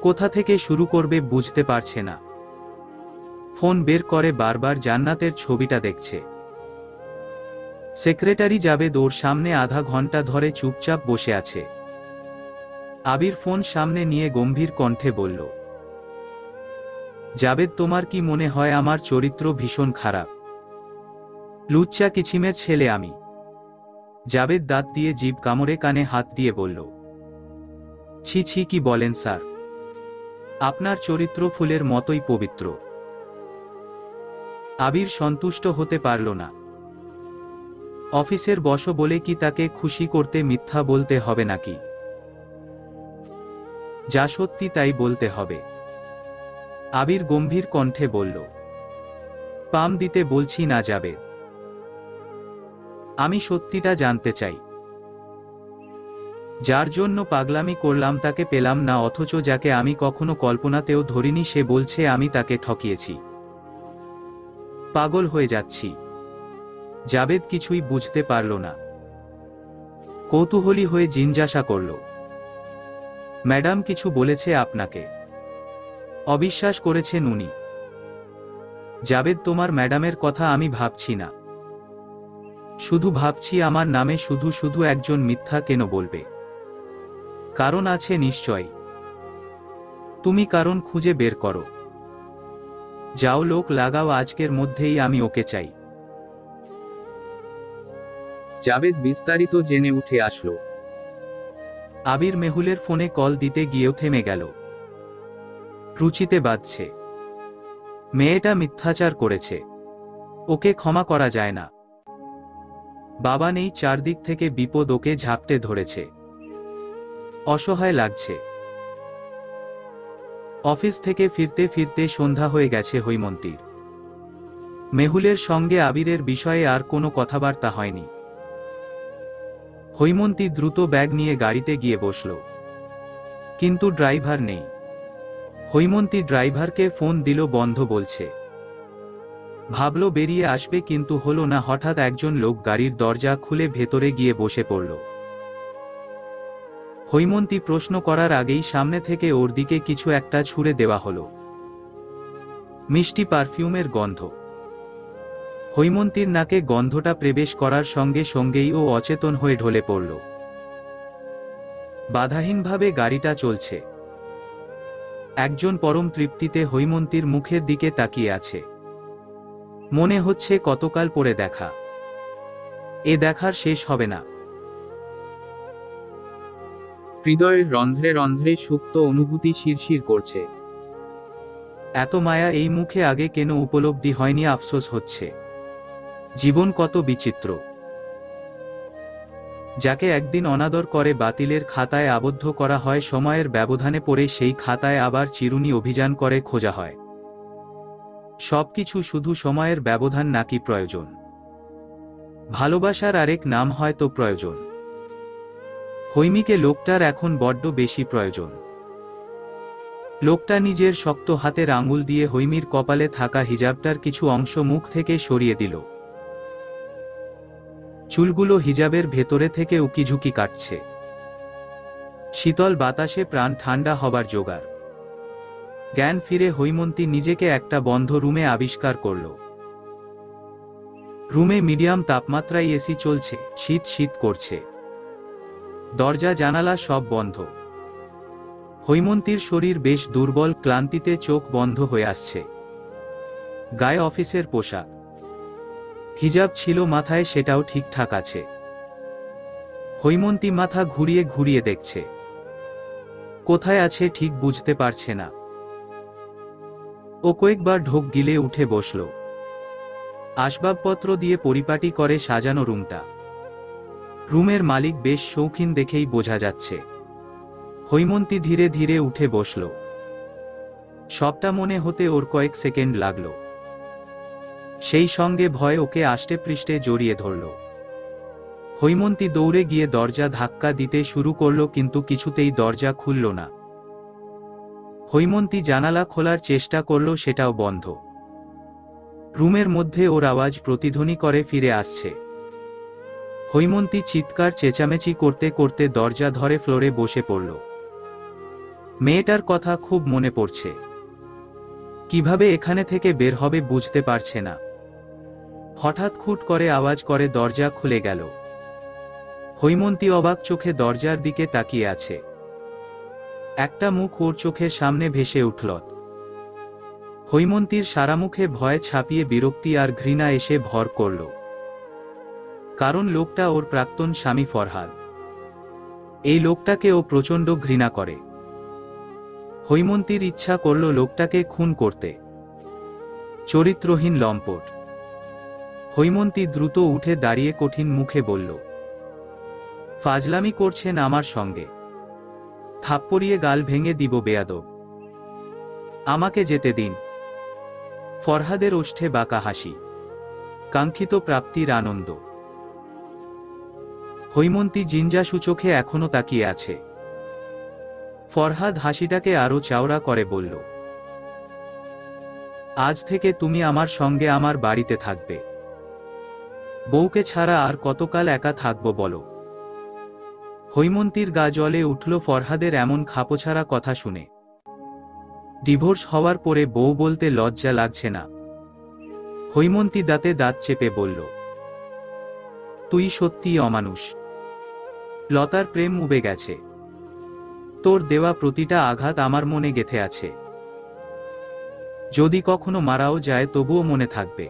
কোথা থেকে শুরু করবে বুঝতে পারছে না। ফোন বের করে বারবার জান্নাতের ছবিটা দেখছে। সেক্রেটারি যাবে ওর সামনে আধা ঘণ্টা ধরে চুপচাপ বসে আছে। আবির ফোন সামনে নিয়ে গম্ভীর কণ্ঠে বলল, জাবেদ, তোমার কি মনে হয় আমার চরিত্র ভীষণ খারাপ? লুচ্চা কিছিমের ছেলে আমি। জাবেদ দাঁত দিয়ে জিভ কামড়ে কানে হাত দিয়ে বলল, ছি ছি, কি বলেন স্যার? আপনার চরিত্র ফুলের মতোই পবিত্র। আবির সন্তুষ্ট হতে পারল না। অফিসের বস বলে কি তাকে খুশি করতে মিথ্যা বলতে হবে নাকি? যা সত্যি তাই বলতে হবে। আবির গম্ভীর কণ্ঠে বলল, পাম দিতে বলছি না যাবে। আমি সত্যিটা জানতে চাই। যার জন্য পাগলামি করলাম তাকে পেলাম না, অথচ যাকে আমি কখনো কল্পনাতেও ধরিনি সে বলছে আমি তাকে ঠকিয়েছি। পাগল হয়ে যাচ্ছি। জাবেদ কিছুই বুঝতে পারল না। কৌতূহলী হয়ে জিজ্ঞাসা করল। ম্যাডাম কিছু বলেছে আপনাকে। অবিশ্বাস করেছেন উনি। জাবেদ, তোমার ম্যাডামের কথা আমি ভাবছি না। শুধু ভাবছি আমার নামে শুধু শুধু একজন মিথ্যা কেন বলবে? কারণ আছে নিশ্চয় তুমি কারণ খুঁজে বের করো। যাও লোক লাগাও আজকের মধ্যেই আমি ওকে চাই। জাবেদ বিস্তারিত জেনে উঠে আসলো। আবির মেহুলের ফোনে কল দিতে গিয়েও থেমে গেল। রুচিতে বাঁধছে মেয়েটা মিথ্যাচার করেছে। ওকে ক্ষমা করা যায় না। বাবা নেই চারদিক থেকে বিপদ ওকে ঝাপটে ধরেছে। অসহায় লাগছে। অফিস থেকে ফিরতে ফিরতে সন্ধ্যা হয়ে গেছে হৈমন্তীর। মেহুলের সঙ্গে আবিরের বিষয়ে আর কোনো কথাবার্তা হয়নি। হৈমন্তী দ্রুত ব্যাগ নিয়ে গাড়িতে গিয়ে বসল। কিন্তু ড্রাইভার নেই। হৈমন্তী ড্রাইভারকে ফোন দিল, বন্ধ বলছে। ভাবল বেরিয়ে আসবে, কিন্তু হলো না, হঠাৎ একজন লোক গাড়ির দরজা খুলে ভেতরে গিয়ে বসে পড়ল। হৈমন্তী প্রশ্ন করার আগেই সামনে থেকে ওর দিকে কিছু একটা ছুঁড়ে দেওয়া হলো। মিষ্টি পারফিউমের গন্ধ। হৈমন্তীর নাকে গন্ধটা প্রবেশ করার সঙ্গে সঙ্গেই ও অচেতন হয়ে ঢলে পড়ল। বাধাহীনভাবে গাড়িটা চলছে। একজন পরম তৃপ্তিতে হৈমন্তীর মুখের দিকে তাকিয়ে আছে। মনে হচ্ছে কতকাল পরে দেখা। এ দেখার শেষ হবে না। হৃদয়ের রন্ধ্রে রন্ধ্রে সুপ্ত অনুভূতি শিরশির করছে। এত মায়া এই মুখে আগে কেন উপলব্ধি হয়নি আফসোস হচ্ছে। জীবন কত বিচিত্র। যাকে একদিন অনাদর করে বাতিলের খাতায় আবদ্ধ করা হয় সময়ের ব্যবধানে পড়ে সেই খাতায় আবার চিরুনি অভিযান করে খোঁজা হয়। সবকিছু শুধু সময়ের ব্যবধান নাকি প্রয়োজন। ভালোবাসার আরেক নাম হয়তো প্রয়োজন। হৈমিকে লোকটার এখন বড্ড বেশি প্রয়োজন। লোকটা নিজের শক্ত হাতের আঙুল দিয়ে হৈমির কপালে থাকা হিজাবটার কিছু অংশ মুখ থেকে সরিয়ে দিল। চুলগুলো হিজাবের ভেতরে থেকে উকিঝুঁকি কাটছে। শীতল বাতাসে প্রাণ ঠান্ডা হবার জোগাড়। জ্ঞান ফিরে হৈমন্তী নিজেকে একটা বন্ধ রুমে আবিষ্কার করল। রুমে মিডিয়াম তাপমাত্রায় এসি চলছে, শীত শীত করছে। দরজা, জানালা সব বন্ধ। হৈমন্তীর শরীর বেশ দুর্বল, ক্লান্তিতে চোখ বন্ধ হয়ে আসছে। গায়ে অফিসের পোশাক। হিজাব ছিল মাথায়, সেটাও ঠিকঠাক আছে। হৈমন্তী মাথা ঘুরিয়ে ঘুরিয়ে দেখছে। কোথায় আছে ঠিক বুঝতে পারছে না। ও কয়েকবার ঢোক গিলে উঠে বসল। আসবাবপত্র দিয়ে পরিপাটি করে সাজানো রুমটা। রুমের মালিক বেশ শৌখিন দেখেই বোঝা যাচ্ছে। হৈমন্তী ধীরে ধীরে উঠে বসল। সবটা মনে হতে ওর কয়েক সেকেন্ড লাগল। সেই সঙ্গে ভয় ওকে আষ্টে পৃষ্ঠে জড়িয়ে ধরল। হৈমন্তী দৌড়ে গিয়ে দরজা ধাক্কা দিতে শুরু করল কিন্তু কিছুতেই দরজা খুলল না। হৈমন্তী জানালা খোলার চেষ্টা করল সেটাও বন্ধ। রুমের মধ্যে ওর আওয়াজ প্রতিধ্বনি করে ফিরে আসছে। হৈমন্তী চিৎকার চেঁচামেচি করতে করতে দরজা ধরে ফ্লোরে বসে পড়ল। মেয়েটার কথা খুব মনে পড়ছে। কীভাবে এখানে থেকে বের হবে বুঝতে পারছে না। হঠাৎ খুট করে আওয়াজ করে দরজা খুলে গেল। হৈমন্তী অবাক চোখে দরজার দিকে তাকিয়ে আছে। একটা মুখ ওর চোখের সামনে ভেসে উঠল। হৈমন্তীর সারা মুখে ভয় ছাপিয়ে বিরক্তি আর ঘৃণা এসে ভর করল। কারণ লোকটা ওর প্রাক্তন স্বামী ফরহাদ। এই লোকটাকে ও প্রচণ্ড ঘৃণা করে। হৈমন্তীর ইচ্ছা করল লোকটাকে খুন করতে। চরিত্রহীন লম্পট। হৈমন্তী দ্রুত উঠে দাঁড়িয়ে কঠিন মুখে বলল, ফাজলামি করছেন আমার সঙ্গে। থাপ্পড়িয়ে গাল ভেঙে দিব বেয়াদব। আমাকে যেতে দিন। ফরহাদের ওষ্ঠে বাঁকা হাসি। কাঙ্ক্ষিত প্রাপ্তির আনন্দ। হৈমন্তী জিঞ্জাসু চোখে এখনও তাকিয়ে আছে। ফরহাদ হাসিটাকে আরও চাওড়া করে বলল, আজ থেকে তুমি আমার সঙ্গে আমার বাড়িতে থাকবে। বউকে ছাড়া আর কতকাল একা থাকব বলো। হৈমন্তীর গা জলে উঠল ফরহাদের এমন খাপোছাড়া কথা শুনে। ডিভোর্স হওয়ার পরে বউ বলতে লজ্জা লাগছে না। হৈমন্তী দাঁতে দাঁত চেপে বলল, তুই সত্যিই অমানুষ। লতার প্রেম উবে গেছে। তোর দেওয়া প্রতিটা আঘাত আমার মনে গেথে আছে। যদি কখনো মারাও যায় তবুও মনে থাকবে।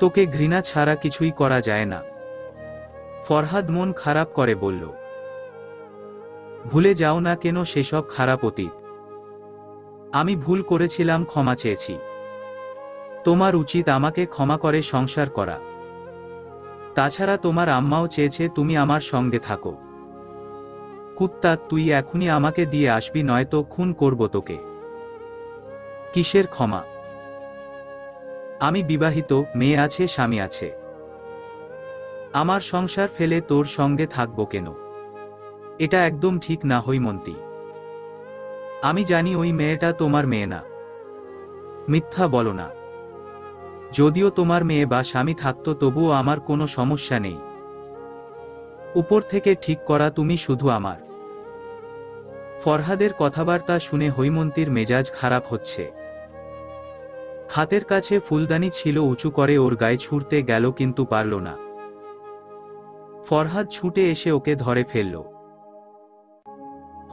তোকে ঘৃণা ছাড়া কিছুই করা যায় না। ফরহাদ মন খারাপ করে বলল, ভুলে যাও না কেন সেসব খারাপ অতীত। আমি ভুল করেছিলাম, ক্ষমা চেয়েছি। তোমার উচিত আমাকে ক্ষমা করে সংসার করা। তাছাড়া তোমার আম্মাও চেয়েছে তুমি আমার সঙ্গে থাকো। কুত্তা, তুই এখনই আমাকে দিয়ে আসবি, নয়তো খুন করব তোকে। কিসের ক্ষমা? আমি বিবাহিত, মেয়ে আছে, স্বামী আছে। আমার সংসার ফেলে তোর সঙ্গে থাকব কেন? এটা একদম ঠিক না, হৈমন্তী। আমি জানি ওই মেয়েটা তোমার মেয়ে না। মিথ্যা বলো না। যদিও তোমার মেয়ে বা স্বামী থাকতো, তবুও আমার কোনো সমস্যা নেই। উপর থেকে ঠিক করা তুমি শুধু আমার। ফরহাদের কথাবার্তা শুনে হৈমন্তীর মেজাজ খারাপ হচ্ছে। হাতের কাছে ফুলদানি ছিল, উঁচু করে ওর গায়ে ছুটতে গেল কিন্তু পারল না। ফরহাদ ছুটে এসে ওকে ধরে ফেলল।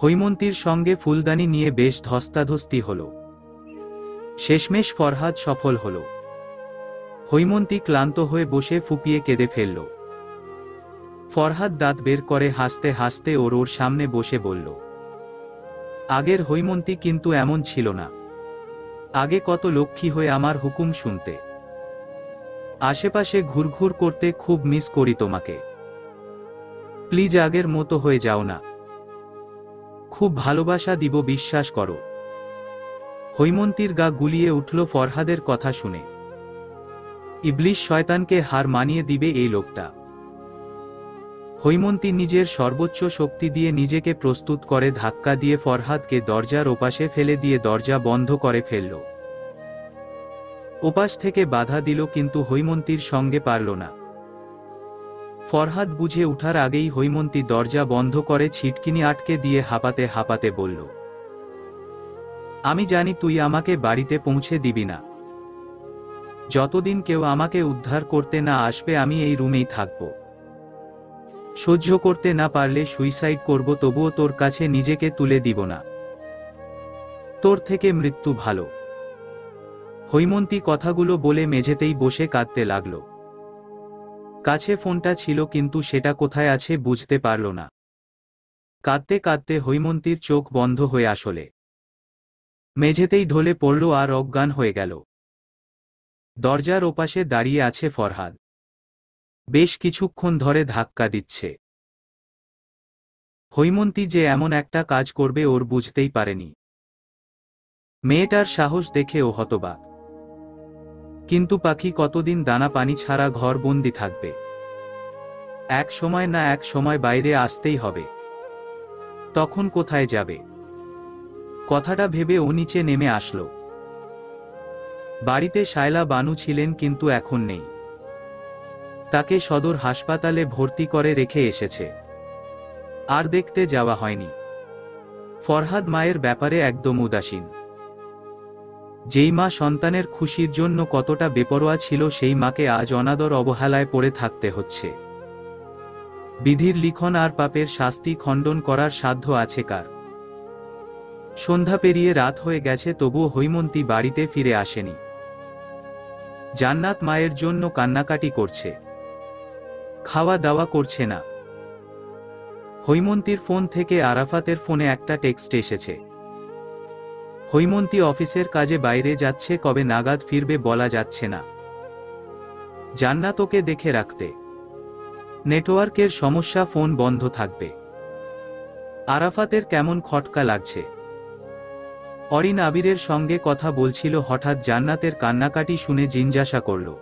হৈমন্তীর সঙ্গে ফুলদানি নিয়ে বেশ ধস্তাধস্তি হল। শেষমেশ ফরহাদ সফল হল। হৈমন্তী ক্লান্ত হয়ে বসে ফুপিয়ে কেঁদে ফেলল। ফরহাদ দাঁত বের করে হাসতে হাসতে ওর ওর সামনে বসে বলল, আগের হৈমন্তী কিন্তু এমন ছিল না। আগে কত লক্ষ্মী হয়ে আমার হুকুম শুনতে। আশেপাশে ঘুরঘুর করতে খুব মিস করি তোমাকে। প্লিজ আগের মতো হয়ে যাও না। খুব ভালোবাসা দিব, বিশ্বাস করো। হৈমন্তীর গা গুলিয়ে উঠল ফরহাদের কথা শুনে। ইবলিশ শয়তানকে হার মানিয়ে দিবে এই লোকটা। হৈমন্তী নিজের সর্বোচ্চ শক্তি দিয়ে নিজেকে প্রস্তুত করে ধাক্কা দিয়ে ফরহাদকে দরজার ওপাশে ফেলে দিয়ে দরজা বন্ধ করে ফেলল। ওপাশ থেকে বাধা দিল কিন্তু হৈমন্তীর সঙ্গে পারল না। ফরহাদ বুঝে উঠার আগেই হৈমন্তী দরজা বন্ধ করে ছিটকিনি আটকে দিয়ে হাঁপাতে হাঁপাতে বলল, আমি জানি তুই আমাকে বাড়িতে পৌঁছে দিবি না। যতদিন কেউ আমাকে উদ্ধার করতে না আসবে, আমি এই রুমেই থাকব। সহ্য করতে না পারলে সুইসাইড করব, তবুও তোর কাছে নিজেকে তুলে দিব না। তোর থেকে মৃত্যু ভালো। হৈমন্তী কথাগুলো বলে মেঝেতেই বসে কাঁদতে লাগল। কাছে ফোনটা ছিল, কিন্তু সেটা কোথায় আছে বুঝতে পারল না। কাঁদতে কাঁদতে হৈমন্তীর চোখ বন্ধ হয়ে আসলে। মেঝেতেই ঢলে পড়ল আর অজ্ঞান হয়ে গেল। দরজার ওপাশে দাঁড়িয়ে আছে ফরহাদ। বেশ কিছুক্ষণ ধরে ধাক্কা দিচ্ছে। হৈমন্তী যে এমন একটা কাজ করবে ওর বুঝতেই পারেনি। মেয়েটার সাহস দেখে ও হতবাক। কিন্তু পাখি কতদিন দানা পানি ছাড়া ঘর বন্দি থাকবে? এক সময় না এক সময় বাইরে আসতেই হবে। তখন কোথায় যাবে? কথাটা ভেবে ও নিচে নেমে আসলো। বাড়িতে শায়লা বানু ছিলেন কিন্তু এখন নেই। তাকে সদর হাসপাতালে ভর্তি করে রেখে এসেছে। আর দেখতে যাওয়া হয়নি। ফরহাদ মায়ের ব্যাপারে একদম উদাসীন। যেই মা সন্তানের খুশির জন্য কতটা বেপরোয়া ছিল সেই মাকে আজ অনাদর অবহেলায় পড়ে থাকতে হচ্ছে। বিধির লিখন আর পাপের শাস্তি খণ্ডন করার সাধ্য আছে কার? সন্ধ্যা পেরিয়ে রাত হয়ে গেছে, তবুও হৈমন্তী বাড়িতে ফিরে আসেনি। জান্নাত মায়ের জন্য কান্নাকাটি করছে। খাওয়া দাওয়া করছে না। হৈমন্তীর ফোন থেকে আরাফাতের ফোনে একটা টেক্সট এসেছে। হৈমন্তী অফিসের কাজে বাইরে যাচ্ছে, কবে নাগাদ ফিরবে বলা যাচ্ছে না। জান্নাত ওকে দেখে রাখতে। নেটওয়ার্কের সমস্যা, ফোন বন্ধ থাকবে। আরাফাতের কেমন খটকা লাগছে। অরিন আবিরের সঙ্গে কথা বলছিল হঠাৎ জান্নাতের কান্নাকাটি শুনে জিজ্ঞাসা করল।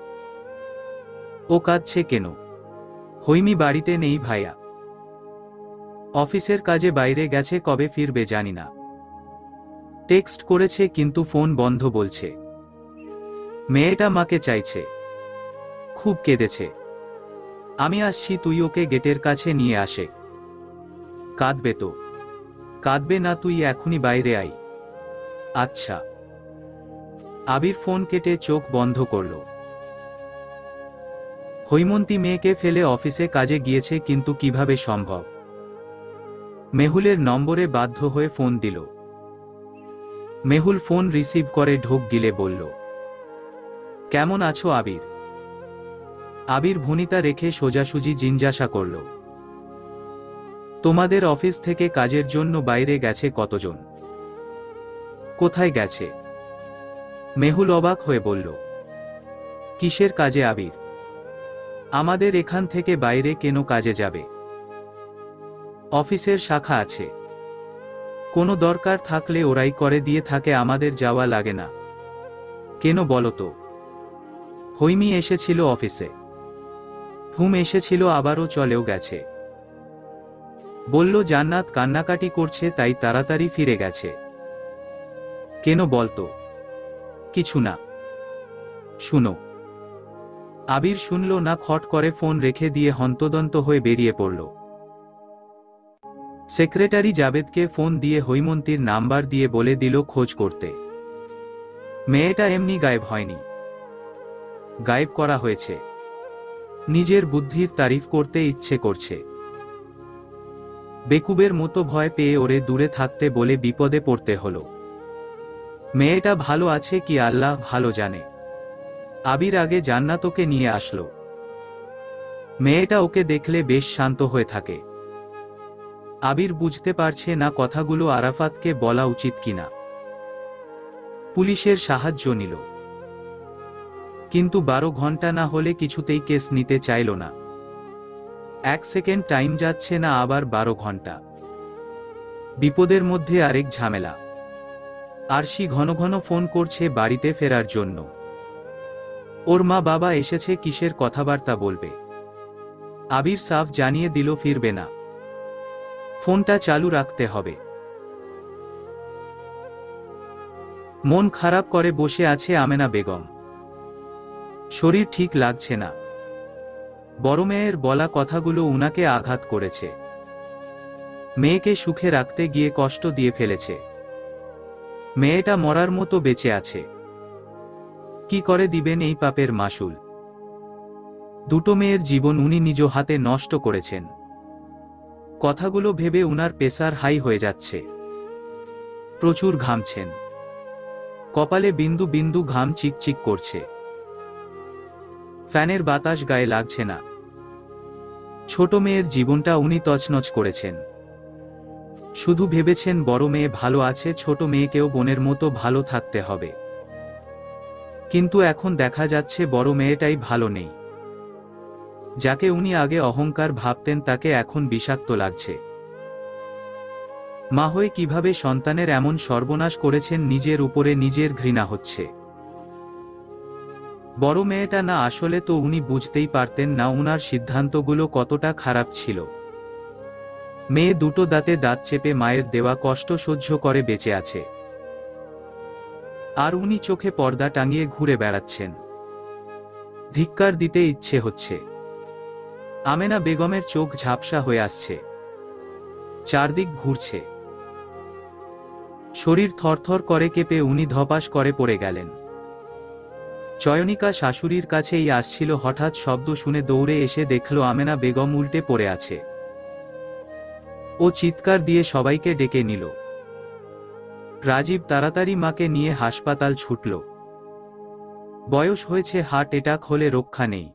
ও কাঁদছে কেন? হৈমি বাড়িতে নেই ভাইয়া। অফিসের কাজে বাইরে গেছে কবে ফিরবে জানি না। টেক্সট করেছে কিন্তু ফোন বন্ধ বলছে। মেয়েটা মাকে চাইছে। খুব কেঁদেছে। আমি আসছি, তুই ওকে গেটের কাছে নিয়ে আসে। কাঁদবে তো। কাঁদবে না, তুই এখনই বাইরে আই আচ্ছা। আবির ফোন কেটে চোখ বন্ধ করল। হৈমন্তী মেয়েকে ফেলে অফিসে কাজে গিয়েছে কিন্তু কীভাবে সম্ভব? মেহুলের নম্বরে বাধ্য হয়ে ফোন দিল। মেহুল ফোন রিসিভ করে ঢোক গিলে বলল, কেমন আছো আবির? আবির ভনিতা রেখে সোজাসুজি জিজ্ঞাসা করল, তোমাদের অফিস থেকে কাজের জন্য বাইরে গেছে কতজন? কোথায় গেছে? মেহুল অবাক হয়ে বলল, কিসের কাজে আবির? আমাদের এখান থেকে বাইরে কেন কাজে যাবে? অফিসের শাখা আছে। কোনো দরকার থাকলে ওরাই করে দিয়ে থাকে, আমাদের যাওয়া লাগে না। কেন বলো তো? হৈমি এসেছিল অফিসে। হুম এসেছিল, আবারও চলেও গেছে। বলল, জান্নাত কান্নাকাটি করছে, তাই তাড়াতাড়ি ফিরে গেছে। কেন বলতো? কিছু না। শুনো। আবির শুনল না, খট করে ফোন রেখে দিয়ে হন্তদন্ত হয়ে বেরিয়ে পড়ল। সেক্রেটারি জাবেদকে ফোন দিয়ে হৈমন্তীর নাম্বার দিয়ে বলে দিল খোঁজ করতে। মেয়েটা এমনি গায়েব হয়নি। গায়েব করা হয়েছে। নিজের বুদ্ধির তারিফ করতে ইচ্ছে করছে। বেকুবের মতো ভয় পেয়ে ওরে দূরে থাকতে বলে বিপদে পড়তে হলো। মেয়েটা ভালো আছে কি আল্লাহ ভালো জানে। আবির আগে জান্নাত ওকে নিয়ে আসলো। মেয়েটা ওকে দেখলে বেশ শান্ত হয়ে থাকে। আবির বুঝতে পারছে না কথাগুলো আরাফাতকে বলা উচিত কিনা। পুলিশের সাহায্য নিল। কিন্তু বারো ঘণ্টা না হলে কিছুতেই কেস নিতে চাইল না। এক সেকেন্ড টাইম যাচ্ছে না আবার বারো ঘণ্টা। বিপদের মধ্যে আরেক ঝামেলা। আরশি ঘন ঘন ফোন করছে বাড়িতে ফেরার জন্য। ওর মা বাবা এসেছে কিসের কথাবার্তা বলবে। আবির সাফ জানিয়ে দিল, ফিরবে না। ফোনটা চালু রাখতে হবে। মন খারাপ করে বসে আছে আমেনা বেগম। শরীর ঠিক লাগছে না। বড় মেয়ের বলা কথাগুলো উনাকে আঘাত করেছে। মেয়েকে সুখে রাখতে গিয়ে কষ্ট দিয়ে ফেলেছে। মেয়েটা মরার মতো বেঁচে আছে। কি করে দিবেন এই পাপের মাসুল? দুটো মেয়ের জীবন উনি নিজ হাতে নষ্ট করেছেন। কথাগুলো ভেবে উনার পেশার হাই হয়ে যাচ্ছে। প্রচুর ঘামছেন। কপালে বিন্দু বিন্দু ঘাম চিকচিক করছে। ফ্যানের বাতাস গায়ে লাগছে না। ছোট মেয়ের জীবনটা উনি তছনছ করেছেন। শুধু ভেবেছেন বড় মেয়ে ভালো আছে, ছোট মেয়েকেও বোনের মতো ভালো থাকতে হবে। কিন্তু এখন দেখা যাচ্ছে বড় মেয়েটাই ভালো নেই। যাকে উনি আগে অহংকার ভাবতেন, তাকে এখন বিষাক্ত লাগছে। মা হয়ে কীভাবে সন্তানের এমন সর্বনাশ করেছেন, নিজের উপরে নিজের ঘৃণা হচ্ছে। বড় মেয়েটা না আসলে তো উনি বুঝতেই পারতেন না, উনার সিদ্ধান্তগুলো কতটা খারাপ ছিল। মেয়ে দুটো দাঁতে দাঁত চেপে মায়ের দেওয়া কষ্ট সহ্য করে বেঁচে আছে। আর উনি চোখে পর্দা টাঙিয়ে ঘুরে বেড়াচ্ছেন। ধিক্কার দিতে ইচ্ছে হচ্ছে। আমেনা বেগমের চোখ ঝাপসা হয়ে আসছে। চারদিক ঘুরছে। শরীর থরথর করে কেঁপে উনি ধপাস করে পড়ে গেলেন। চয়নিকা শাশুড়ির কাছেই আসছিল হঠাৎ শব্দ শুনে দৌড়ে এসে দেখল আমেনা বেগম উল্টে পড়ে আছে। ও চিৎকার দিয়ে সবাইকে ডেকে নিল। রাজীব তাড়াতাড়ি মাকে নিয়ে হাসপাতাল ছুটল। বয়স হয়েছে হার্ট অ্যাটাক হলে রক্ষা নেই।